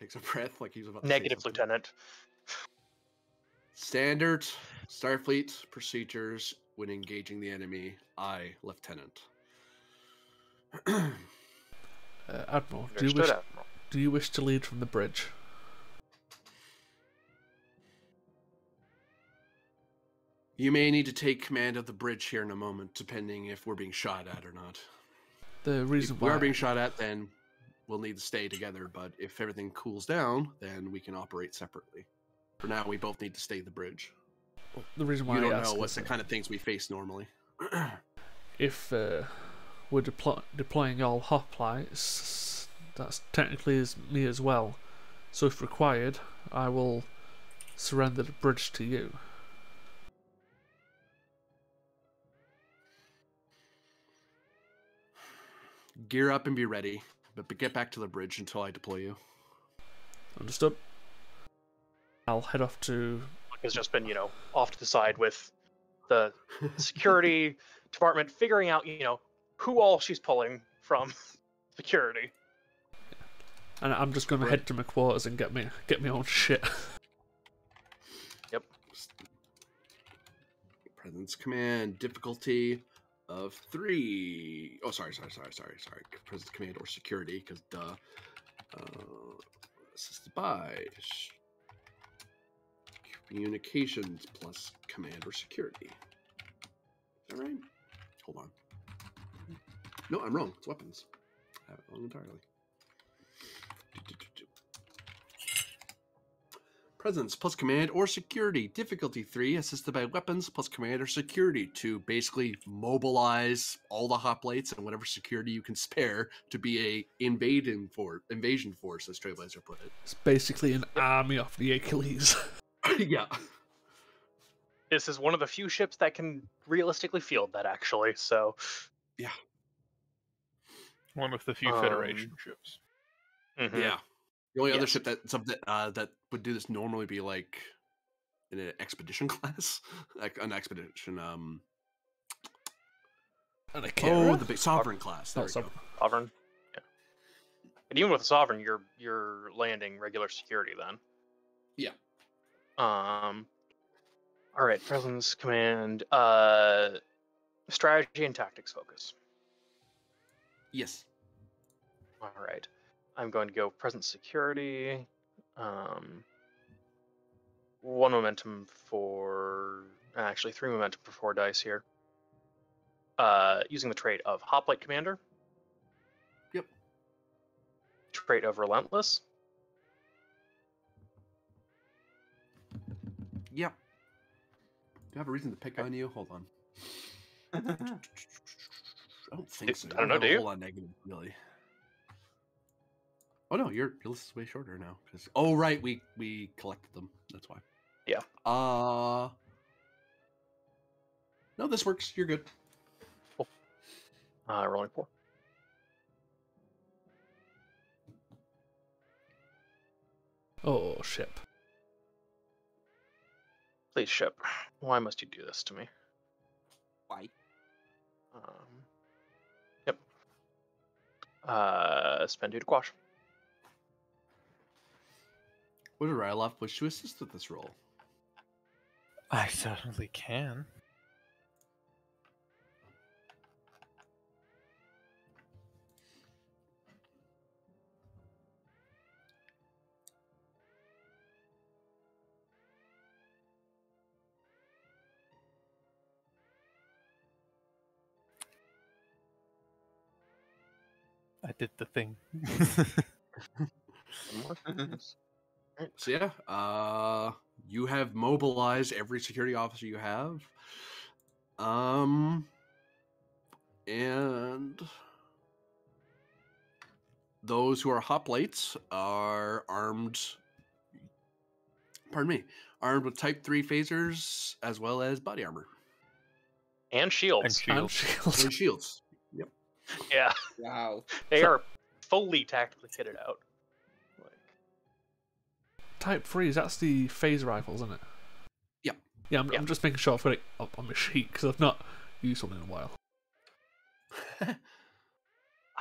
takes a breath, like he's about to Negative, something. Lieutenant. Standard Starfleet procedures when engaging the enemy. I, Lieutenant. Uh, Admiral, do you wish Admiral. do you wish to lead from the bridge? you may need to take command of the bridge here in a moment, depending if we're being shot at or not. The reason If we why are being shot at, then we'll need to stay together. But if everything cools down, then we can operate separately. For now, we both need to stay the bridge. the reason why you I don't ask know what's the kind of things we face normally. if uh, we're deplo- deploying all hoplites, that's technically is me as well. So if required, I will surrender the bridge to you. Gear up and be ready, but but get back to the bridge until I deploy you. Understood? I'll head off to has just been, you know, off to the side with the security department figuring out, you know, who all she's pulling from security. and I'm just gonna head to my quarters and get me get me own shit. Yep. Presence command difficulty of three. Oh, sorry, sorry, sorry, sorry, sorry. Presence command or security, because duh. Uh, assisted by communications plus command or security. Is that right? Hold on. No, I'm wrong. It's weapons. I have it wrong entirely. Presence plus command or security. Difficulty 3, assisted by weapons plus command or security to basically mobilize all the hoplites and whatever security you can spare to be a invading for invasion force, as Trailblazer put it. It's basically an army of the Achilles. yeah. This is one of the few ships that can realistically field that, actually. So, Yeah. One of the few Um, Federation ships. mhm. Yeah. The only other ship that something uh, that would do this normally be like in an expedition class, like an expedition. Um, oh, the big sovereign class. There we go. sovereign. Yeah. And even with the sovereign, you're you're landing regular security then. Yeah. Um. All right, presence command. Uh, strategy and tactics focus. Yes. All right. I'm going to go present security. Um, one momentum for actually three momentum for four dice here. Uh, using the trait of Hoplite Commander. Yep. Trait of Relentless. Yep. Do I have a reason to pick on you? Hold on. I don't think so. I don't know, do you? negative, really. Oh no, your your list is way shorter now. 'cause- oh right, we we collected them. That's why. Yeah. Uh. No, this works. You're good. Uh, rolling four. Oh ship. Please ship. Why must you do this to me? Why? Um, yep. Uh, spend two to quash. What did Ryloff wish to assist with this role? I certainly can. I did the thing. One more. Yes. So yeah, uh, you have mobilized every security officer you have. Um, and those who are hoplites are armed. Pardon me, armed with Type Three phasers as well as body armor And And shields. And shields. and shields. Yep. Yeah, Wow. they are fully tactically kitted out. Like, Type threes. That's the phase rifles, isn't it? Yeah. Yeah. I'm, Yeah. I'm just making sure I've got it up on my sheet because I've not used one in a while.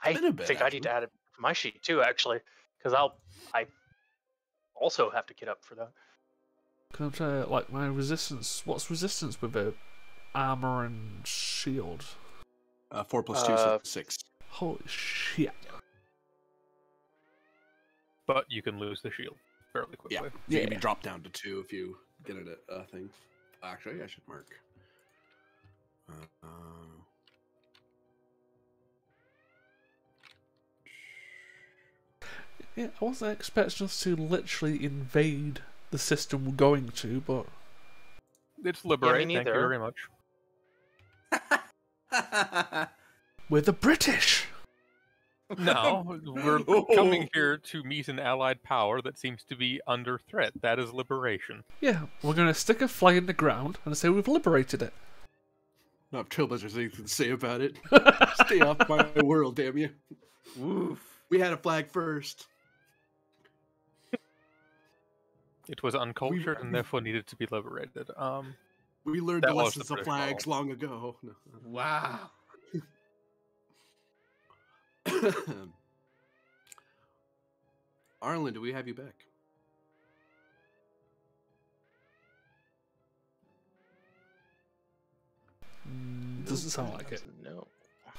I bit, think I need to add it to my sheet too, actually, because I'll I also have to get up for that. Can I try like my resistance? What's resistance with the armor and shield? Uh, four plus two, Uh, so six. Holy shit! But you can lose the shield fairly quickly. Yeah. So you can be dropped down to two if you get it a uh, thing. Actually, I should mark. Uh, uh, Yeah, I wasn't expecting us to literally invade the system we're going to, but It's liberating. Thank you very much. we're the British. No, we're coming here to meet an allied power that seems to be under threat. That is liberation. Yeah, we're gonna stick a flag in the ground and say we've liberated it. not if Trailblazers anything to say about it. Stay off my world, damn you. Woof. We had a flag first. It was uncultured and therefore needed to be liberated. Um, We learned the was the lessons of British flags long ago. No. Wow. Arlen, do we have you back? Mm, doesn't sound like it. No.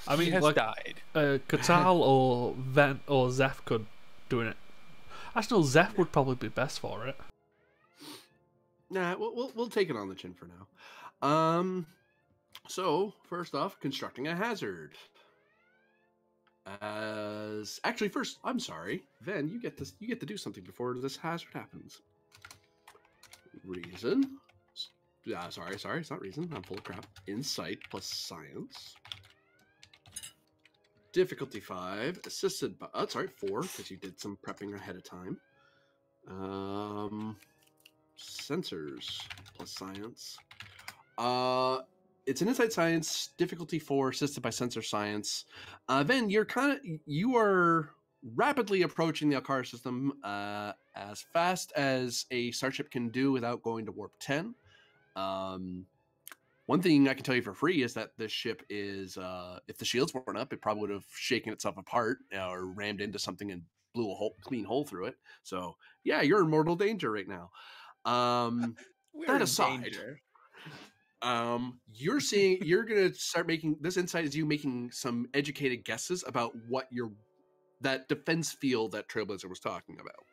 I he mean, has like died. uh, Katal or Ven or Zeph could doing it. Actually, no, Zeph would probably be best for it. Nah, we'll, we'll we'll take it on the chin for now. Um, so first off, constructing a hazard. As actually, first, I'm sorry, Ven, you get this. You get to do something before this hazard happens. Reason. Yeah, sorry, sorry, it's not reason. I'm full of crap. Insight plus science. Difficulty five, assisted by. Oh, sorry, four because you did some prepping ahead of time. Um, sensors plus science. Uh, it's an insight science difficulty four, assisted by sensor science. Uh, then you're kind of you are rapidly approaching the Alcar system uh, as fast as a starship can do without going to warp ten. Um, one thing I can tell you for free is that this ship is, uh, if the shields weren't up, it probably would have shaken itself apart uh, or rammed into something and blew a hole, clean hole through it. So yeah, you're in mortal danger right now. Um, That aside, danger. Um, you're seeing you're gonna start making this insight is you making some educated guesses about what your that defense field that Trailblazer was talking about.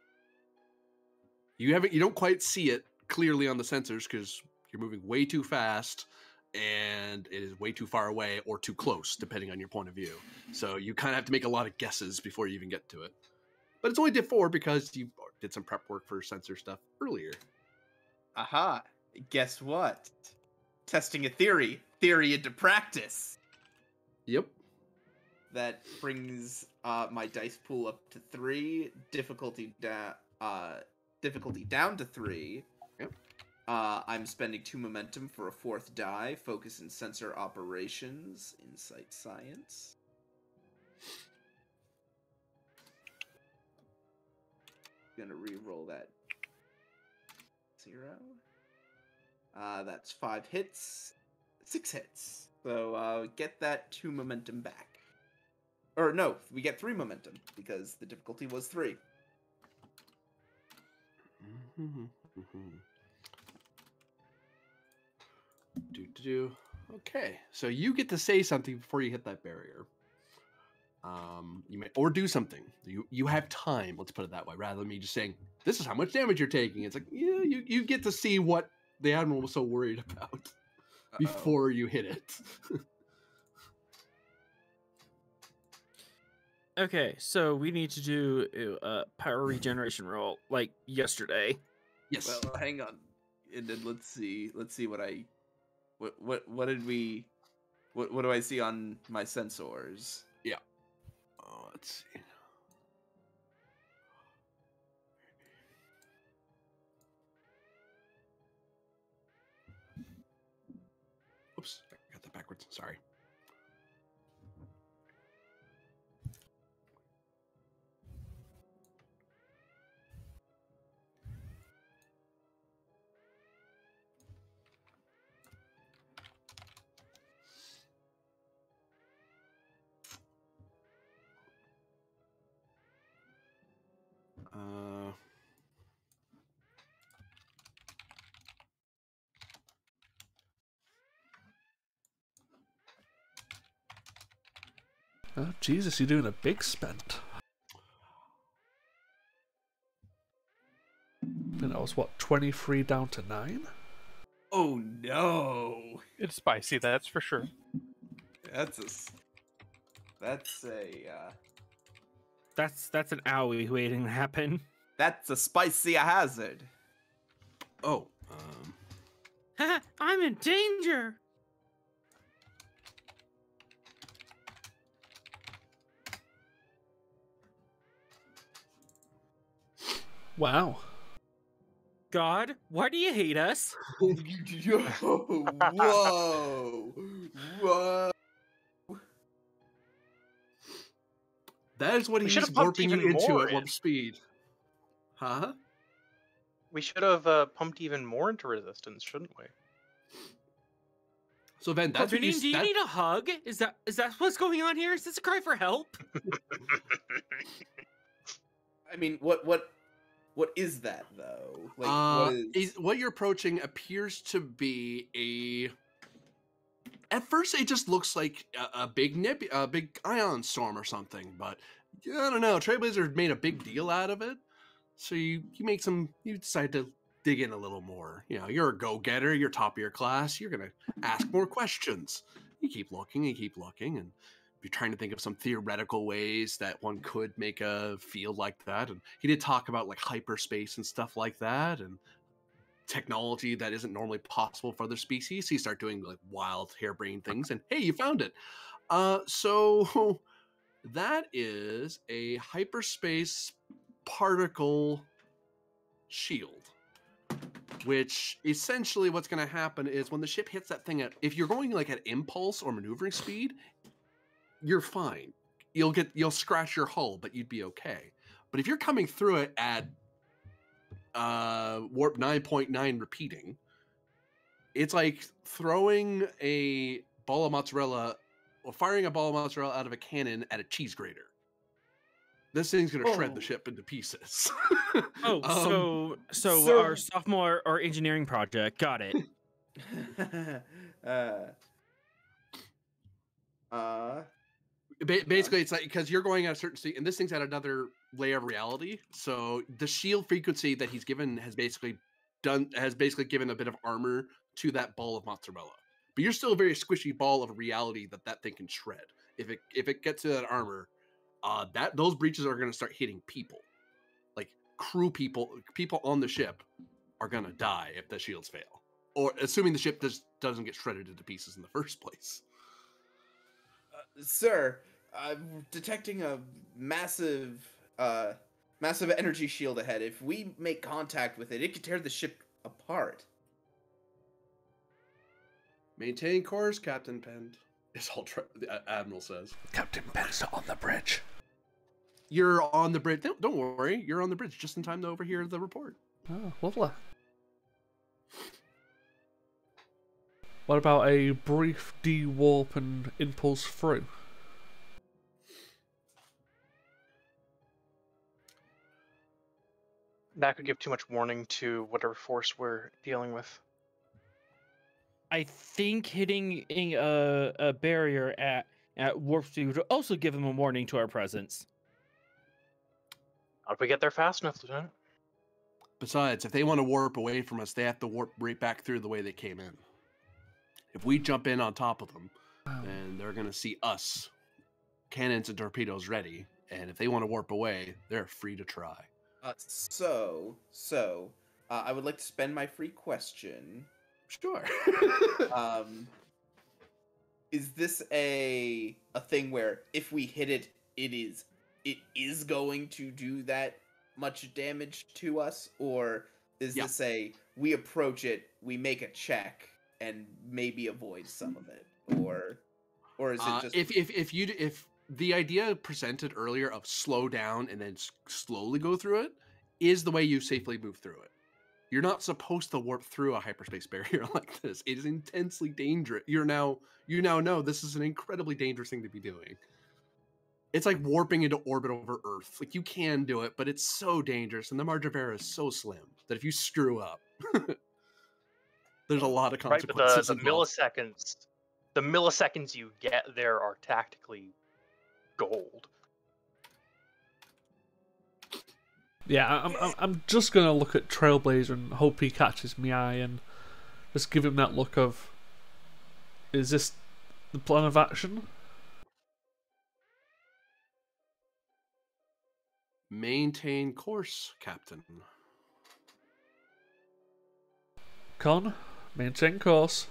You haven't you don't quite see it clearly on the sensors because you're moving way too fast and it is way too far away or too close, depending on your point of view. So you kind of have to make a lot of guesses before you even get to it. But it's only did four because you did some prep work for sensor stuff earlier. Aha. Guess what? Testing a theory. Theory into practice. Yep. That brings uh, my dice pool up to three. Difficulty down. Uh, difficulty down to three. Yep. Uh, I'm spending two momentum for a fourth die. Focus in sensor operations. Insight science. Gonna re-roll that zero. Uh, that's five hits, six hits. So uh, get that two momentum back. Or no, we get three momentum because the difficulty was three. Do do do. Okay, so you get to say something before you hit that barrier. Um, you may or do something. You you have time. Let's put it that way, rather than me just saying this is how much damage you're taking. It's like yeah, you you get to see what the admiral was so worried about Uh-oh. before you hit it. Okay, so we need to do a power regeneration roll like yesterday. yes. Well, hang on, and then let's see. Let's see what I, what what what did we, what what do I see on my sensors? Yeah. Oh, let's see. Sorry. Jesus, you're doing a big spend. And that was what, 23 down to 9? Oh no. It's spicy, that's for sure. That's a. That's a. Uh, That's that's an owie waiting to happen. that's a spicy hazard. oh, um, I'm in danger. Wow. God, why do you hate us? Yo, whoa, whoa. that is what We he's should've warping you into more at in. warp speed. Huh? We should have uh, pumped even more into resistance, shouldn't we? So then that's what you, do you that- need a hug? Is that is that what's going on here? Is this a cry for help? I mean, what, what, what is that though? Like, uh, what is? is- what you're approaching appears to be a. At first, it just looks like a, a big nib, a big ion storm or something. But yeah, I don't know. Trailblazer made a big deal out of it, so you you make some. You decide to dig in a little more. You know, you're a go getter. You're top of your class. You're gonna ask more questions. You keep looking. You keep looking, and you're trying to think of some theoretical ways that one could make a field like that. And he did talk about like hyperspace and stuff like that, and technology that isn't normally possible for other species. You start doing like wild harebrained things, and hey, you found it. Uh, so that is a hyperspace particle shield. Which essentially what's going to happen is when the ship hits that thing at if you're going like at impulse or maneuvering speed, you're fine. You'll get you'll scratch your hull, but you'd be okay. But if you're coming through it at uh warp 9.9 repeating, it's like throwing a ball of mozzarella or firing a ball of mozzarella out of a cannon at a cheese grater. This thing's gonna shred the Oh. ship into pieces. Oh, Um, so so so- our sophomore or engineering project. Got it. uh, uh, Ba- basically it's like because you're going at a certain speed and this thing's at another layer of reality so the shield frequency that he's given has basically done has basically given a bit of armor to that ball of mozzarella but you're still a very squishy ball of reality that that thing can shred. If it if it gets to that armor uh that those breaches are going to start hitting people. Like crew people people on the ship are going to die if the shields fail or assuming the ship just doesn't get shredded into pieces in the first place sir, I'm detecting a massive, uh, massive energy shield ahead. If we make contact with it, it could tear the ship apart. Maintain course, Captain Penn. Is all tra- the a- admiral says. Captain Penn's not on the bridge. You're on the bridge. Don't, don't worry, you're on the bridge just in time to overhear the report. Oh, lovely. What about a brief de-warp and impulse through? That could give too much warning to whatever force we're dealing with. I think hitting a a barrier at at warp speed would also give them a warning to our presence. How do we get there fast enough, Lieutenant? Besides, if they want to warp away from us, they have to warp right back through the way they came in. If we jump in on top of them, Wow. then they're going to see us, cannons and torpedoes ready. And if they want to warp away, they're free to try. Uh, so, so, uh, I would like to spend my free question. Sure. Um, is this a a thing where if we hit it, it is it is going to do that much damage to us, or is Yeah. this a we approach it, we make a check, and maybe avoid some of it? or or is it Uh, just if if if you if the idea presented earlier of slow down and then s- slowly go through it is the way you safely move through it. You're not supposed to warp through a hyperspace barrier like this. It is intensely dangerous. You're now you now know this is an incredibly dangerous thing to be doing. It's like warping into orbit over Earth. Like you can do it, but it's so dangerous, and the margin of error is so slim that if you screw up, there's a lot of Right, but the, consequences. the involved. milliseconds, the milliseconds you get there are tactically gold. Yeah, I- I'm, I'm, I'm just gonna look at Trailblazer and hope he catches my eye and just give him that look of, is this the plan of action? Maintain course, Captain. Con, maintain course.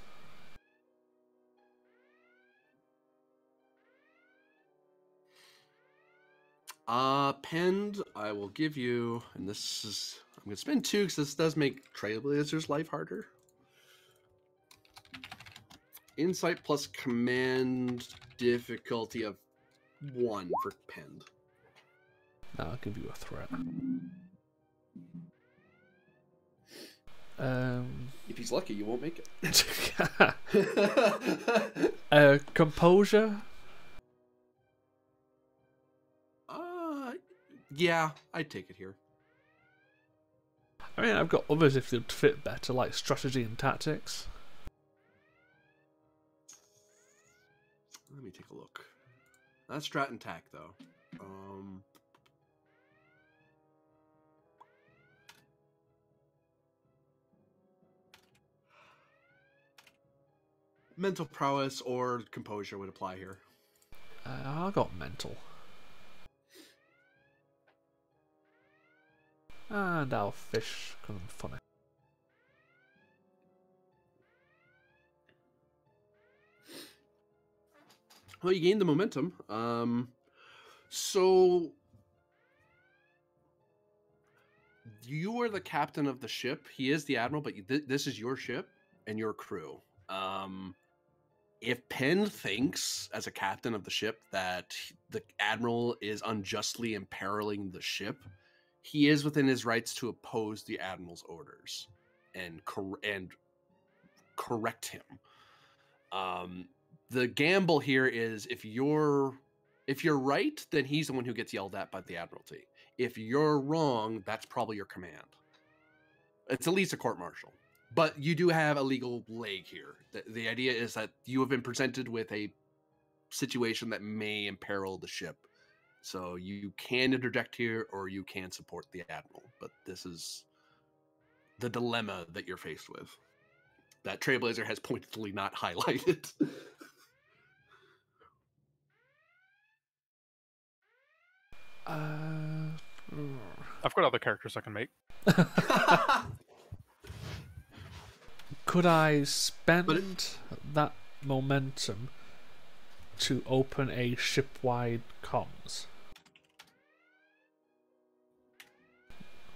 Uh, penned, I will give you, and this is, I'm going to spend two because this does make Trailblazer's life harder. Insight plus command difficulty of one for Penn. Now I'll give you a threat. Um, If he's lucky, you won't make it. uh, composure. uh, yeah, I'd take it here. I mean, I've got others if they'd fit better, like strategy and tactics. Let me take a look. That's strat and tack, though. Um, mental prowess or composure would apply here. Uh, I got mental. And our fish because I'm funny. Well, you gained the momentum. Um, so you are the captain of the ship. He is the admiral, but you, th- this is your ship and your crew. Um, if Penn thinks, as a captain of the ship, that the admiral is unjustly imperiling the ship, he is within his rights to oppose the admiral's orders and cor- and correct him. Um, the gamble here is if you're if you're right, then he's the one who gets yelled at by the admiralty. If you're wrong, that's probably your command. It's at least a court martial. But you do have a legal leg here. The, the idea is that you have been presented with a situation that may imperil the ship. So you can interject here or you can support the admiral. But this is the dilemma that you're faced with. That Trailblazer has pointedly not highlighted. Uh, I've got other characters I can make. could I spend that momentum to open a ship-wide comms?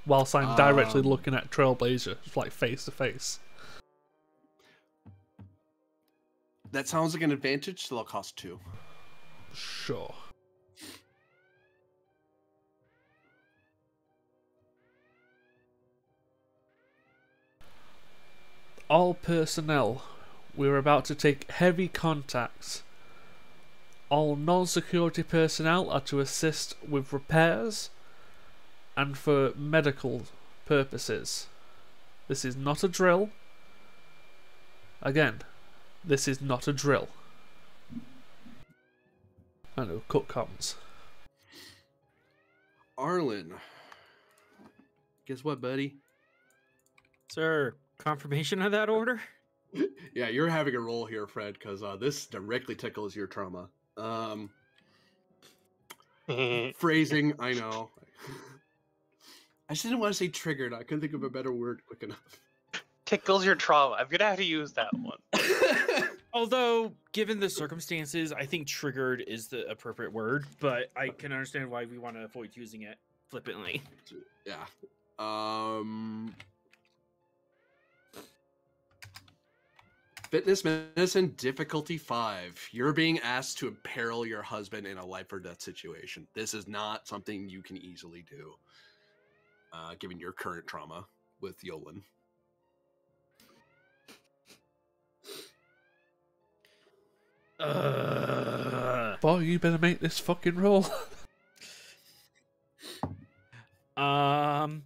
Whilst I'm directly Um, looking at Trailblazer, like face to face. that sounds like an advantage, so they'll cost two. Sure. All personnel, we're about to take heavy contacts. All non security personnel are to assist with repairs and for medical purposes. This is not a drill. Again, this is not a drill. I know, cut comms. Arlen. Guess what, buddy? Sir, confirmation of that order? Yeah, you're having a role here, Fred, because uh, this directly tickles your trauma. Um, phrasing, I know. I just didn't want to say triggered. I couldn't think of a better word quick enough. Tickles your trauma. I'm gonna have to use that one. Although, given the circumstances, I think triggered is the appropriate word, but I can understand why we want to avoid using it flippantly. yeah. Um. Fitness medicine difficulty five. You're being asked to imperil your husband in a life or death situation. This is not something you can easily do, uh, given your current trauma with Yolan. Uh, Boy, you better make this fucking roll. um.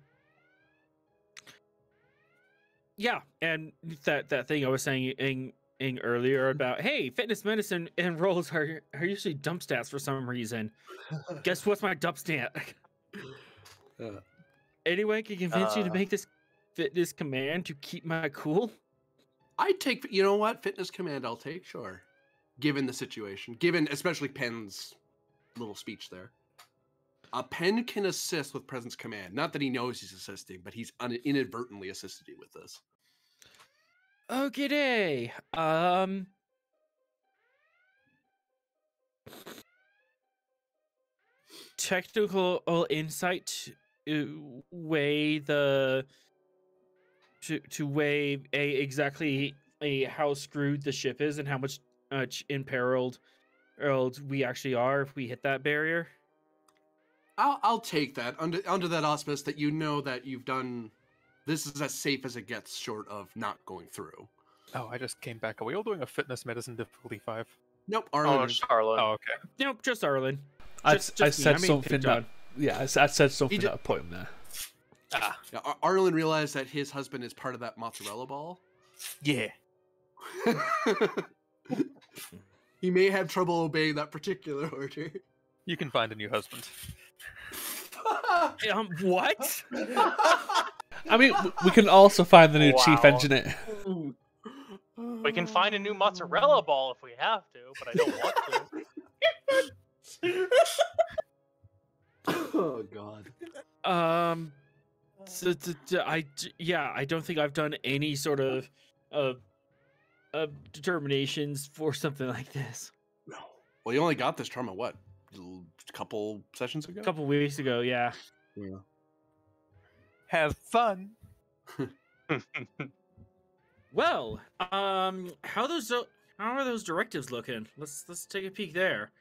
Yeah, and that that thing I was saying in, in earlier about hey, fitness medicine and rolls are are usually dump stats for some reason. Guess what's my dump stat? Uh. Anyone can convince you to Uh. make this fitness command to keep my cool? I'd take, you know what, fitness command. I'll take, sure, given the situation, given especially Penn's little speech there. A Penn can assist with presence command. Not that he knows he's assisting, but he's inadvertently assisted you with this. Okay, day. Um. Technical insight weigh the to to weigh a exactly a how screwed the ship is and how much much imperiled we actually are if we hit that barrier. I'll I'll take that under under that auspice that you know that you've done. This is as safe as it gets, short of not going through. Oh, I just came back. Are we all doing a fitness medicine difficulty five? Nope, Oh, Arlen. it's Arlen. Oh, okay. Nope, just Arlen. I, Just- I just me, said I made something picked that. on. Yeah, I said something ju- that put him there. Ah, Yeah, Arlen realized that his husband is part of that mozzarella ball. yeah. he may have trouble obeying that particular order. You can find a new husband. Um, what? I mean, we can also find the new chief engineer. We can find a new mozzarella ball if we have to, but I don't want to. oh God. Um, so, d- d- I d- yeah, I don't think I've done any sort of uh, uh determinations for something like this. No. Well, you only got this trauma what? A couple sessions ago. A couple weeks ago, yeah. Yeah. Have fun. Well, um, how those how are those directives looking? Let's let's take a peek there.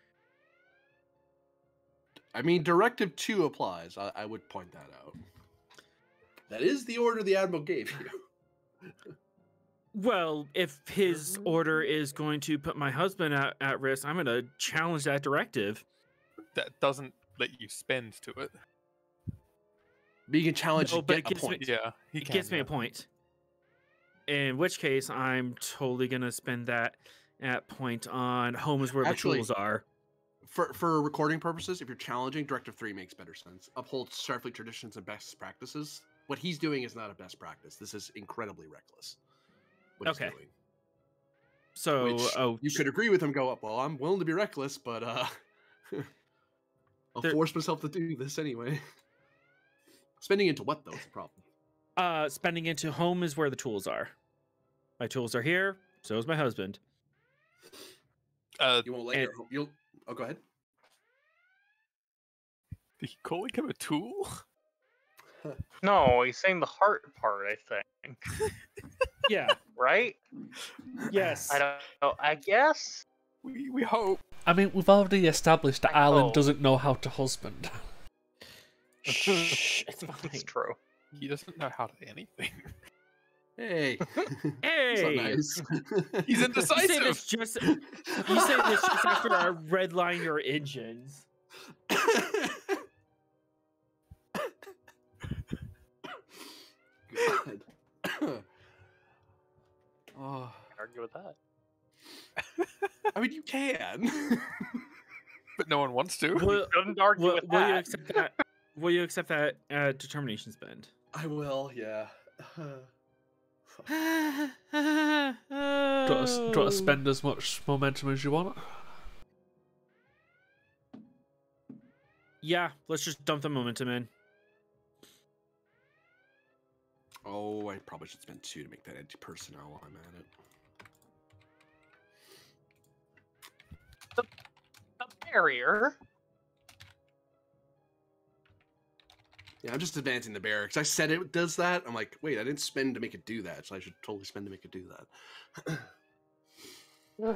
I mean, Directive Two applies. I, I would point that out. That is the order the admiral gave you. Well, if his order is going to put my husband at, at risk, I'm going to challenge that directive. That doesn't let you spend to it. But you can challenge No, but get it a gives me- Yeah, he it can. gives me a point. In which case, I'm totally going to spend that at point on home is where Actually- the tools are. For for recording purposes, if you're challenging, Directive Three makes better sense. Uphold Starfleet traditions and best practices. What he's doing is not a best practice. This is incredibly reckless. What he's Okay. doing. So, Which oh, you could agree with him. Go up. Well, I'm willing to be reckless, but uh, I'll There- force myself to do this anyway. Spending into what though is the problem. uh, spending into home is where the tools are. My tools are here. So is my husband. Uh, You won't let And- your you'll. Oh, go ahead. you calling him a tool? no, he's saying the heart part. I think, Yeah. right? yes. I don't know. I guess. We we hope. I mean, we've already established that Arlen Oh. doesn't know how to husband. Shh, it's fine. It's true. He doesn't know how to anything. Hey. Hey, That's not nice. He's you say indecisive. this just you say this just after I redline your engines. God. oh, Can't argue with that. I mean, you can. but no one wants to. Will, Couldn't argue will, with will you accept that? Will you accept that uh, determination spend? I will. Yeah. Do you, to, s- do you want to spend as much momentum as you want? Yeah, let's just dump the momentum in. Oh, I probably should spend two to make that anti personnel while I'm at it. A barrier. Yeah, I'm just advancing the barracks. I said it does that. I'm like, wait, I didn't spend to make it do that, so I should totally spend to make it do that.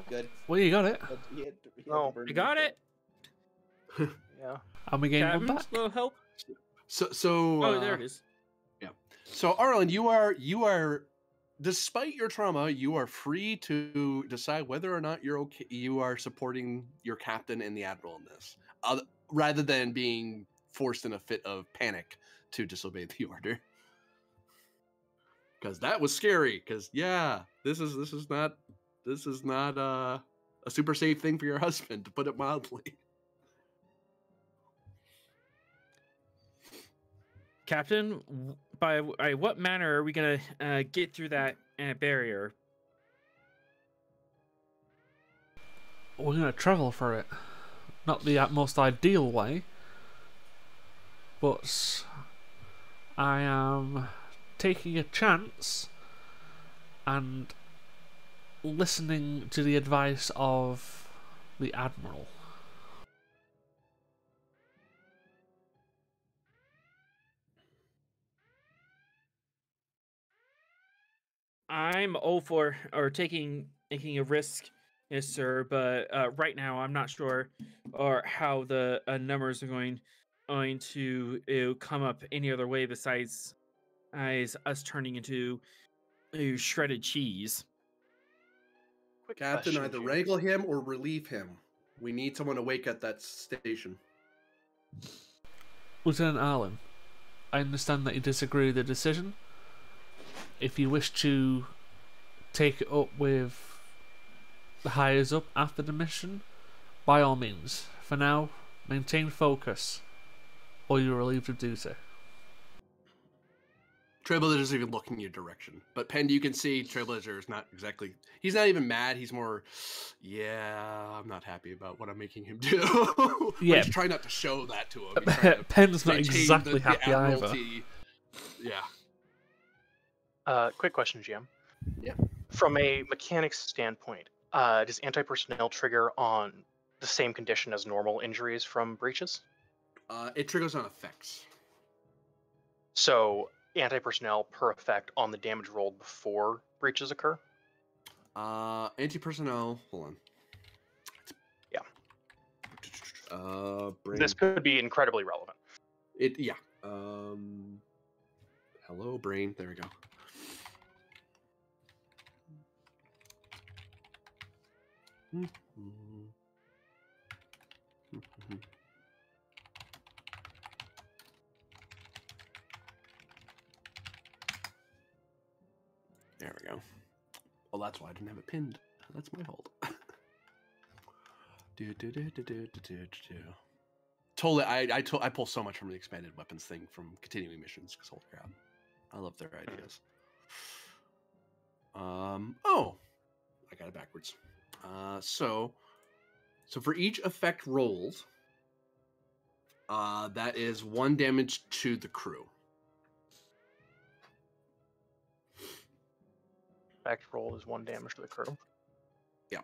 Good. Well, you got it. But he had he had to No, You got foot. it. Yeah. And we gain one Captain, back. little help. So so Oh, there uh, Yeah. So Arlen, you are you are despite your trauma, you are free to decide whether or not you're okay you are supporting your captain and the admiral in this. Uh, rather than being forced in a fit of panic to disobey the order. Cuz that was scary cuz yeah, this is this is not this is not uh, a super safe thing for your husband to put it mildly. Captain, by, by what manner are we gonna uh, get through that uh, barrier? We're gonna travel for it. Not the most ideal way, but I am taking a chance and listening to the advice of the admiral. I'm all for or taking taking a risk, yes, sir. But uh, right now, I'm not sure or how the uh, numbers are going going to uh, come up any other way besides as us turning into uh, shredded cheese. Quick Captain, question, either Jim. wrangle him or relieve him. We need someone awake at that station. Lieutenant Arlen, I understand that you disagree with the decision. If you wish to take it up with the higher up after the mission, by all means. For now, maintain focus, or you're relieved of duty. Trailblazer isn't even looking in your direction. But Penn, you can see Trailblazer is not exactly. He's not even mad. He's more, yeah, I'm not happy about what I'm making him do. Yeah. He's trying not to show that to him. He's trying to Penn's not exactly the- the happy either. Yeah. Uh, quick question, GM. Yeah. From a mechanics standpoint, uh, does anti-personnel trigger on the same condition as normal injuries from breaches? Uh, it triggers on effects. So anti-personnel per effect on the damage rolled before breaches occur. Uh, anti personnel. Hold on. Yeah. Uh, brain. This could be incredibly relevant. It yeah. Um hello brain. There we go. There we go. Well, that's why I didn't have it pinned. That's my fault. do, do, do, do, do, do, do. Totally, I I, to, I pull so much from the expanded weapons thing from continuing missions because holy crap, I love their ideas. Um. Oh, I got it backwards. Uh. So, so for each effect rolled, uh, that is one damage to the crew. Effect roll is one damage to the crew. Yeah.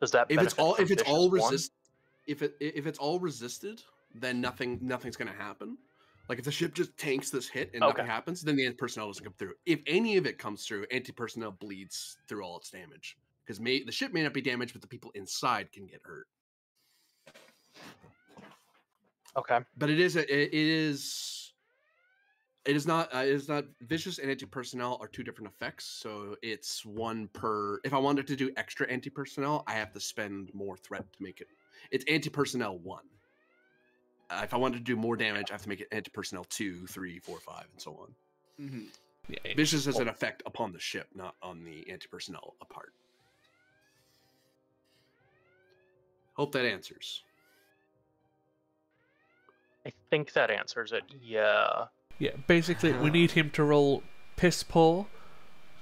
Does that If it's all if it's all one? resist, if it if it's all resisted, then nothing nothing's gonna happen. Like if the ship just tanks this hit and nothing happens, then the anti personnel doesn't come through. If any of it comes through, anti personnel bleeds through all its damage because may the ship may not be damaged, but the people inside can get hurt. Okay. But it is a, it is it is not uh, it is not vicious and anti personnel are two different effects. So it's one per. If I wanted to do extra anti personnel, I have to spend more threat to make it. It's anti personnel one. Uh, if I wanted to do more damage, I have to make it anti personnel two, three, four, five, and so on. Mhm. Yeah, Vicious has an effect upon the ship, not on the anti personnel apart. Hope that answers. I think that answers it. Yeah. yeah. Basically, we need him to roll piss poor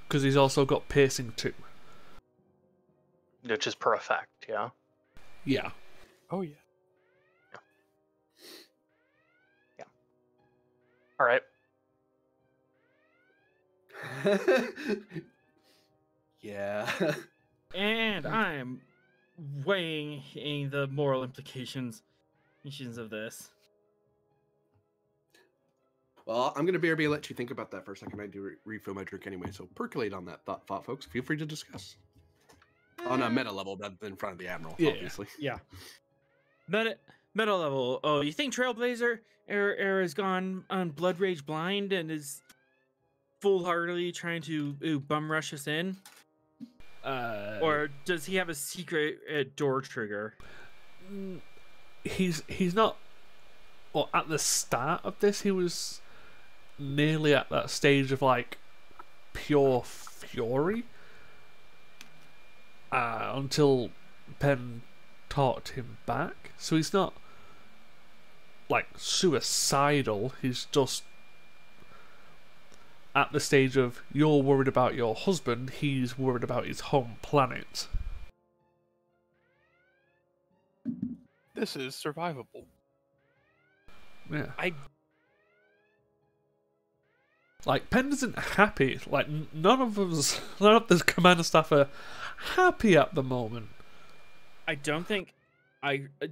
because he's also got piercing too. Which is per effect, yeah. Yeah. Oh yeah. All right. yeah. And I'm weighing in the moral implications implications of this. Well, I'm gonna BRB let you think about that for a second. I do re- refill my drink anyway, so percolate on that thought, thought, folks. Feel free to discuss. On a eh. meta level, rather than in front of the admiral, Yeah. obviously. Yeah. Meta meta level. Oh, you think Trailblazer era, era has gone on Blood Rage blind and is full-heartedly trying to ooh, bum rush us in, Uh, or does he have a secret uh, door trigger? Mm, he's he's not well at the start of this he was nearly at that stage of like pure fury uh, until Penn talked him back so he's not like suicidal he's just at the stage of you're worried about your husband he's worried about his home planet This is survivable. yeah I Like Penn isn't happy. Like none of us, none of the commander staff are happy at the moment. I don't think I. Uh,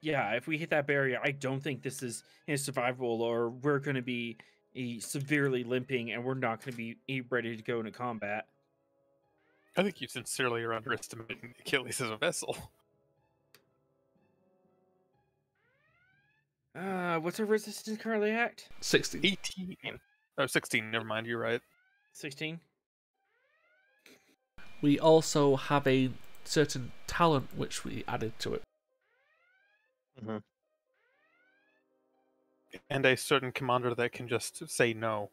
Yeah, if we hit that barrier, I don't think this is is survivable, or we're going to be eh, severely limping, and we're not going to be eh, ready to go into combat. I think you sincerely are underestimating Achilles as a vessel. Uh, what's our resistance currently at? Sixty. 18. Oh, 16. Never mind. You're right. Sixteen. We also have a certain talent which we added to it. Mm-hmm. And a certain commander that can just say no.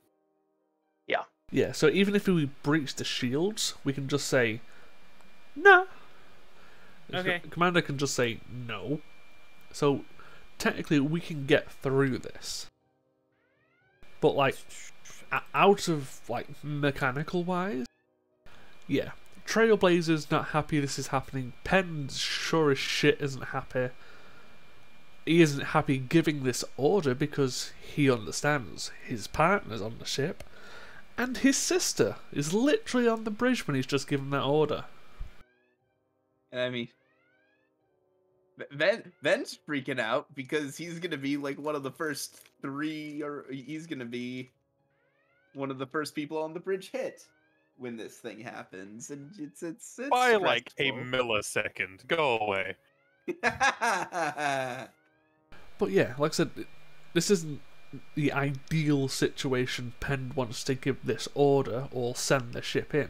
Yeah. Yeah, so even if we breach the shields, we can just say, "No." The Okay. Commander can just say no. So technically, we can get through this. But like, out of like mechanical wise, yeah. Trailblazer's not happy this is happening. Penn sure as shit isn't happy. He isn't happy giving this order because he understands his partner's on the ship. And his sister is literally on the bridge when he's just given that order. And I mean, Ben Ben's freaking out because he's gonna be like one of the first three, or he's gonna be one of the first people on the bridge hit when this thing happens, and it's it's, it's By like a millisecond. Go away. But yeah, like I said, this isn't the ideal situation Penn wants to give this order or send the ship in.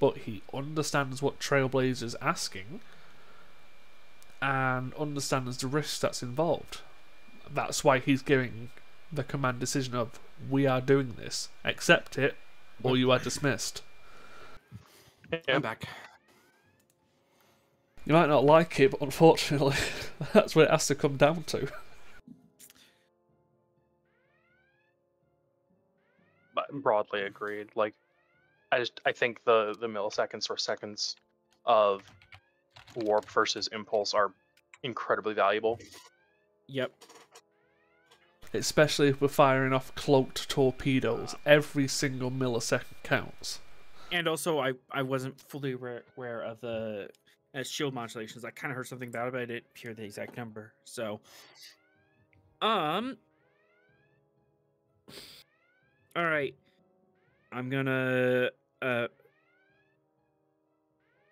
But he understands what Trailblazer's asking and understands the risk that's involved. That's why he's giving the command decision of we are doing this, accept it, or you are dismissed. I'm back. You might not like it, but unfortunately, that's what it has to come down to. but broadly agreed. Like, I just I think the the milliseconds or seconds of warp versus impulse are incredibly valuable. Yep. Especially if we're firing off cloaked torpedoes, every single millisecond counts. And also, I I wasn't fully aware, aware of the uh, shield modulations. I kind of heard something about it, but I didn't hear the exact number. So, um, all right, I'm gonna uh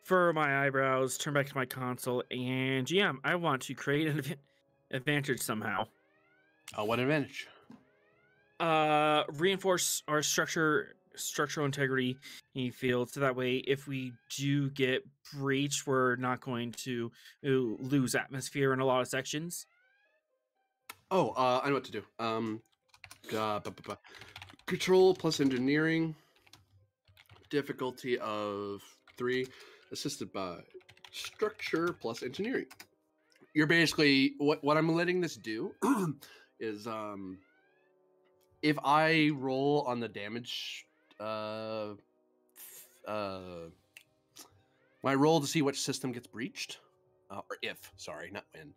furrow my eyebrows, turn back to my console, and GM, I want to create an advan- advantage somehow. Uh, what advantage? uh reinforce our structure structural integrity in field so that way if we do get breached we're not going to lose atmosphere in a lot of sections Oh, uh, I know what to do. Um, uh, bu- bu- bu- control plus engineering, difficulty of three, assisted by structure plus engineering. You're basically what what I'm letting this do is um, if I roll on the damage, uh, uh, when I roll to see which system gets breached, uh, or if sorry, not when,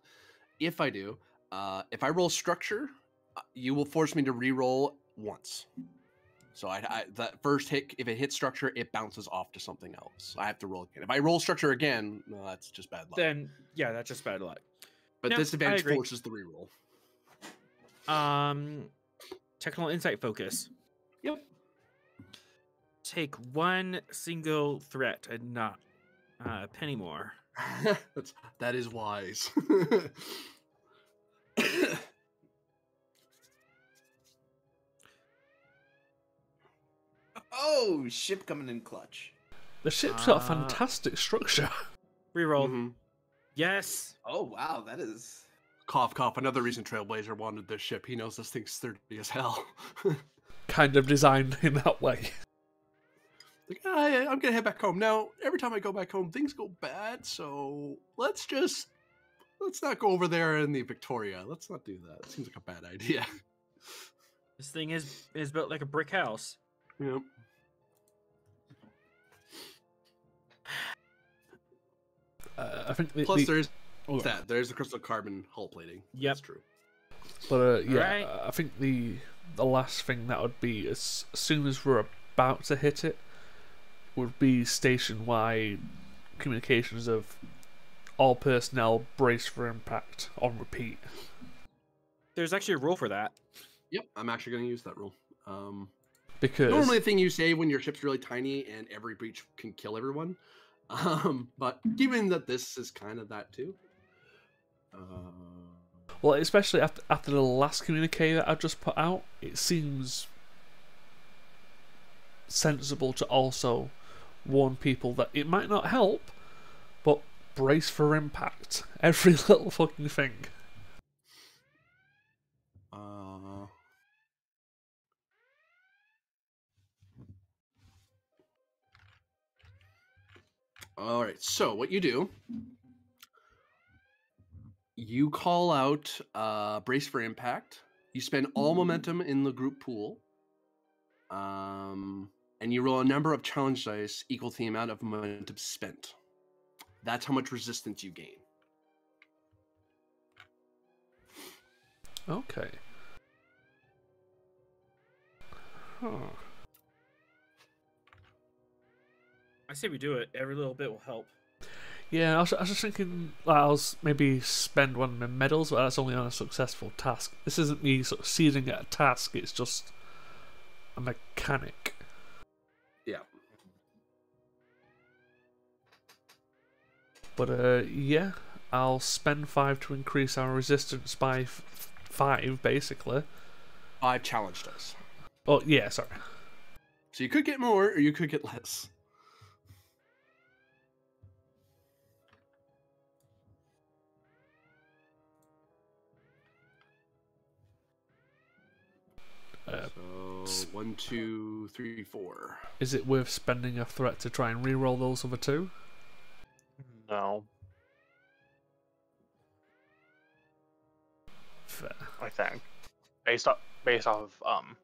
if I do, uh, if I roll structure, uh, you will force me to re-roll once. So I, I that first hit, if it hits structure, it bounces off to something else. I have to roll again. If I roll structure again, no, that's just bad luck. then yeah that's just bad luck but no, this advantage forces the re-roll. um technical insight focus Yep. Take one single threat and not uh, a penny more. That's that is wise. Oh, ship coming in clutch. The ship's got a Ah. fantastic structure. Reroll. Mhm. Yes. Oh wow, that is. Cough, cough. Another reason Trailblazer wanted this ship. He knows this thing's sturdy as hell. kind of designed in that way. Like, "Ah, I'm gonna head back home now. Every time I go back home, things go bad. So let's just let's not go over there in the Victoria. Let's not do that. It seems like a bad idea. This thing is is built like a brick house. yep. Uh, I think the, Plus, the- there's oh, that. There's the crystal carbon hull plating. Yep. That's true. But uh, yeah, Alright. uh, I think the the last thing that would be as, as soon as we're about to hit it would be station wide communications of all personnel brace for impact on repeat. There's actually a rule for that. Yep. I'm actually gonna use that rule. Um, Because normally a thing you say when your ship's really tiny and every breach can kill everyone. Um, but given that this is kind of that too. Uh, well, especially after after the last communique that I just put out, it seems sensible to also warn people that it might not help, but brace for impact. Every little fucking thing. uh, all right. So what you do? You call out uh, brace for impact. You spend all momentum in the group pool. Um, and you roll a number of challenge dice equal to the amount of momentum spent. That's how much resistance you gain. Okay. Huh. I say we do it. Every little bit will help. Yeah, I was, I was just thinking like, I'll maybe spend one of my medals, but that's only on a successful task. This isn't me sort succeeding at a task, it's just a mechanic. But uh, yeah, I'll spend five to increase our resistance by f- five, basically. Five challenged dice. Oh yeah, sorry. So you could get more or you could get less. Uh, So one, two, three, four. is it worth spending a threat to try and re-roll those other two? No, Fair. I think based off based off of um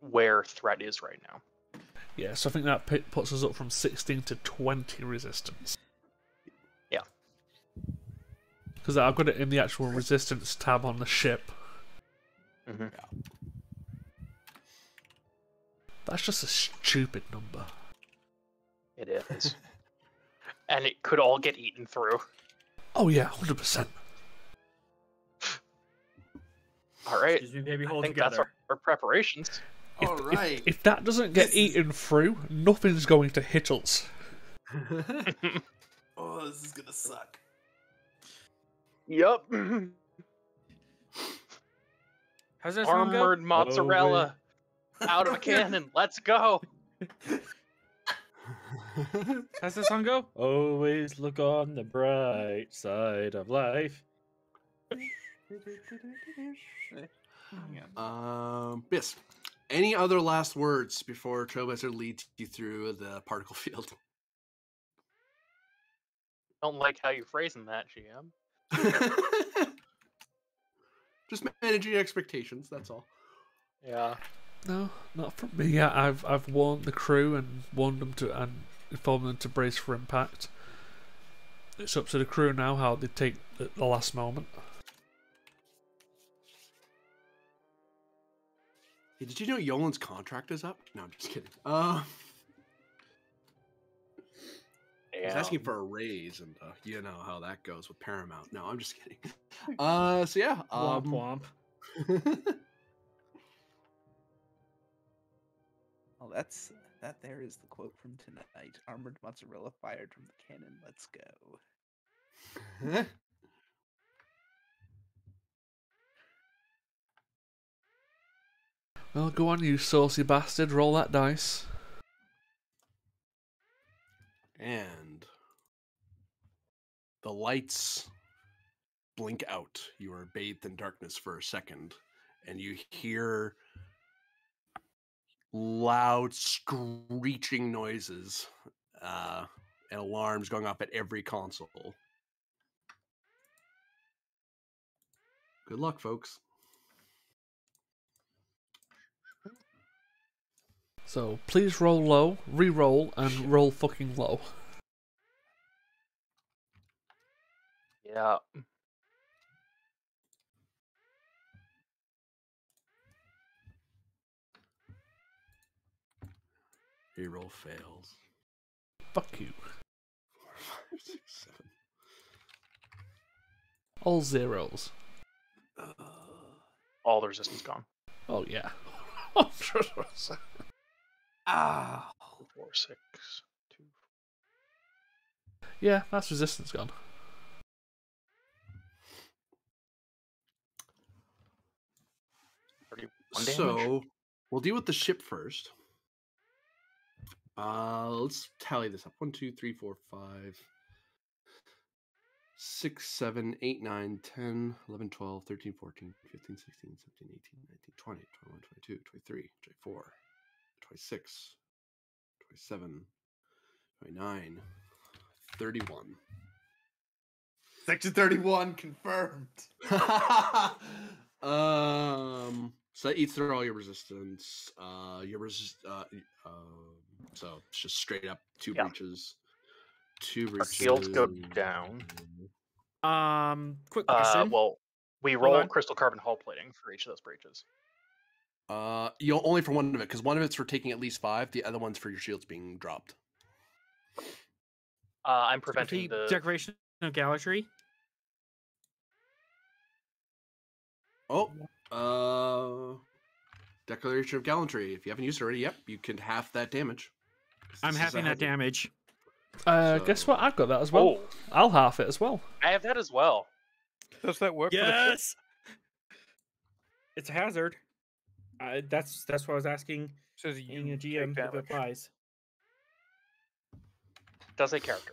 where threat is right now. Yeah, so I think that puts us up from 16 to 20 resistance. Yeah. Because I've got it in the actual resistance tab on the ship. Mm-hmm. That's just a stupid number. It is, and it could all get eaten through. Oh yeah, 100%. All right, Excuse me, baby. I Hold think that's together. our, our preparations. If, All if- If, that doesn't get This- eaten through, nothing's going to hit us. Oh, this is gonna suck. Yep. How's that song go? Armored mozzarella out of a cannon. Let's go. How's that song go? Always look on the bright side of life. Um, yes. Any other last words before Trailblazer leads you through the particle field? Don't like how you're phrasing that, GM. Just managing expectations. That's all. Yeah. No, not from me. Yeah, I've I've warned the crew and warned them to and informed them to brace for impact. It's up to the crew now how they take the, the last moment. Hey, did you know Yolan's contract is up? No, I'm just kidding. Uh, he's asking for a raise, and uh, you know how that goes with Paramount. No, I'm just kidding. Uh, so yeah. Womp Um, womp. Well, that's that. There is the quote from tonight. Armored mozzarella fired from the cannon. Let's go. Well, go on, you saucy bastard. Roll that dice. and the lights blink out. You are bathed in darkness for a second, and you hear loud screeching noises uh, and alarms going off at every console. Good luck, folks. So please roll low, re-roll, and roll fucking low. Yeah. Reroll fails. Fuck you. Four, five, six, seven. All zeros. Uh, All the resistance gone. Oh yeah. Ah. Four, six, two. yeah, that's resistance gone. So we'll deal with the ship first. Uh, let's tally this up. One, two, three, four, five, six, seven, eight, nine, 10, 11, 12, 13, 14, 15, 16, 17, 18, 19, 20, 21, 22, 23, 24, 26, 27, 29, 31. Section thirty-one confirmed. um, so that eats through all your resistance. Uh, your resist. Uh, um, so it's just straight up two Yeah. breaches. Two Our breaches. shields go down. Um, quick Uh, question. well, we roll crystal carbon hull plating for each of those breaches. Uh, you only for one of it because one of it's for taking at least five. The other one's for your shields being dropped. Uh, I'm The preventing the. Decoration of Gallantry. Oh, uh, Decoration of Gallantry. If you haven't used it already, yep, you can half that damage. 'Cause I'm this is a having that damage. Uh, guess what? I've got that as well. Oh, I'll half it as well. I have that as well. Does that work? For? Yes. It's a hazard. Uh, that's that's what I was asking. Says Being you a GM if it applies. Does a character?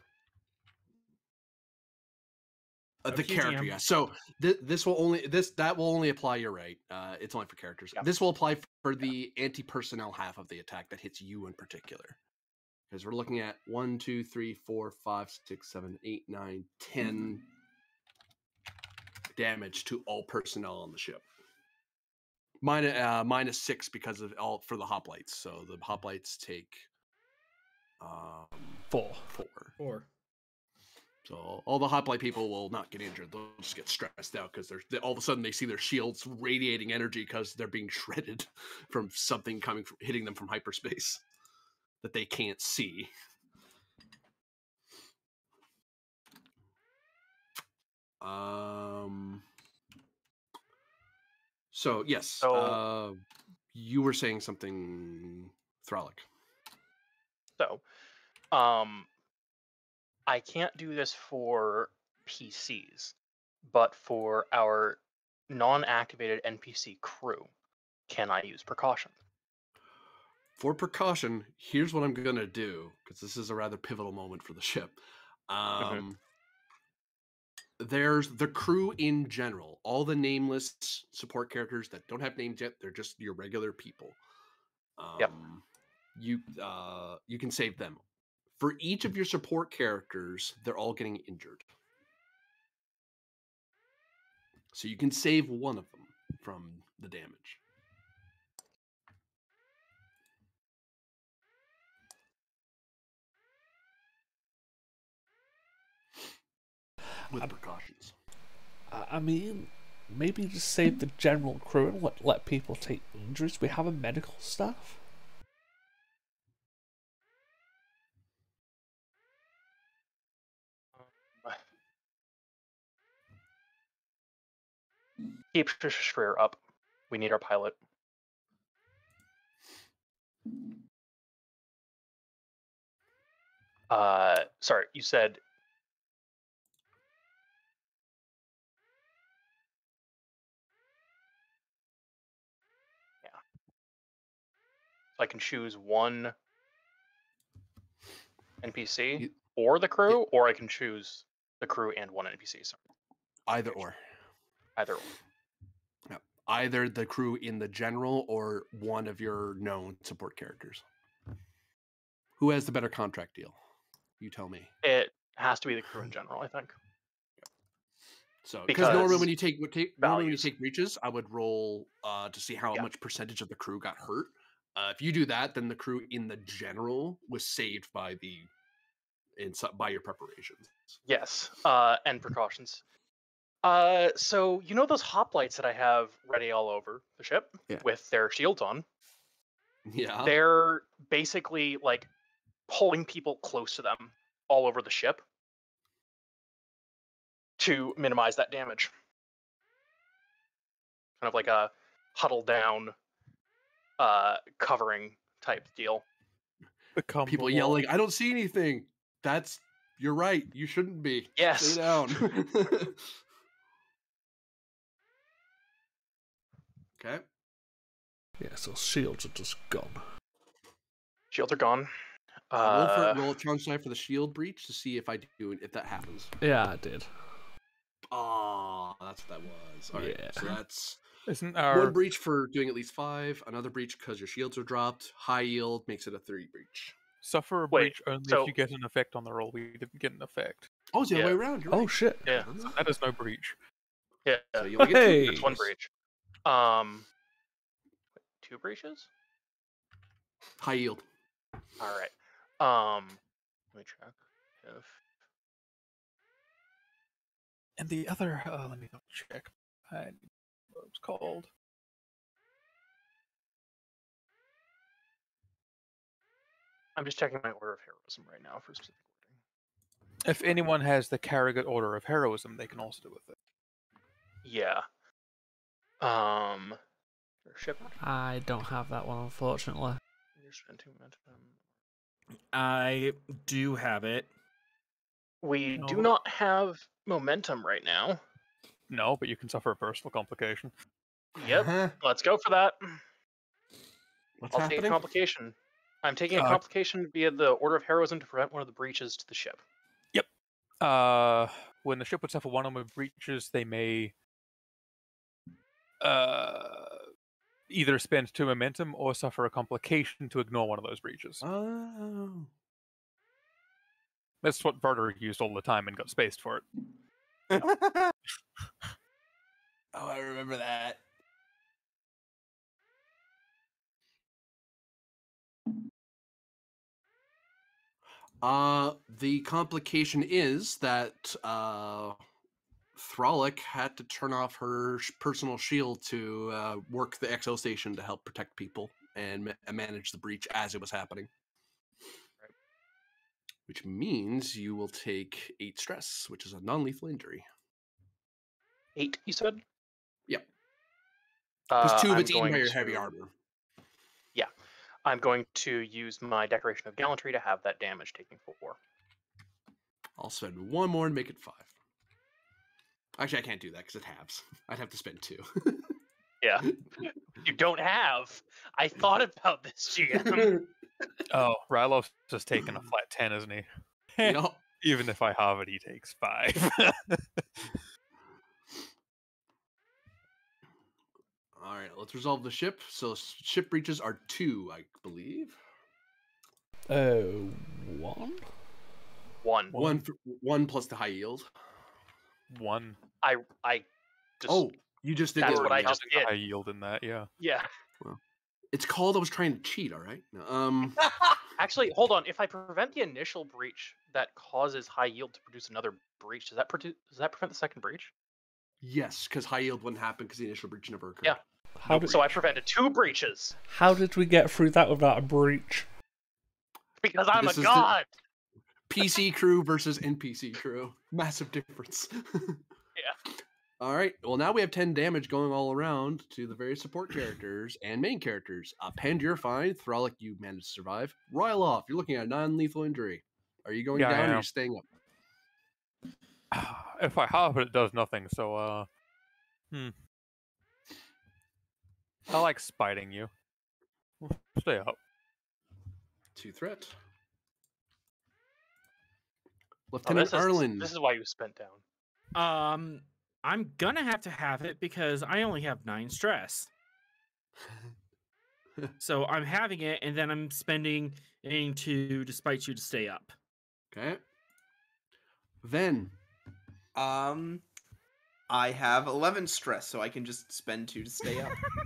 Uh, the Okay, character, GM. yeah. So th- this will only this that will only apply. You're right. Uh, it's only for characters. Yeah. This will apply for the anti-personnel half of the attack that hits you in particular. Because we're looking at one, two, three, four, five, six, seven, eight, nine, ten damage to all personnel on the ship. Minus uh, minus six because of all for the hoplites. So the hoplites take um, Four. four. Four. So all the hoplite people will not get injured. They'll just get stressed out because they're they, all of a sudden they see their shields radiating energy because they're being shredded from something coming from hitting them from hyperspace that they can't see. Um. So yes, So- uh, you were saying something, Thralic. So, um, I can't do this for PCs, but for our non-activated NPC crew, can I use precaution? For precaution, here's what I'm gonna do because this is a rather pivotal moment for the ship. Um, There's the crew in general, all the nameless support characters that don't have names yet. They're just your regular people. Um, Yep. You uh, you can save them. For each of your support characters, they're all getting injured. So you can save one of them from the damage. With Um, precautions. I I mean, maybe just save the general crew and let, let people take injuries. We have a medical staff. Keep Schreier up. We need our pilot. Uh, sorry, you said I can choose one NPC You- or the crew, or I can choose the crew and one NPC. Sorry, Either or. either. Or. Either the crew in the general or one of your known support characters. Who has the better contract deal? You tell me. It has to be the crew in general, I think. So, because normally when you take, take normally when you take breaches, I would roll uh, to see how Yeah. much percentage of the crew got hurt. Uh, if you do that, then the crew in the general was saved by the in by your preparations. Yes, uh, and precautions. Uh, so you know those hoplites that I have ready all over the ship Yeah. with their shields on? Yeah. They're basically like pulling people close to them all over the ship to minimize that damage. Kind of like a huddle down uh covering type deal. Become People the yelling, "I don't see anything." That's you're right. You shouldn't be. Yes. Stay down. okay. Yeah, so shields are just gone. Shields are gone. Uh, roll, for, roll a challenge die for the shield breach to see if I do it if that happens. Yeah, I did. Oh, that's what that was. All right. So that's Isn't one breach for doing at least five, another breach because your shields are dropped. High yield makes it a three breach. suffer a Wait, breach only so- if you get an effect on the roll? We didn't get an effect. Oh, it's the other Yeah. way around. You're Oh right. shit. yeah, That is no breach. yeah. So you only get two. Hey. One breach. Um, two breaches. High yield. All right. Um, let me check if And the other, uh, let me double check. I what it was called. I'm just checking my order of heroism right now for specific ordering. If anyone has the Karagite Order of Heroism, they can also do with it. Yeah. Um, your ship. I don't have that one, unfortunately. You're spending momentum. I do have it. We do not have momentum right now. No, but you can suffer a personal complication. Yep. Uh-huh. Let's go for that. What's I'll take a complication. I'm taking a Uh, complication via the order of heroism to prevent one of the breaches to the ship. Yep. Uh, when the ship would suffer one or more breaches, they may uh, either spend two momentum or suffer a complication to ignore one of those breaches. Oh. That's what Broderick used all the time and got spaced for it. oh, I remember that. Uh, the complication is that uh, Thralic had to turn off her personal shield to uh, work the XO station to help protect people and ma- manage the breach as it was happening. Which means you will take eight stress, which is a non-lethal injury. Eight, you said? Yep. Because Uh, two of it's eaten by your heavy armor. I'm going to use my Decoration of Gallantry to have that damage taken four. I'll spend one more and make it five. Actually, I can't do that because it halves. I'd have to spend two. Yeah. you don't have. I thought about this, GM. Oh, Rylov's just taking a flat 10, isn't he? Yup. Even if I have it, he takes five. All right, let's resolve the ship. So ship breaches are two, I believe. Oh, one? One. One, for, one plus the high yield. One. I I just Oh, you just did. That's the what I yield. just did. high yield in that, yeah. yeah. Well, It's called. I was trying to cheat. All right. Um. Actually, hold on. If I prevent the initial breach that causes high yield to produce another breach, does that produ- does that prevent the second breach? yes, because high yield wouldn't happen because the initial breach never occurred. Yeah. How did, So I prevented two breaches how did we get through that without a breach? because I'm This a god. PC crew versus NPC crew. Massive difference. Yeah. All right. Well, now we have 10 damage going all around to the various support characters and main characters. Uh, Penn, you're fine. Thralic, you managed to survive. Rylov. You're looking at a non lethal injury. Are you going Yeah, down or are you staying up? if I hop, it does nothing. So, uh, hmm. I like spiting you. Stay up. Two threat. Oh, Lieutenant this, is, Arlen. this is why you spent down. Um, I'm gonna have to have it because I only have nine stress. so I'm having it, and then I'm spending to despite you to stay up. Okay. Then Um, I have 11 stress, so I can just spend two to stay up.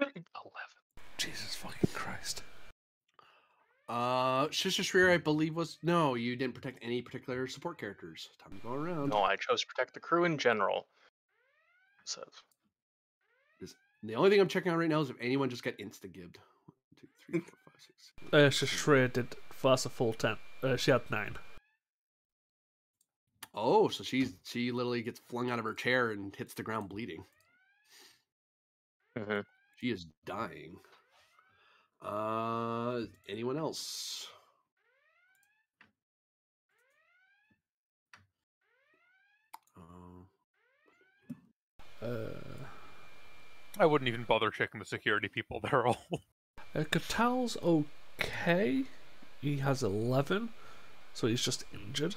Eleven. Jesus fucking Christ. uh Sister Shreer, I believe was no, you didn't protect any particular support characters. Time to go around. No, I chose to protect the crew in general. So The only thing I'm checking out right now is if anyone just got insta gibbed. One, two, three, four, five, six. seven, Uh, eight, she nine. fast a full ten. Uh, she had nine. Oh, so she's she literally gets flung out of her chair and hits the ground bleeding. Mhm. She is dying. Uh, anyone else? Uh, Uh, I wouldn't even bother checking the security people. They're all. uh Katal's okay. He has eleven, so he's just injured.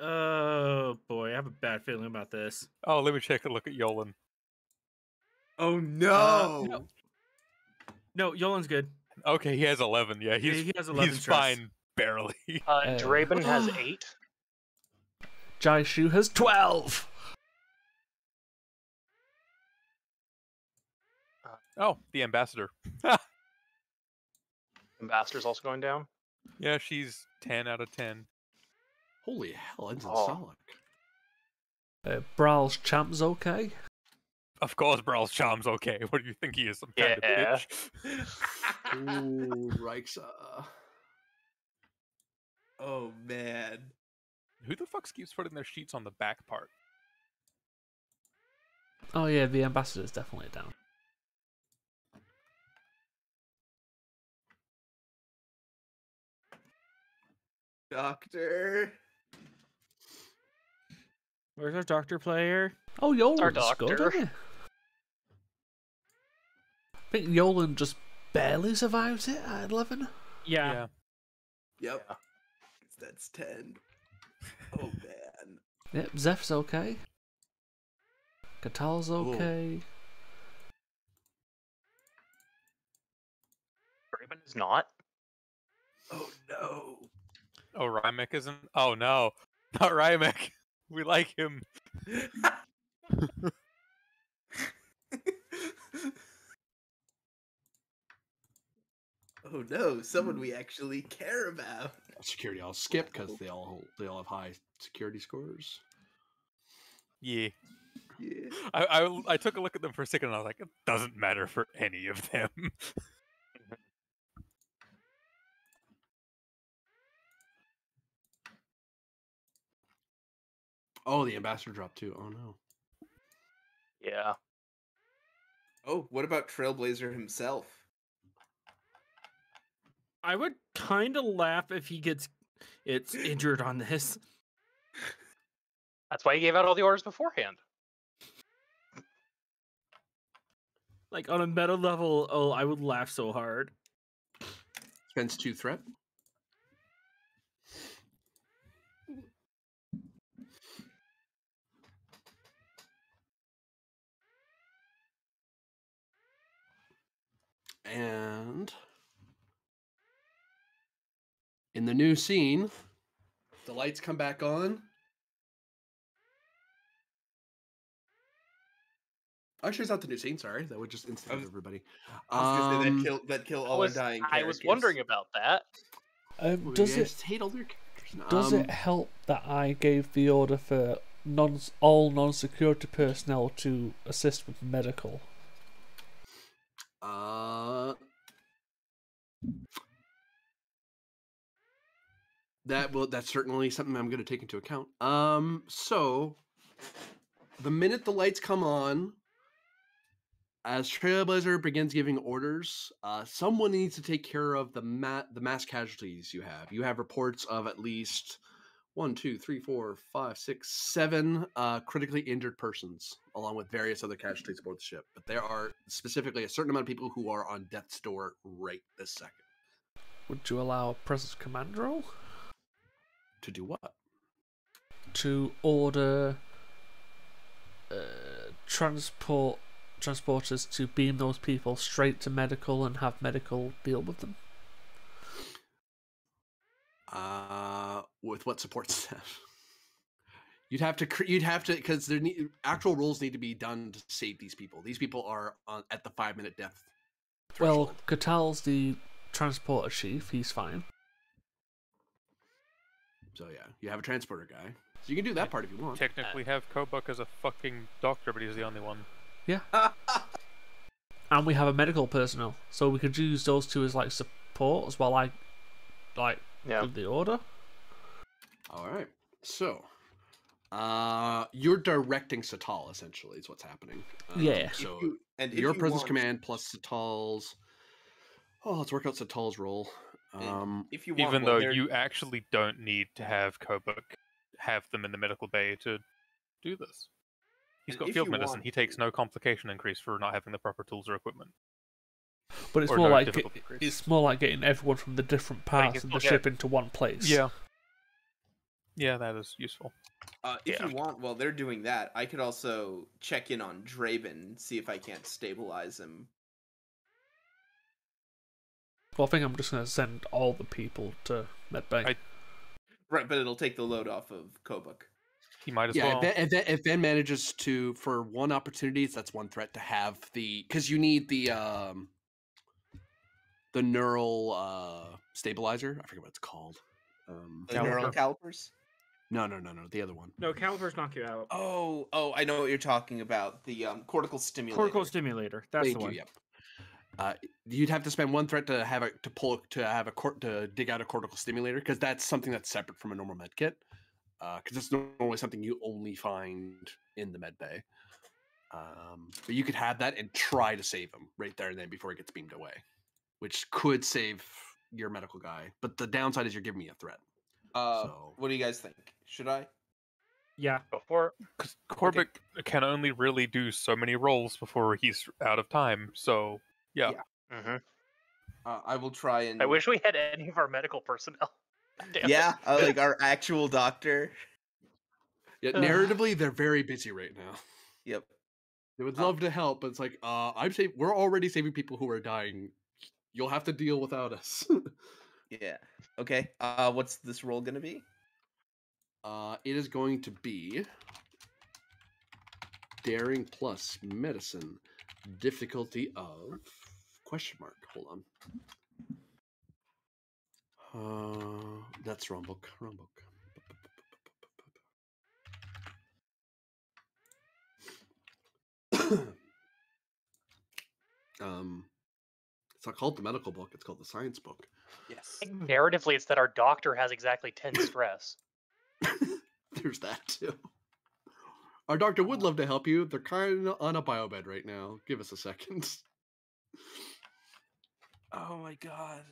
Oh boy, I have a bad feeling about this. Oh, let me take a look at Yolan. Oh no! no. No, Yolan's good. Okay, he has 11. Yeah, Yeah, he's he has 11 he's stress. fine, barely. uh, Uh, Draven has eight. Jai Shu has twelve. Oh, the ambassador. Ambassador's also going down. Yeah, she's 10 out of 10. holy hell, Ensign Oh. Solak. Uh, Brawl's champ's okay. Of course, Brawl's Charm's okay. What do you think he is? Some kind Yeah. of bitch? Ooh, Reixa. Uh, oh man. Who the fuck keeps putting their sheets on the back part? Oh yeah, the ambassador's definitely down. Doctor. Where's our doctor player? Oh, yo, our good, doctor. isn't he? I think Yolan just barely survives it at eleven. Yeah. yeah. Yep. Yeah. That's 10. Oh man. Yep, Zeph's okay. Katal's okay. Draven is not. Oh no. Oh, Rymek isn't? Oh, no. Not Rymek. We like him. Oh no, someone we hmm. actually care about. Security, I'll skip because they all hold- they all have high security scores. Yeah. Yeah. I, I, I took a look at them for a second and I was like, it doesn't matter for any of them. Oh, the ambassador dropped too. Oh no. Yeah. Oh, what about Trailblazer himself? I would kind of laugh if he gets it's injured on this. That's why he gave out all the orders beforehand. Like on a meta level, oh, I would laugh so hard. Spends two threat. And in the new scene, the lights come back on. Actually, it's not the new scene. Sorry, that would just instant was- everybody. I was gonna say Um, that kill that kill I all was, undying I was wondering about that. Um, does it guys hate all their characters. does Um, it help that I gave the order for non all non-security personnel to assist with medical? Uh, that will that's certainly something I'm going to take into account. Um, so the minute the lights come on, as Trailblazer begins giving orders, uh, someone needs to take care of the ma- the mass casualties you have. You have reports of at least one, two, three, four, five, six, seven uh, critically injured persons, along with various other casualties aboard the ship. But there are specifically a certain amount of people who are on death's door right this second. Would you allow a presence command roll To do what? to order uh, transport transporters to beam those people straight to medical and have medical deal with them? Uh, with what support staff? You'd have to. You'd have to because there need actual rules need to be done to save these people. These people are on, at the five minute death. Well, threshold. Katal's the transporter chief. He's fine. So yeah, you have a transporter guy. So you can do that part if you want. Technically, have Kobuk as a fucking doctor, but he's the only one. Yeah. and we have a medical personnel, so we could use those two as like support as well. I like Yeah. the order. All right. So, uh, you're directing Satal essentially is what's happening. Um, Yeah. So you- and your you presence want- command plus Satal's. Oh, let's work out Satal's role. And Um, if you want, Even well, though there- you actually don't need to have Kobuk have them in the medical bay to do this. He's got field medicine. want He takes no complication increase for not having the proper tools or equipment. But it's Or more no like it- it's more like getting everyone from the different parts of the still ship into one place. Yeah. Yeah, that is useful. Uh, if Yeah. you want, while they're doing that, I could also check in on Draven, see if I can't stabilize him. Well, I think I'm just gonna send all the people to medbay. I- Right, but it'll take the load off of Kobuk. He might as yeah, well. if, Ben, if, Ben, if Ben manages to, for one opportunity, that's one threat to have the because you need the um the neural uh stabilizer. I forget what it's called. Um, The neural calipers. no, no, no, no, the other one. No, calipers knock you out. Oh, oh, I know what you're talking about. The um, cortical stimulator. Cortical stimulator. That's Thank the you. one. Yep. Uh, you'd have to spend one threat to have a to pull to have a court to dig out a cortical stimulator because that's something that's separate from a normal med kit. Because it's normally something you only find in the med bay. Um, but you could have that and try to save him right there and then before he gets beamed away, which could save your medical guy. But the downside is you're giving me a threat. Uh, So- what do you guys think? Should I? Yeah. Before Because Corbett can only really do so many rolls before he's out of time. So, yeah. Yeah. hmm Uh, I will try and. I wish we had any of our medical personnel. Damn. Yeah, uh, like our actual doctor. Yeah, narratively, they're very busy right now. Yep. They would Uh, love to help, but it's like, uh, I'm sav- we're already saving people who are dying. You'll have to deal without us. Yeah. Okay. Uh, what's this roll gonna be? uh, it is going to be daring plus medicine, difficulty of question mark. Hold on. Uh, that's wrong book. Wrong book. um, it's not called the medical book. It's called the science book. Yes. Narratively, it's that our doctor has exactly ten stress. There's that too. Our doctor would love to help you. They're kind of on a biobed right now. Give us a second. Oh my god.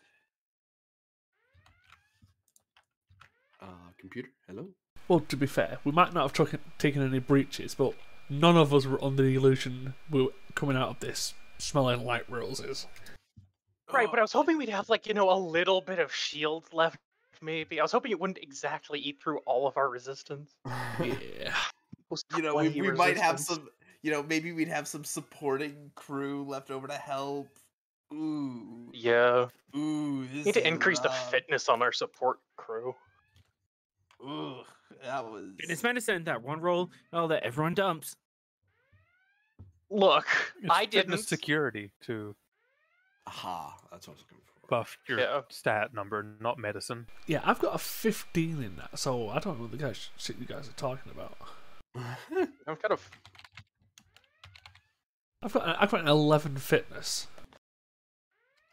Uh, computer, hello. Well, to be fair, we might not have taken taken any breaches, but none of us were under the illusion we were coming out of this smelling like roses. Right, but I was hoping we'd have like you know a little bit of shield left. Maybe I was hoping it wouldn't exactly eat through all of our resistance. Yeah. You know, we, 20 we might have some. You know, maybe we'd have some supporting crew left over to help. Ooh. Yeah, Ooh. This need to is increase the fitness on our support crew. Ooh. That was. Fitness medicine, that one roll, oh, that everyone dumps. Look, It's I didn't. security to Aha, that's what I was looking for. buff your Yeah. stat number, not medicine. Yeah, I've got a 15 in that, so I don't know what the guys shit you guys are talking about. I'm kind of. I've got I've got an 11 fitness.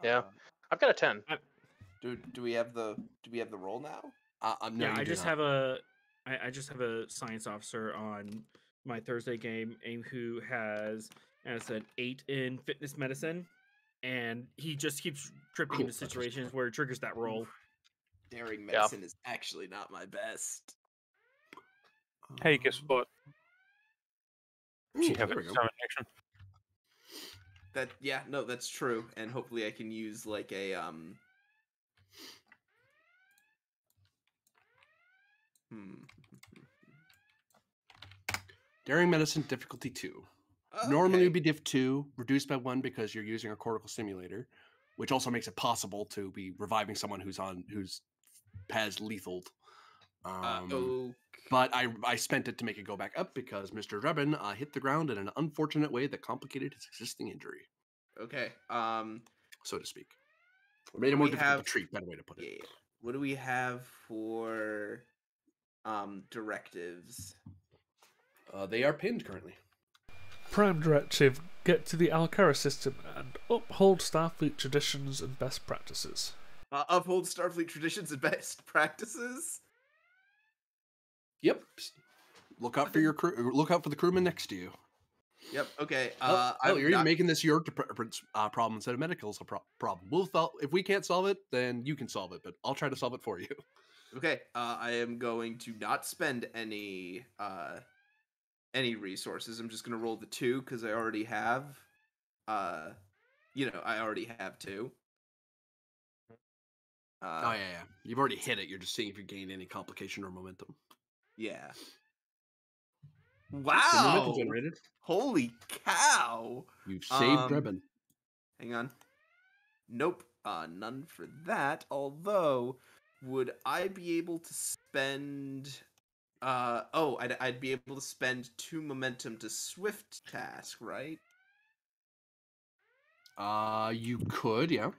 Yeah. Uh, I've got a ten. do do we have the do we have the roll now? Uh, um, no, yeah, you I just not. have a, I, I just have a science officer on my Thursday game, aim who has has an eight in fitness medicine, and he just keeps tripping Cool, into situations where it triggers that roll. Daring Yeah. medicine is actually not my best. Hey, guess what? She Ooh, have there a we go. determination. That yeah, no, that's true, and hopefully I can use like a um. Hmm. Daring medicine difficulty two. Normally it Okay. would be diff two, reduced by one because you're using a cortical stimulator, which also makes it possible to be reviving someone who's on who's has lethal. Uh, Um, okay. But I I spent it to make it go back up because Mr. Drebin uh, hit the ground in an unfortunate way that complicated his existing injury, Okay. Um. so to speak. Or made it more difficult have- to treat. Better way to put Yeah. it. What do we have for um directives? Uh, they are pinned currently. Prime Directive get to the Alcara system and uphold Starfleet traditions and best practices. Uh, uphold Starfleet traditions and best practices. Yep. Look out for your crew. Look out for the crewman next to you. Yep. Okay. Oh, Uh, oh, I'm you're not- even making this your dep- uh, problem instead of medical's a pro- problem. We'll sol- if we can't solve it, then you can solve it, but I'll try to solve it for you. Okay, uh, I am going to not spend any uh, any resources. I'm just gonna roll the two because I already have. Uh, you know, I already have two. Uh, oh yeah, yeah. You've already hit it. You're just seeing if you gained any complication or momentum. Yeah. Wow! Holy cow! You've saved Um, Drebin. Hang on. Nope. Uh, none for that. Although, would I be able to spend? Uh oh, I'd I'd be able to spend two momentum to swift task, right? Uh, you could, yeah.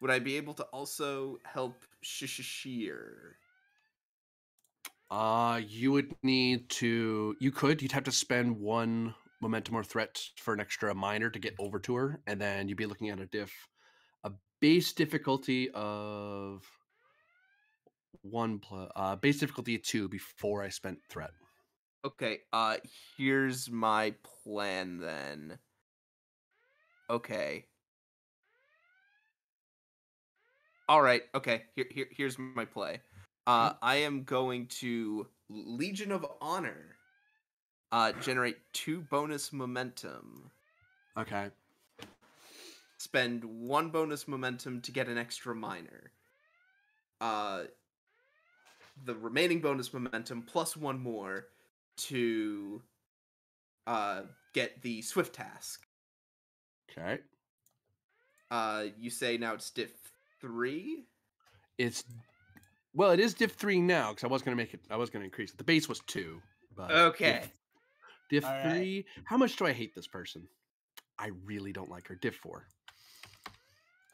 Would I be able to also help Shishir? Uh, you would need to. You could. You'd have to spend one momentum or threat for an extra minor to get over to her, and then you'd be looking at a diff, a base difficulty of one plus uh base difficulty of two before I spent threat. Okay. Uh, here's my plan then. Okay. All right. Okay. Here, here here's my play. Uh, I am going to Legion of Honor. Uh, generate two bonus momentum. Okay. Spend one bonus momentum to get an extra minor. Uh, the remaining bonus momentum plus one more to uh get the swift task. Okay. Uh, you say now it's diff three. It's well, it is diff three now because I was gonna make it. I was gonna increase it. The base was two. But Okay. Diff, All right. three. How much do I hate this person? I really don't like her. Diff four.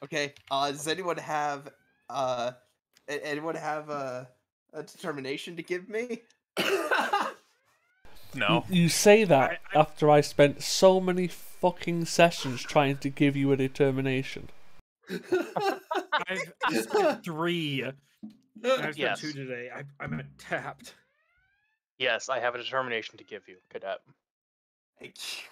Okay. Uh, does anyone have uh, anyone have a a determination to give me? No. You say that I- I- after I spent so many fucking sessions trying to give you a determination. I've, I've spent three. I've spent Yes. two today. I, I'm tapped. Yes, I have a determination to give you, cadet. Thank you.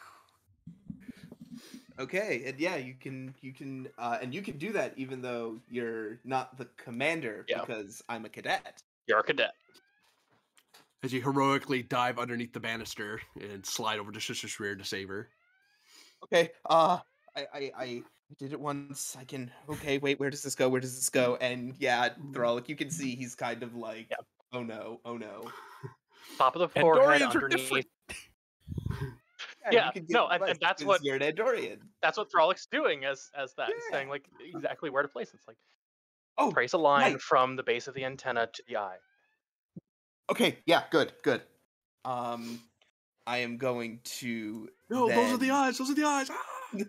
Okay, and yeah, you can you can uh, and you can do that even though you're not the commander Yeah. because I'm a cadet. You're a cadet. As you heroically dive underneath the banister and slide over to Sister's rear to save her. Okay, uh, I, I I did it once. I can. Okay, wait, where does this go? Where does this go? And yeah, Thralic, you can see he's kind of like, Yep. oh no, oh no. Top of the forehead, Andorians underneath. different. Yeah, no, and, and, that's what you're an Andorian. That's what Thralik's doing as as that, Yeah. saying like exactly where to place. It's like Oh, trace a line right. from the base of the antenna to the eye. okay, yeah, good, good. Um, I am going to. No, those are the eyes. Those are the eyes. Ah!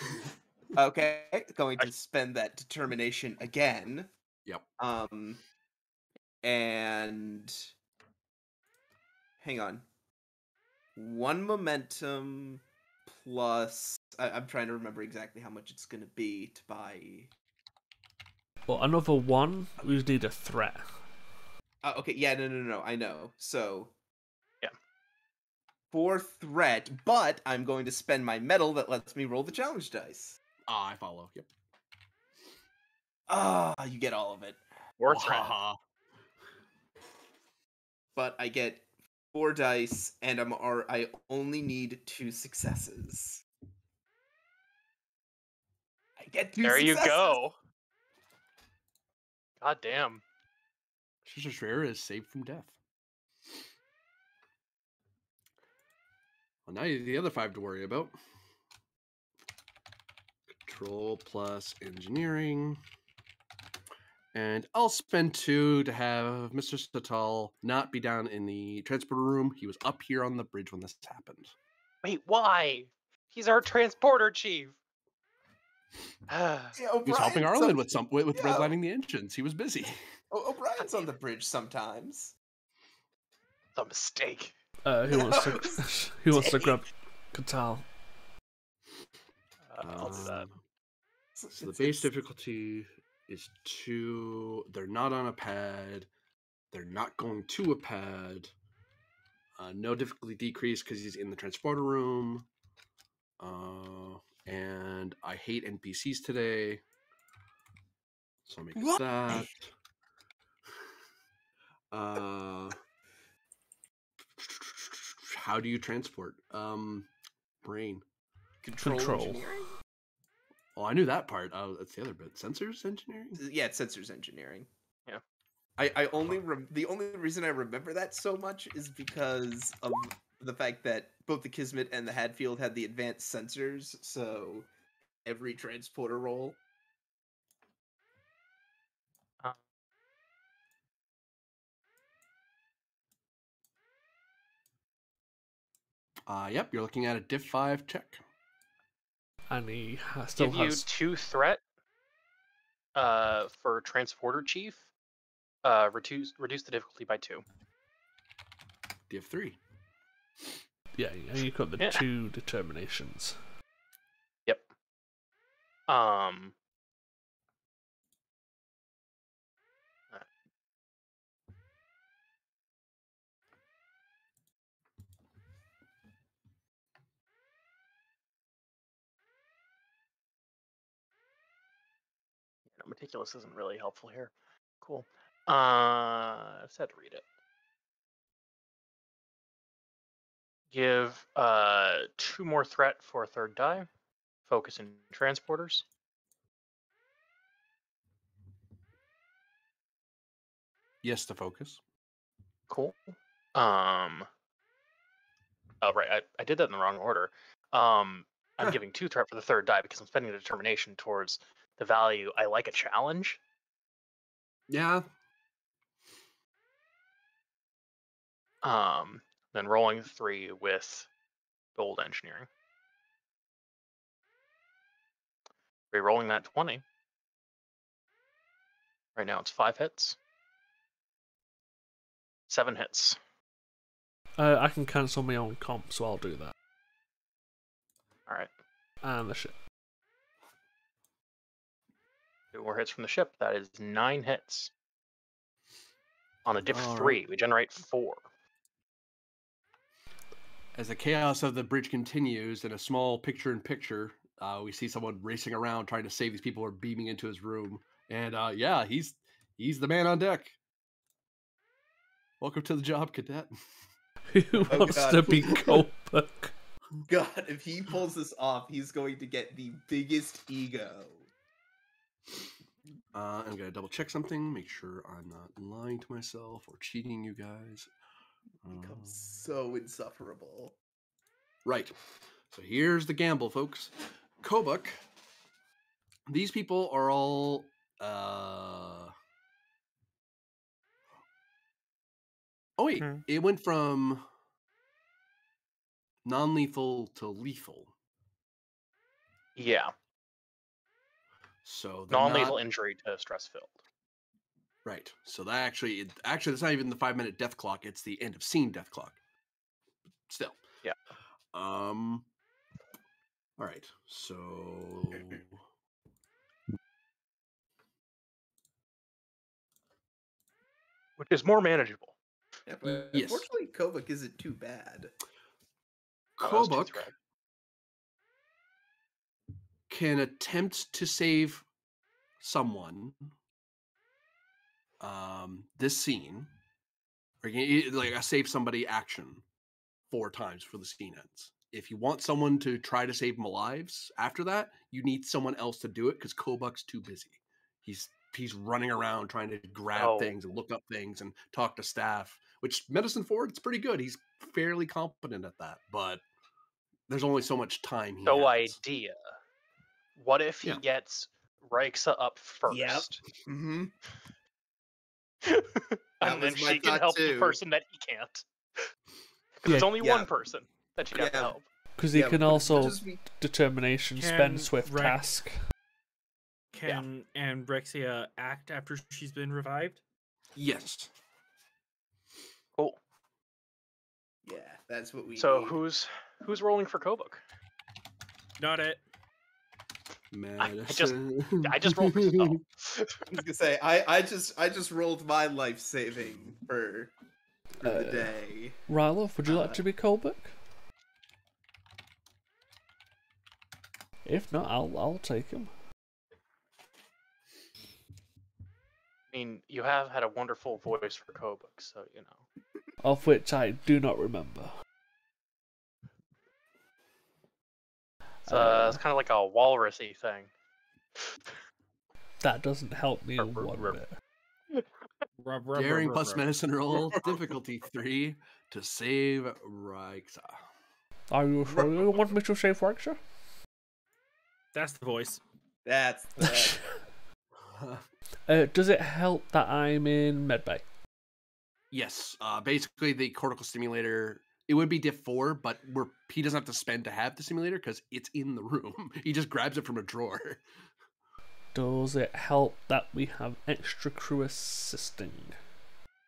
okay, going to spend that determination again. Yep. Um, and hang on. One momentum plus. I, I'm trying to remember exactly how much it's going to be to buy. But another one, we need a threat. Uh, okay, yeah, no, no, no, I know. So. Yeah. four threat, but I'm going to spend my medal that lets me roll the challenge dice. Ah, I follow. Yep. Ah, you get all of it. Or threat. Wahaha. But I get four dice, and I'm or I only need two successes. I get two There you go. God damn. Sister Schreier is saved from death. Well, now you have the other five to worry about. Control plus engineering. And I'll spend two to have Mr. Statal not be down in the transporter room. He was up here on the bridge when this happened. Wait, why? He's our transporter chief. Yeah, He was helping O'Brien's Arlen with some with, with yeah. redlining the engines. He was busy. O- O'Brien's on the bridge sometimes. It's a mistake. Uh, who wants to? who wants to grab Katal? Uh, I'll do that. So the base difficulty is two. They're not on a pad. They're not going to a pad. Uh, no difficulty decrease because he's in the transporter room. Uh, and I hate NPCs today. So I'll make Why? that. Uh, how do you transport? Um, brain. Control. Control. engineering? Oh, I knew that part. Uh, that's the other bit. Sensors engineering. Yeah, it's sensors engineering. Yeah. I, I only rem- the only reason I remember that so much is because of the fact that both the Kismet and the Hadfield had the advanced sensors, so every transporter roll. Uh, yep, you're looking at a diff five check. And he ha- still Give you two threat uh, for transporter chief. Uh, reduce reduce the difficulty by two. Diff three. Yeah, and you've got the Yeah. two determinations. Yep. Um. Meticulous isn't really helpful here. Cool. Uh, I just had to read it. Give uh two more threat for a third die. Focus in transporters. Yes, to focus. Cool. Um. Oh right, I, I did that in the wrong order. Um, I'm Huh. giving two threat for the third die because I'm spending a determination towards the value. I like a challenge. Yeah. Um, then rolling three with gold engineering. Rerolling that twenty. Right now it's five hits. Seven hits. Uh, I can cancel my own comp, so I'll do that. All right. And the ship. Two more hits from the ship. That is nine hits. On a diff All right. three, we generate four. As the chaos of the bridge continues, in a small picture-in-picture, uh, we see someone racing around trying to save these people who are beaming into his room. And uh, yeah, he's he's the man on deck. Welcome to the job, cadet. Who Oh, wants God. to be Copeland? God, if he pulls this off, he's going to get the biggest ego. Uh, I'm gonna double check something, make sure I'm not lying to myself or cheating you guys. Um, Becomes so insufferable. Right. So here's the gamble, folks. Kobuk. These people are all. Uh... Oh wait, Hmm. it went from non-lethal to lethal. Yeah. So Non-lethal not- injury to stress filled. Right. So that actually, actually, it's not even the five-minute death clock. It's the end of scene death clock. Still. Yeah. Um. All right. So. Which is more manageable. Yeah, but Yes. unfortunately, Kovac isn't too bad. Oh, that was too Kobuk thread. Can attempt to save someone um this scene or can- like a save somebody action four times for the scene ends if you want someone to try to save them lives after that you need someone else to do it because kobuk's too busy he's he's running around trying to grab Oh. things and look up things and talk to staff which medicine forward it's pretty good he's fairly competent at that but there's only so much time he No has. idea. What if he Yeah. gets Reixa up first? Yep. Mm-hmm. and then she can thought help the person that he can't. Because Yeah. it's only Yeah. one person that she can Yeah. help. Because he can also be, determination Can spend swift Rex- task. Can and Brexia act after she's been revived? yes Cool. yeah, that's what we. So need. who's who's rolling for Kobuk? Not it. I just- I just rolled for. I was gonna say I, I just I just rolled my life saving for, for the Uh, day. Rylov, would you like Uh, to be Kobuk? If not, I'll I'll take him. I mean, you have had a wonderful voice for Kobuk, so you know. Of which I do not remember. It's, uh, it's kind of like a walrusy thing. that doesn't help me Rup, rup, one rup. bit. Rub, rub, Daring rub, plus rub. medicine roll, difficulty three to save Reixa. Are you sure you want me to save Rexha? That's the voice. That's that. Uh, does it help that I'm in medbay? yes, uh, basically the cortical stimulator. It would be diff four, but we're, he doesn't have to spend to have the simulator because it's in the room. He just grabs it from a drawer. Does it help that we have extra crew assisting?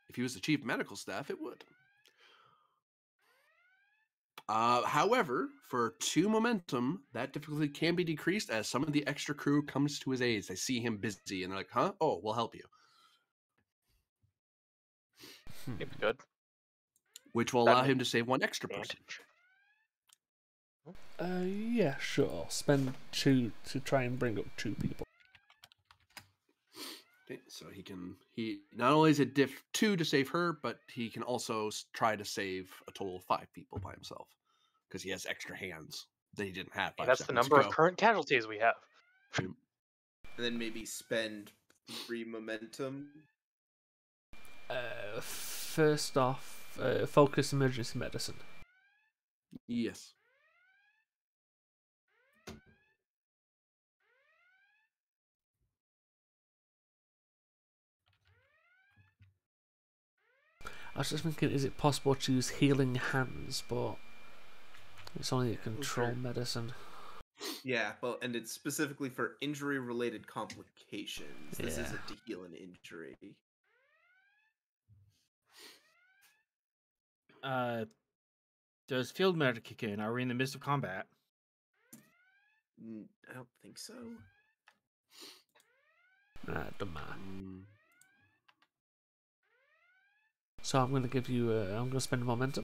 If he was the chief medical staff, it would. Uh, however, for two momentum, that difficulty can be decreased as some of the extra crew comes to his aid. They see him busy and they're like, huh? Oh, we'll help you. Hmm. Seems good. Which will allow him to save one extra person. Uh, yeah, sure. Spend two to try and bring up two people. Okay, so he can he not only is it diff two to save her, but he can also try to save a total of five people by himself because he has extra hands that he didn't have. Five that's the number ago. of current casualties we have. and then maybe spend three momentum. Uh, first off, uh, focus emergency medicine. Yes. I was just thinking, is it possible to use healing hands, but it's only a control sure. medicine. Yeah, well, and it's specifically for injury-related complications. This Yeah. isn't to heal an injury. Uh, does field medic kick in? Are we in the midst of combat? I don't think so. Nah, don't matter. Mm, So I'm gonna give you. Uh, I'm gonna spend momentum.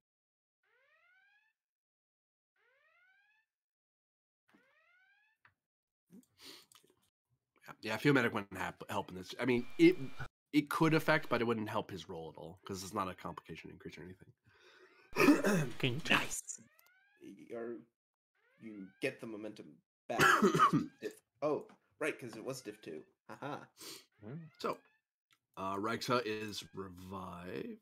yeah, yeah, field medic wouldn't help in this. I mean, it it could affect, but it wouldn't help his roll at all because it's not a complication increase or anything. King. Nice. Or you get the momentum back. Diff- oh, right, because it was diff two. Haha. so, uh, Reixa is revived.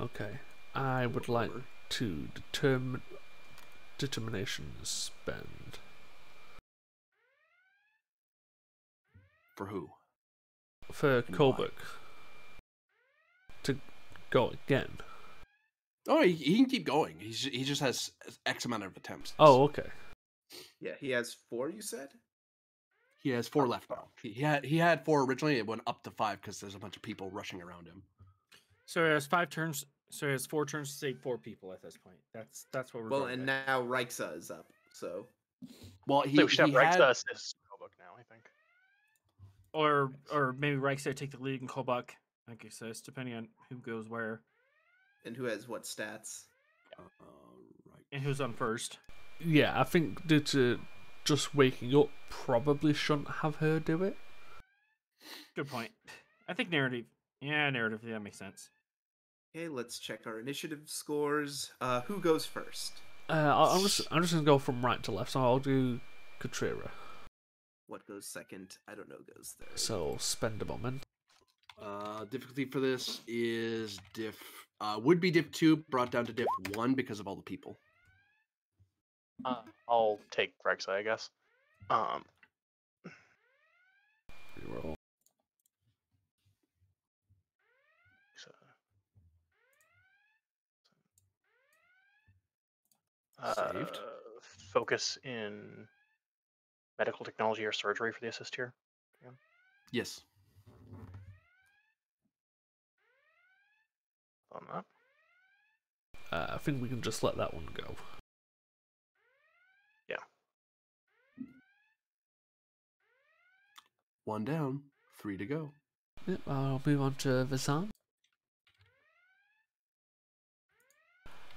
Okay. I would like to determine determination spend. For who? for And to go again. Oh, he, he can keep going. He's he just has X amount of attempts. Oh, okay. Yeah, he has four. You said. he has four oh, left now. Oh. He, he had he had four originally. It went up to five because there's a bunch of people rushing around him. So he has five turns. So he has four turns to save four people at this point. That's that's what we're. Well, going and with. now Reixa is up. So Well, he, so we should he have Rex had, assist Kobuk now, I think. or or maybe Reichster take the lead and Kobuk, like you says, depending on who goes where. And who has what stats? uh, And who's on first? Yeah, I think due to just waking up, probably shouldn't have her do it. Good point. I think narrative. Yeah, narrative. Yeah, makes sense. Okay, let's check our initiative scores. Uh, who goes first? Uh, I- I'm just I'm just gonna go from right to left, so I'll do Katrira. What goes second? I don't know. Goes third. So spend a moment. Uh, difficulty for this is diff. Uh, would be diff two brought down to diff one because of all the people. Uh, I'll take Rexa, I guess. Um, Reroll. so- uh, Saved. focus in medical technology or surgery for the assist here. Yes. On that. Uh, I think we can just let that one go. Yeah. One down, three to go. Yep, I'll move on to Visan.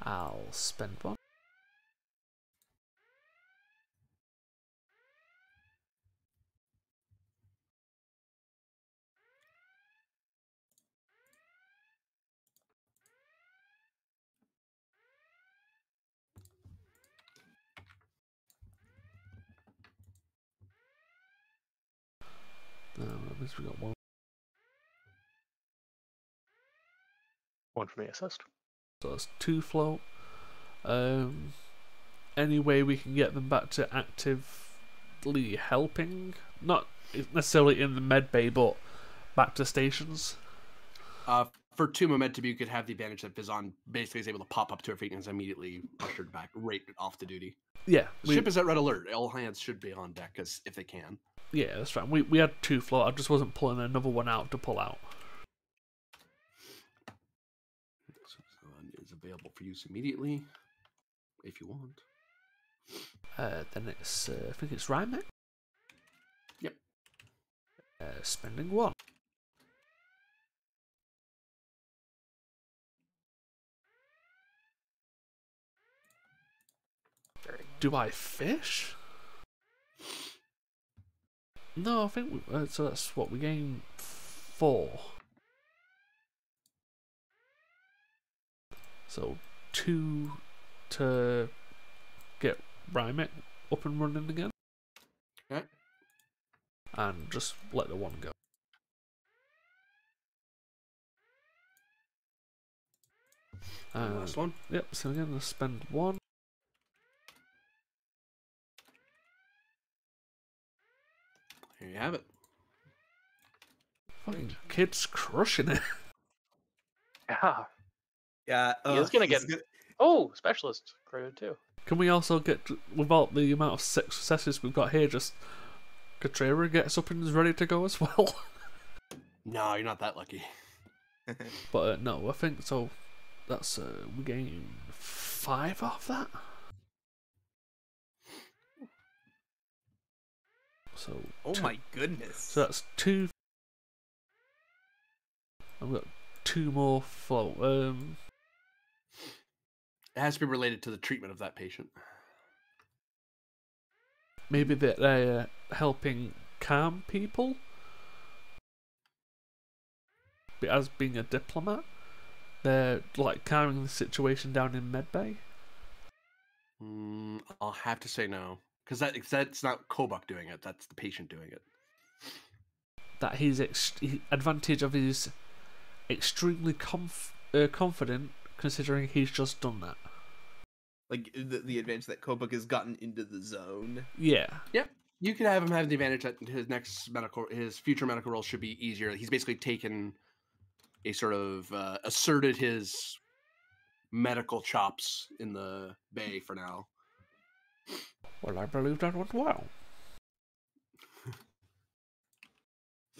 I'll spend one. Uh, at least we got one. One for me assist. So that's two float. Um, any way we can get them back to actively helping? Not necessarily in the med bay, but back to stations. Uh, for two momentum, you could have the advantage that Vizon basically is able to pop up to her feet and is immediately ushered back right off the duty. Yeah, The we, ship is at red alert. All hands should be on deck as if they can. Yeah, that's right. We we had two float. I just wasn't pulling another one out to pull out. So is available for use immediately, if you want. Uh, then it's uh, I think it's Rymac. Yep. Uh, spending one. Do I fish? No, I think we, uh, so. That's what we gain four. So two to get Rymek up and running again, Okay. and just let the one go. And Uh, last one. Yep, so again, let's spend one. Here you have it. Fucking kid's crushing it. Yeah. Yeah, He is uh, gonna he's get- Oh, specialist credit too. Can we also get, without the amount of six successes we've got here, just Katrera gets up and is ready to go as well? No, you're not that lucky. but uh, no, I think so. That's uh, we gain five off that. So Oh my goodness. So that's two. I've got two more float. Um, It has to be related to the treatment of that patient. maybe that they're uh, helping calm people. But as being a diplomat, they're like calming the situation down in Medbay. Mm, I'll have to say no, because that 'cause that's not Kobuk doing it. That's the patient doing it. That his ex- advantage of his extremely conf- uh, confident, considering he's just done that. like the, the advantage that Kobuk has gotten into the zone. Yeah, Yep. You could have him have the advantage that his next medical, his future medical role should be easier. He's basically taken a sort of uh, asserted his medical chops in the bay for now. Well, I believe that went well.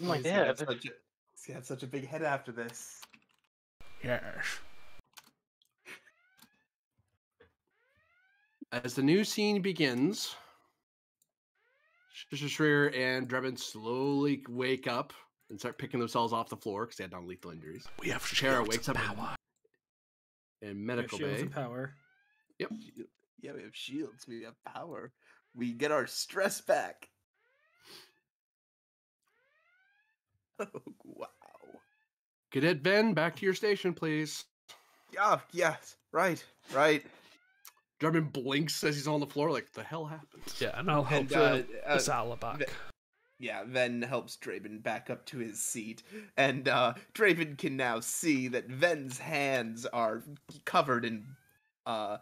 Oh my He's gonna have dad. such a, he's gonna have such a big head after this. Yes. As the new scene begins, Shreer and Drebin slowly wake up and start picking themselves off the floor because they had non-lethal injuries. We have Shara shields wakes up in- power. In We medical shields bay. and power. Yep. Yeah, we have shields. We have power. We get our stress back. Oh wow. Cadet Ben, back to your station, please. Yeah, yes, right, right. Drummond blinks as he's on the floor, like, the hell happened? Yeah, and I'll help And, uh, uh, Sala back. Ve- Yeah, Ven helps Draven back up to his seat, and uh, Draven can now see that Ven's hands are covered in, uh,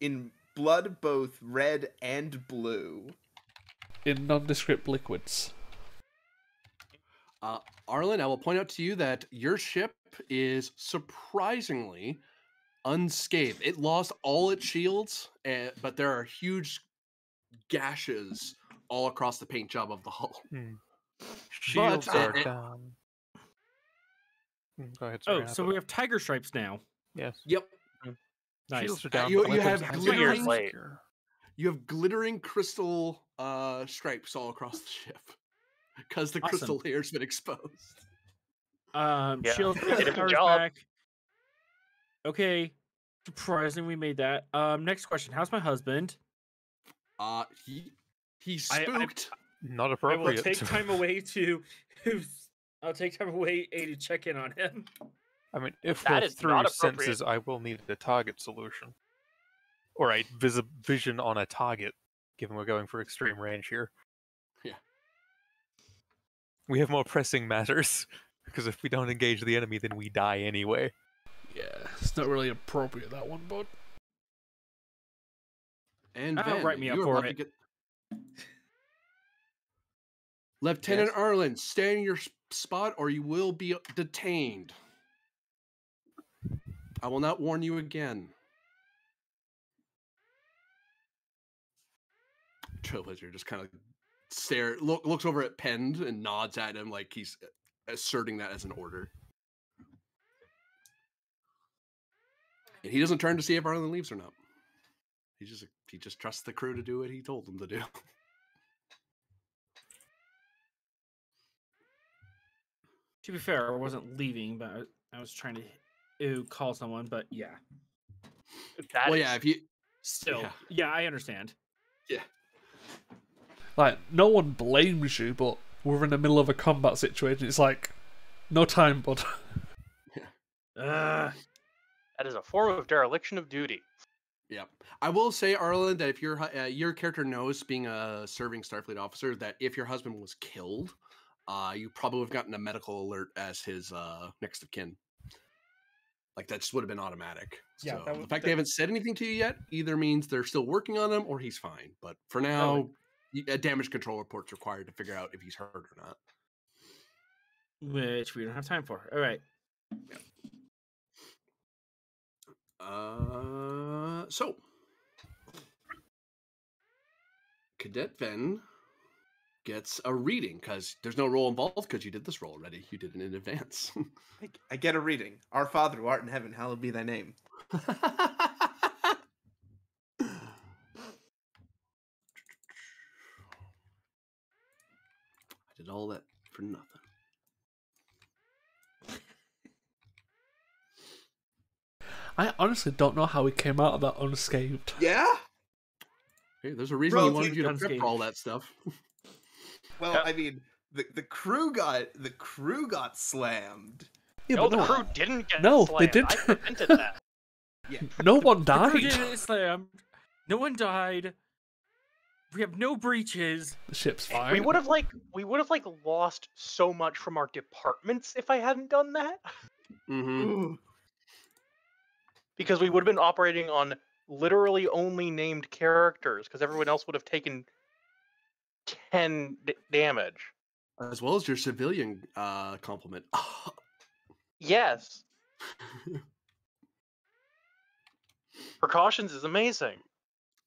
in blood, both red and blue. in nondescript liquids. Uh, Arlen, I will point out to you that your ship is surprisingly unscathed. It lost all its shields, uh, but there are huge gashes all across the paint job of the hull. Shields uh, are uh, down. Mm, Go ahead. Oh, so but- we have tiger stripes now. yes. Yep, Nice. Shields are Uh, down. you- you have can Two years glittering- late. you have glittering crystal uh, stripes all across the ship because the crystal Awesome. layer's been exposed. Um, Yeah, shield you did a good powers back. Okay, surprising we made that. Um, next question: How's my husband? Uh, he he I- I- spooked. Not I will take time away to. I'll take time away A to check in on him. I mean, if That we're through not senses, I will need a target solution. Or a visi- vision on a target, given we're going for extreme range here. Yeah. We have more pressing matters, because if we don't engage the enemy, then we die anyway. Yeah, it's not really appropriate that one, but And Ah, Ven, write me up you are for about to it. get- Lieutenant Yes? Arlen, stay in your spot or you will be detained. I will not warn you again. Trailblazer just kind of stare look looks over at Penn and nods at him like he's uh, asserting that as an order. And he doesn't turn to see if Arlen leaves or not. He just he just trusts the crew to do what he told them to do. To be fair, I wasn't leaving, but I was trying to ew, call someone. But yeah, That well, is- yeah, if you still, Yeah. yeah, I understand. Yeah. Like no one blames you, but we're in the middle of a combat situation. It's like no time, bud. Uh, that is a form of dereliction of duty. Yeah, I will say, Arlen, that if your uh, your character knows, being a serving Starfleet officer, that if your husband was killed, uh, you probably would have gotten a medical alert as his uh, next of kin. Like that just would have been automatic. Yeah, so that the fact that- they haven't said anything to you yet either means they're still working on him or he's fine. But for now, a damage control report's required to figure out if he's hurt or not. which we don't have time for. All right. Yeah. Uh, so Cadet Ven gets a reading because there's no roll involved because you did this roll already. You did it in advance. I, I get a reading. Our Father who art in heaven, hallowed be thy name. I did all that for nothing. I honestly don't know how we came out of that unscathed. Yeah? Hey, there's a reason he wanted you to prep unscathed. for all that stuff. Well, Yeah. I mean, the, the crew got the crew got slammed. Yeah, no, but the no, crew didn't get No, they didn't. I prevented that. no one died. The crew died. didn't slam. No one died. We have no breaches. The ship's fine. we would have like we would have like lost so much from our departments if I hadn't done that. Mm-hmm. Because we would have been operating on literally only named characters because everyone else would have taken 10 d- damage. As well as your civilian uh, compliment. Yes. Precautions is amazing.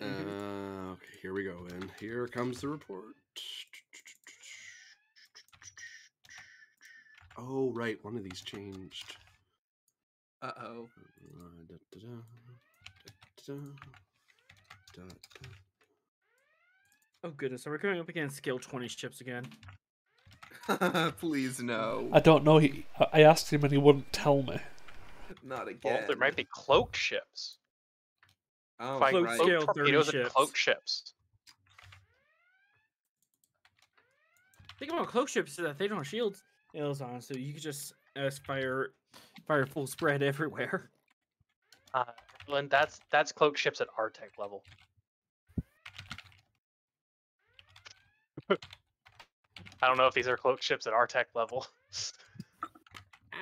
Uh, okay, here we go. And here comes the report. Oh, right. One of these changed. Uh oh. Uh, da, da, da, da, da, da, da. Oh goodness, are we going up against scale twenty ships again? Please no. I don't know. He, I- I asked him and he wouldn't tell me. Not Well, again. there might be cloaked ships. Oh, Fight Cloak right. scale. cloak 30 and ships. cloak ships. Think about cloak ships is that they don't have shields nails on, so you could just uh, fire fire full spread everywhere. Uh, Lynn, that's that's cloak ships at Artec level. I don't know if these are cloak ships at our tech level. Ah.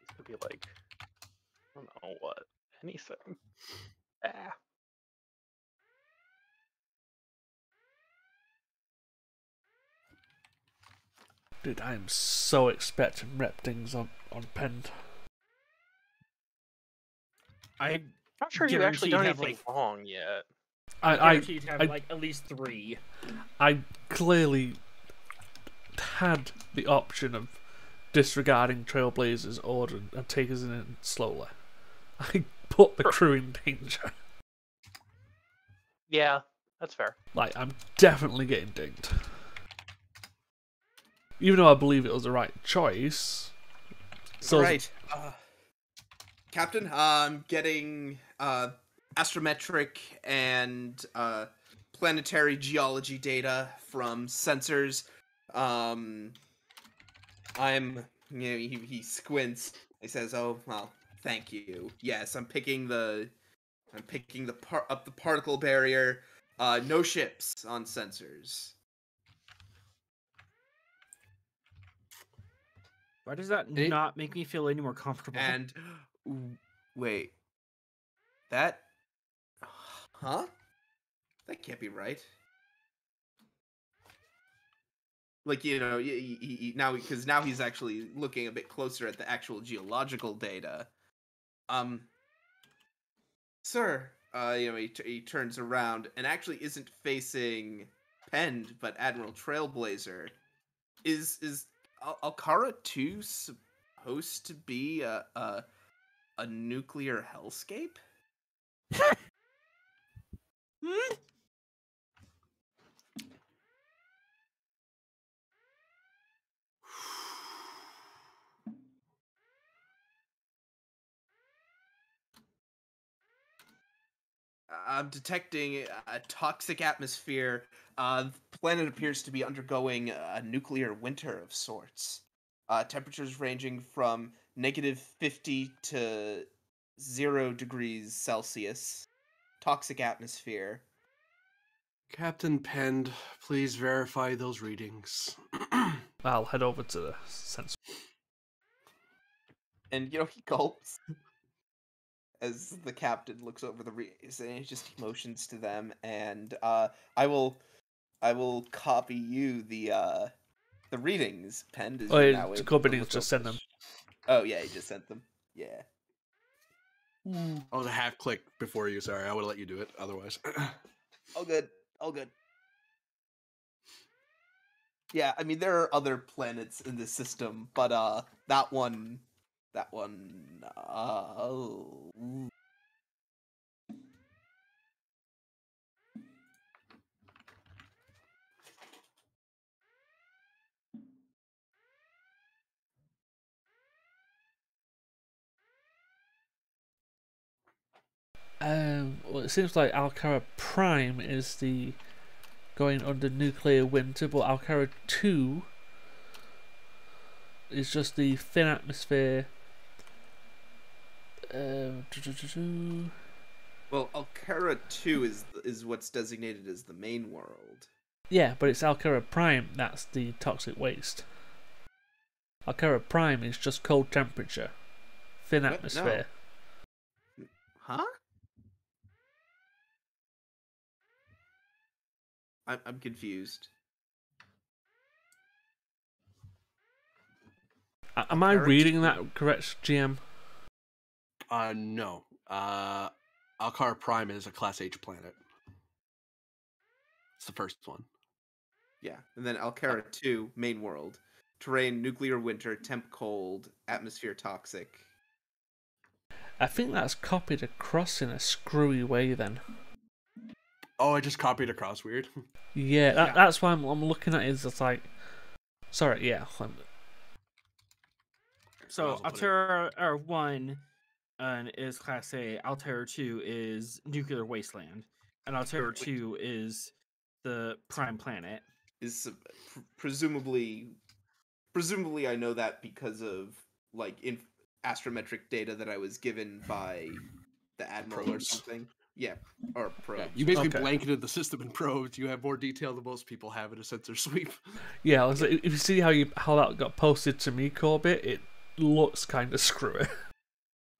This could be like, I don't know what, anything. Ah. Dude, I am so expecting rep things on, on Penn. I'm Not sure you've actually done Guaranteed have, anything wrong yet. I, I, guarantee you'd have I- like at least three. I clearly had the option of disregarding Trailblazers' order and taking it in slowly. I put the crew in danger. Yeah, that's fair. Like, I'm definitely getting dinged. Even though I believe it was the right choice. So right. Uh, Captain, I'm getting uh, astrometric and uh, planetary geology data from sensors. Um, I'm, you know, he, he squints. He says, "Oh, well, thank you. Yes, I'm picking the, I'm picking the part up the particle barrier. Uh, no ships on sensors. Why does that It- not make me feel any more comfortable? And wait, that, huh? That can't be right. Like you know, y- y- y- now because now he's actually looking a bit closer at the actual geological data. Um, sir, uh, you know, he, t- he turns around and actually isn't facing Penn, but Admiral Trailblazer. Is is Al- Alcara two supposed to be a a, a nuclear hellscape? Hmm? I'm detecting a toxic atmosphere. Uh, the planet appears to be undergoing a nuclear winter of sorts. Uh, temperatures ranging from negative 50 to zero degrees Celsius. Toxic atmosphere. Captain Penn, please verify those readings. I'll head over to the sensor. And, you know, he gulps as the captain looks over the readings and he just motions to them. And uh, I will. I will copy you the uh the readings, Penn. as Oh, yeah, now able to Jacoby just over send them. Oh yeah, he just sent them. Yeah. I was a half click before you. Sorry, I would have let you do it otherwise. All good. All good. Yeah, I mean there are other planets in this system, but uh that one that one uh oh. Um, well, it seems like Alcara Prime is the going under nuclear winter, but Alcara Two is just the thin atmosphere. Um, doo-doo-doo-doo. Well, Alcara 2 is is what's designated as the main world. yeah, but it's Alcara Prime that's the toxic waste. Alcara Prime is just cold temperature, thin What? No. atmosphere. Huh? I'm I'm confused. A- Am I reading that correct, GM? uh, no. Uh, Alcar Prime is a Class H planet. It's the first one. Yeah, and then Alcara 2, main world. Terrain, nuclear winter, temp cold, atmosphere toxic. I think that's copied across in a screwy way then. Oh, I just copied across. Weird. Yeah, that, Yeah. that's why I'm, I'm looking at is it. Is like, sorry, yeah. I'm- So Might as well put it- Altera or one uh, is Class A. Altera two is Nuclear Wasteland, and Altera two is the Prime Planet. Is uh, pr- presumably, presumably, I know that because of like in astrometric data that I was given by the admiral or something. Yeah, or pro. Yeah, you basically Okay. blanketed the system in probes. You have more detail than most people have in a sensor sweep. Yeah, I was like, if you see how you how that got posted to me, Corbett, it looks kind of screwy.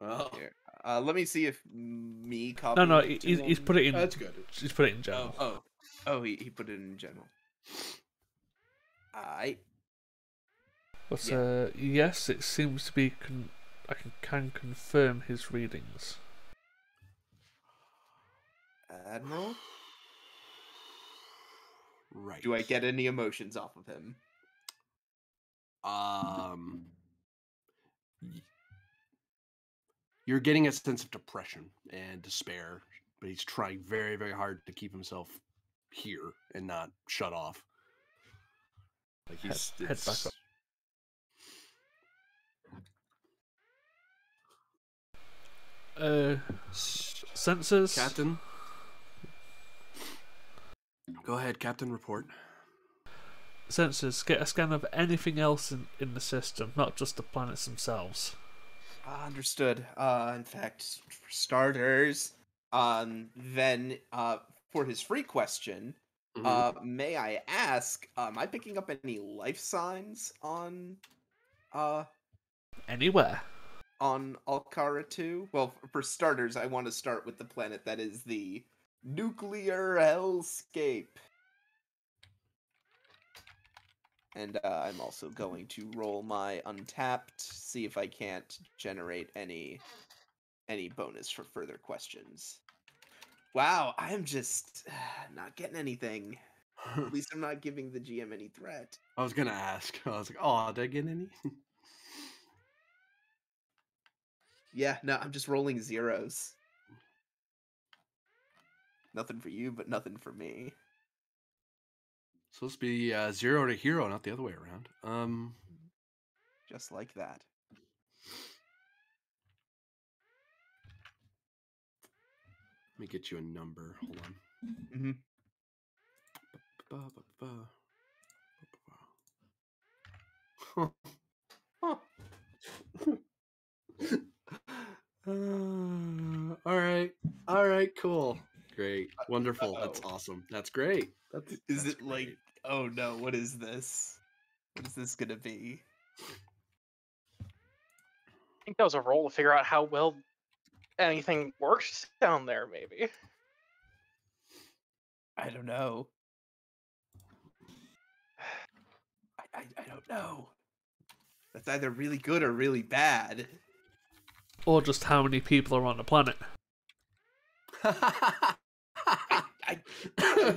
Oh, Here, Uh, let me see if me copy. No, no, he- he's, he's put it in. that's good. He's put it in general. Oh, oh, he, he put it in general. I But yeah. uh, yes, it seems to be. Con- I can can confirm his readings. Admiral. Right. Do I get any emotions off of him? Um, you're getting a sense of depression and despair, but he's trying very, very hard to keep himself here and not shut off. Like Head- he's head back up. Uh, S- sensors. Captain, go ahead, Captain. Report. Sensors. Get a scan of anything else in, in the system, not just the planets themselves. Ah, understood. Uh, in fact, for starters, um, then uh, for his free question, Mhm. uh, may I ask, uh, am I picking up any life signs on, uh, Anywhere. on Alcara 2? Well, for starters, I want to start with the planet that is the nuclear hellscape. And uh, I'm also going to roll my untapped, see if I can't generate any any bonus for further questions. Wow, I'm just not getting anything. At least I'm not giving the GM any threat. I was gonna ask. I was like, "Oh, did I get any?" Yeah, no, I'm just rolling zeros. Nothing for you, but nothing for me. Supposed to be uh, zero to hero, not the other way around. Um, Just like that. let me get you a number. Hold on. hmm. Huh. Huh. Uh, all right. All right. Cool. Great. Wonderful. That's Uh-oh. awesome. That's great. That's, Is that's it like, oh no, what is this? What is this gonna be? I think that was a roll to figure out how well anything works down there, maybe. I don't know. I, I, I don't know. That's either really good or really bad. Or just how many people are on the planet. I,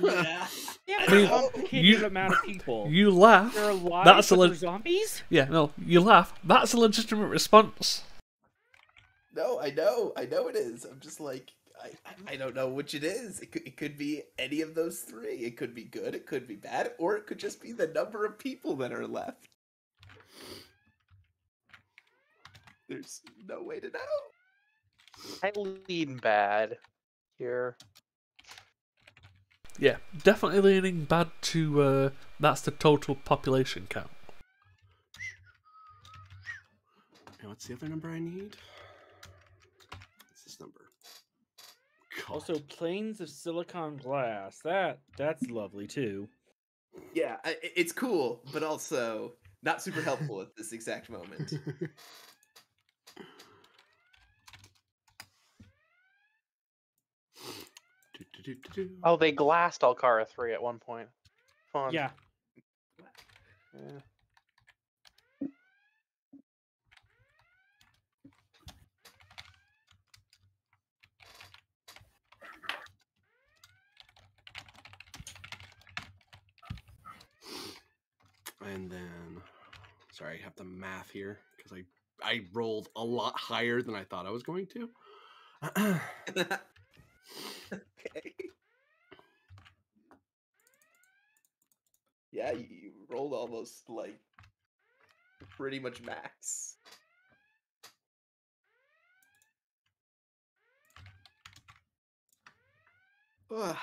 yeah. Yeah, I but mean, complicated you- amount of people. You laugh. They're alive, That's a but zombies. Yeah, no, you laugh. That's a legitimate response. No, I know, I know it is. I'm just like, I, I, I don't know which it is. It could, it could be any of those three. It could be good, it could be bad, or it could just be the number of people that are left. There's no way to know. I lean bad here. Yeah, definitely leaning bad to uh that's the total population count. And what's the other number I need? What's this number? God. Also, planes of silicon glass. That that's lovely too. Yeah, I, i- it's cool, but also not super helpful at this exact moment. Do, do, do, do, do. Oh, they glassed Alcara 3 at one point. Fun. Yeah. Yeah. And then, sorry, I have the math here because I I rolled a lot higher than I thought I was going to. okay. Yeah, you, you rolled almost like pretty much max. Ugh.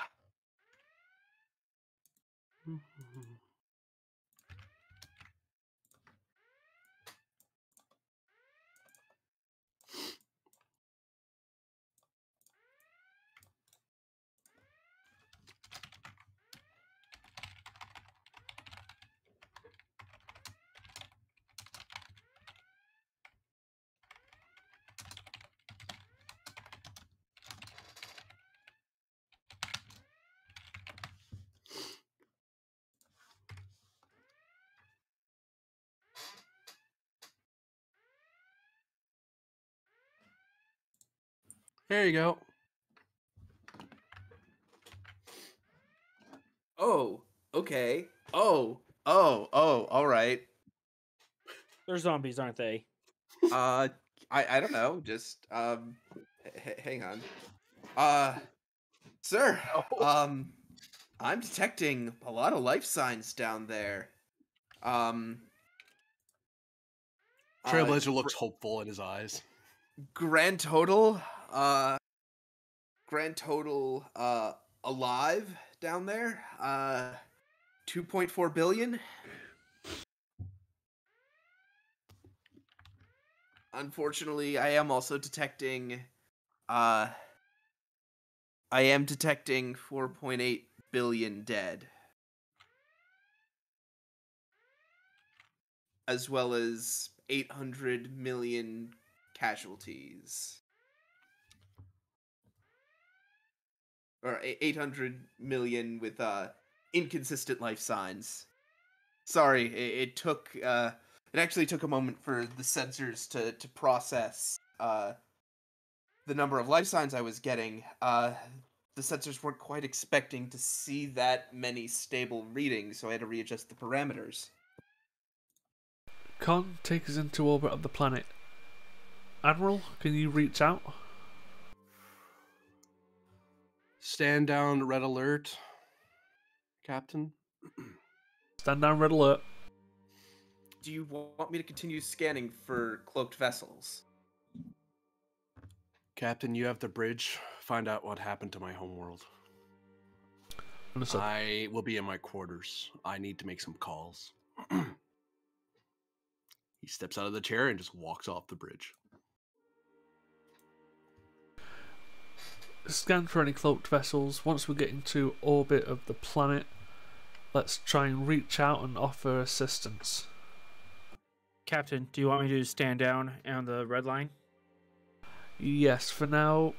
There you go. Oh, okay. Oh, oh, oh, all right. They're zombies, aren't they? Uh, I I don't know. Just um, h- hang on. Uh, sir. Um, I'm detecting a lot of life signs down there. Um. uh, Trailblazer looks hopeful in his eyes. grand total uh grand total uh alive down there uh 2.4 billion unfortunately i am also detecting uh i am detecting 4.8 billion dead as well as 800 million casualties. Or 800 million with uh inconsistent life signs. Sorry, it, it took uh it actually took a moment for the sensors to to process uh the number of life signs I was getting. Uh the sensors weren't quite expecting to see that many stable readings, so I had to readjust the parameters. Can't take us into orbit of the planet. Admiral, can you reach out? Stand down, red alert, Captain. Stand down, red alert. Do you want me to continue scanning for cloaked vessels? Captain, you have the bridge. Find out what happened to my homeworld. Understood. I will be in my quarters. I need to make some calls. he steps out of the chair and just walks off the bridge. Scan for any cloaked vessels. Once we get into orbit of the planet, let's try and reach out and offer assistance. Captain, do you want me to stand down on the red line? Yes, for now,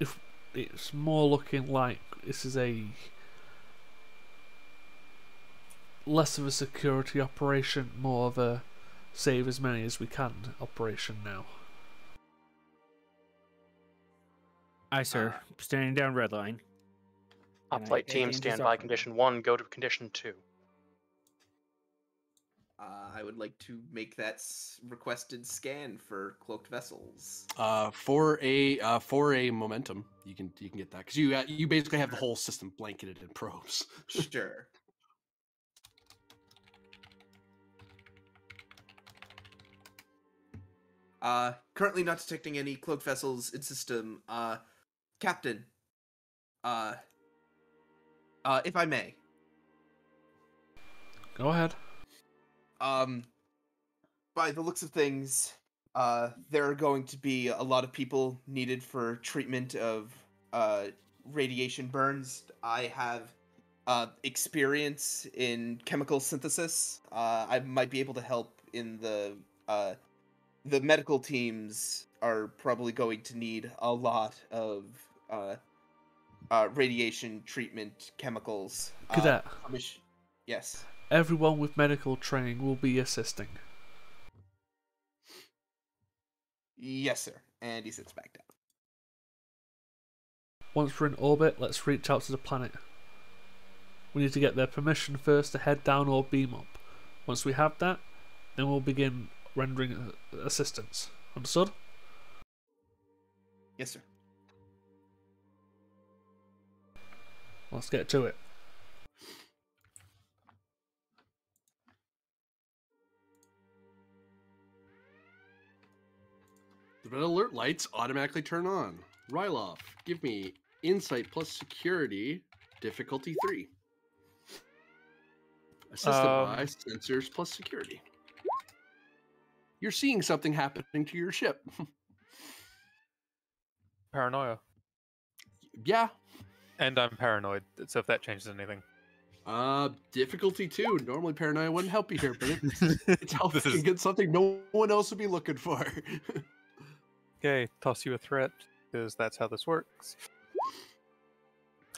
if it's more looking like this is a less of a security operation, more of a save as many as we can operation now. Aye, sir. Standing down red line. Top I flight get team stand by condition one, go to condition two. Uh, I would like to make that requested scan for cloaked vessels. Uh, for a uh, for a momentum, you can you can get that because you uh, you basically have the whole system blanketed in probes. Sure. Uh, currently not detecting any cloaked vessels in system. Uh, Captain. Uh, uh, if I may. Go ahead. Um, by the looks of things, uh, there are going to be a lot of people needed for treatment of uh, radiation burns. I have uh, experience in chemical synthesis. Uh, I might be able to help in the uh, the medical teams are probably going to need a lot of uh, uh, radiation treatment chemicals. Uh, Cadet, which- yes. everyone with medical training will be assisting. Yes, sir. And he sits back down. Once we're in orbit, let's reach out to the planet. We need to get their permission first to head down or beam up. Once we have that, then we'll begin rendering uh, assistance. Understood? Yes, sir. Let's get to it. The red alert lights automatically turn on. Rylov, give me insight plus security, difficulty three. Assisted um, by sensors plus security. You're seeing something happening to your ship. Paranoia. Yeah, and I'm paranoid, so if that changes anything. Uh, difficulty two. Normally paranoia wouldn't help you here, but it, it's helping This is- get something no one else would be looking for. Okay, toss you a threat, because that's how this works.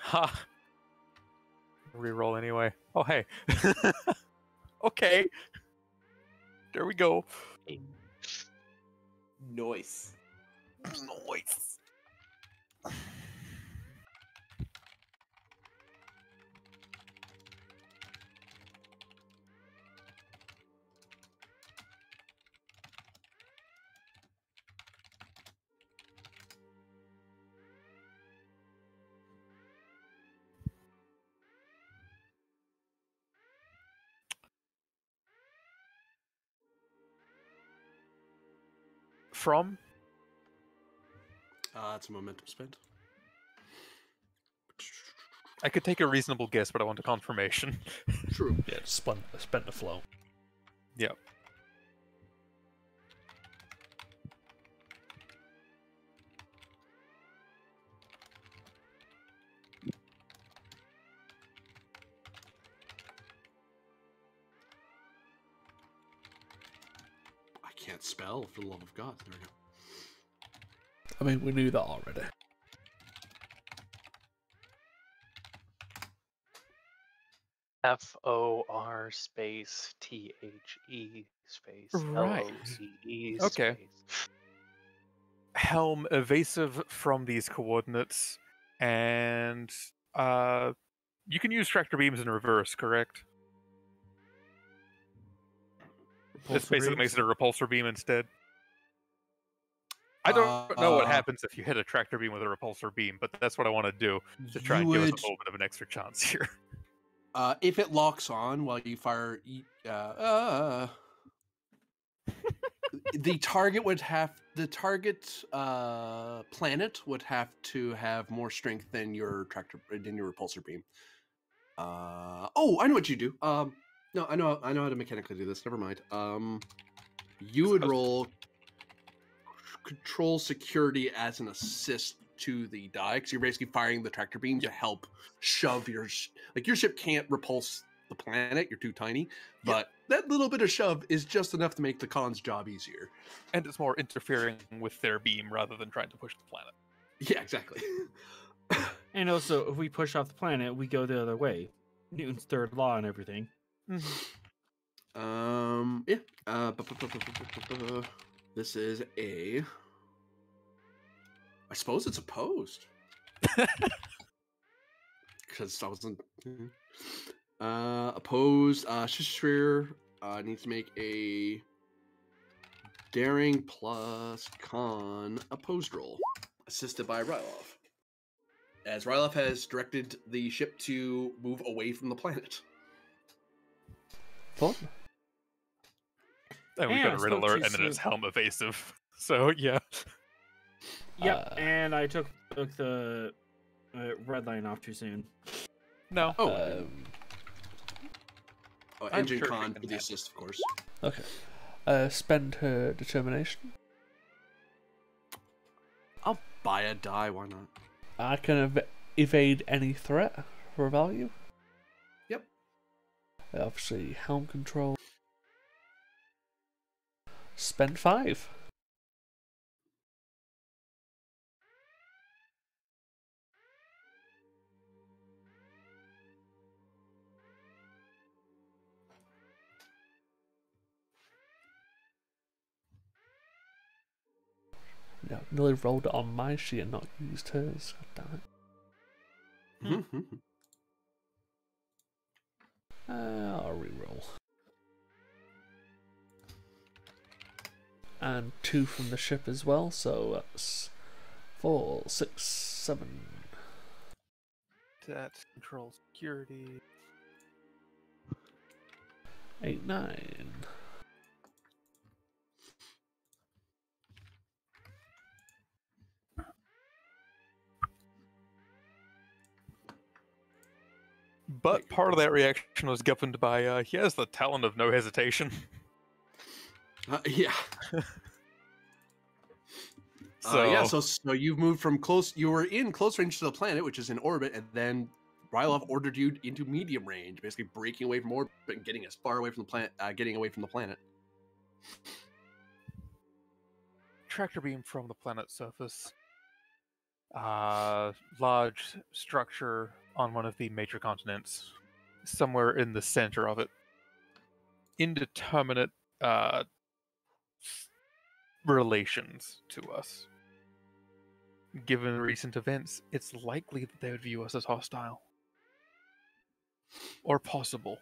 Ha! Reroll anyway. Oh, hey. okay. There we go. Noise. Noise. From? uh, it's a momentum spent. I could take a reasonable guess, but I want a confirmation. True. Yeah, just spent, spent the flow. yep. I can't spell for the love of God. There we go. I mean, we knew that already. F O R space T H E space L Right. O T E Okay. space. Helm evasive from these coordinates, and uh, you can use tractor beams in reverse, correct? This Repulsor basically makes it a repulsor beam instead. I don't know what Uh, happens if you hit a tractor beam with a repulsor beam, but that's what I want to do to try You and give us a little bit of an extra chance here. Uh, if it locks on while you fire, uh, uh, the target would have the target uh, planet would have to have more strength than your tractor than your repulsor beam. Uh, oh, I know what you do. Um, no, I know I know how to mechanically do this. Never mind. Um, you would roll control security as an assist to the die because you're basically firing the tractor beam to help shove your sh- like your ship can't repulse the planet you're too tiny but that little bit of shove is just enough to make the con's job easier and it's more interfering with their beam rather than trying to push the planet. yeah exactly And also, if we push off the planet, we go the other way. Newton's third law and everything. Um yeah. uh this is a i suppose it's opposed because i wasn't uh opposed uh Shishir, uh needs to make a daring plus con opposed roll assisted by Rylov as Rylov has directed the ship to move away from the planet Fun. And we've And got a red alert, and then it's helm evasive. So yeah, Yep, Uh, and I took took the uh, red line off too soon. no. oh Um, Oh, engine sure con for the assist, of course. okay. Uh, spend her determination. I'll buy a die. Why not? I can ev- evade any threat for a value. Uh, Obviously, helm control. Spend five. Yeah, nearly rolled it on my sheet and not used hers. God damn it. Uh, I'll reroll. And two from the ship as well, so that's four, six, seven. That control security. Eight, nine. But part of that reaction was governed by uh, he has the talent of no hesitation. Uh, yeah. So Uh, yeah, so so you've moved from close. You were in close range to the planet, which is in orbit, and then Rylov ordered you into medium range, basically breaking away from orbit and getting as far away from the planet, uh, getting away from the planet. tractor beam from the planet's surface. Uh, large structure on one of the major continents, somewhere in the center of it. Indeterminate uh, relations to us. Given recent events, it's likely that they would view us as hostile. Or possible.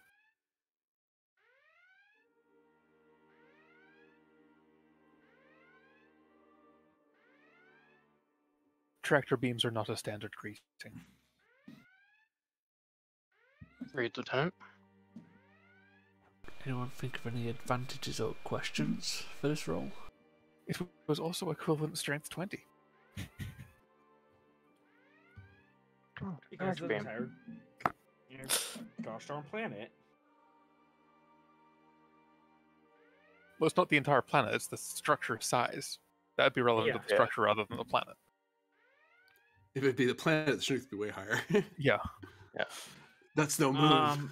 Tractor beams are not a standard greeting. Read, Lieutenant. Anyone think of any advantages or questions for this role? It was also equivalent strength 20. Because of the beam. entire you know, gosh darn planet. Well, it's not the entire planet, it's the structure size. That'd be relevant to Yeah. the Yeah. structure rather than the planet. If it'd be the planet, the strength would be way higher. Yeah. Yeah. That's no move. Um,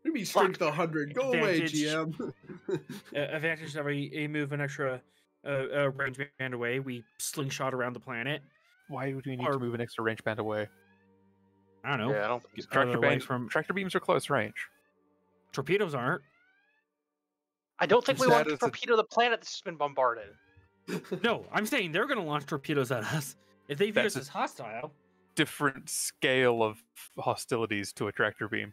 What do you mean strength 100? Go away, GM. Uh, advantage that we we move an extra uh, uh, range band away. We slingshot around the planet. Why would we need Or- to move an extra range band away? I don't know. Yeah, I don't think. Tractor, away band, from- tractor beams are close range. Torpedoes aren't. I don't think we want to is a- torpedo the planet that's just been bombarded. No, I'm saying they're going to launch torpedoes at us. If they view That's us as hostile, Different scale of hostilities to a tractor beam.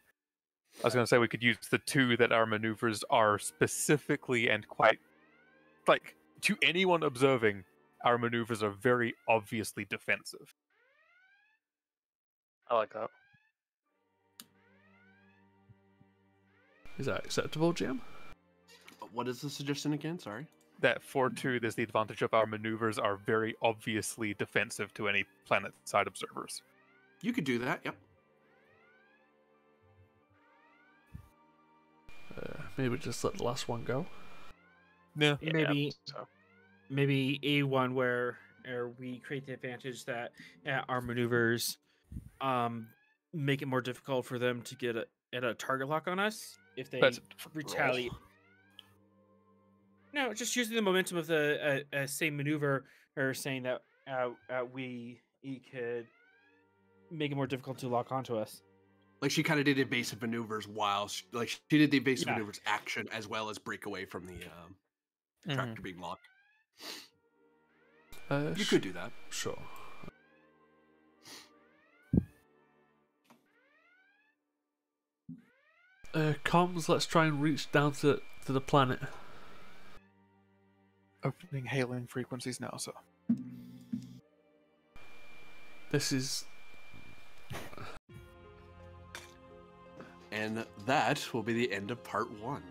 I was going to say we could use the two that our maneuvers are specifically and quite like to anyone observing, our maneuvers are very obviously defensive. I like that. Is that acceptable, Jim? what is the suggestion again? Sorry. That for two, there's the advantage of our maneuvers are very obviously defensive to any planet side observers. You could do that. Yep. Uh, maybe just let the last one go. Yeah. Yeah, maybe so. maybe a one where we create the advantage that uh, our maneuvers um make it more difficult for them to get a, at a target lock on us if they That's a different retaliate. No, just using the momentum of the uh, uh, same maneuver, or saying that uh, uh, we e could make it more difficult to lock onto us. Like she kind of did evasive maneuvers while she, like she did the evasive Yeah. maneuvers action as well as break away from the um, Mhm. tractor beam lock. Uh, You sh- could do that. Sure. Uh, comms, let's try and reach down to, to the planet. Opening hailing frequencies now, so. This is And that will be the end of part one.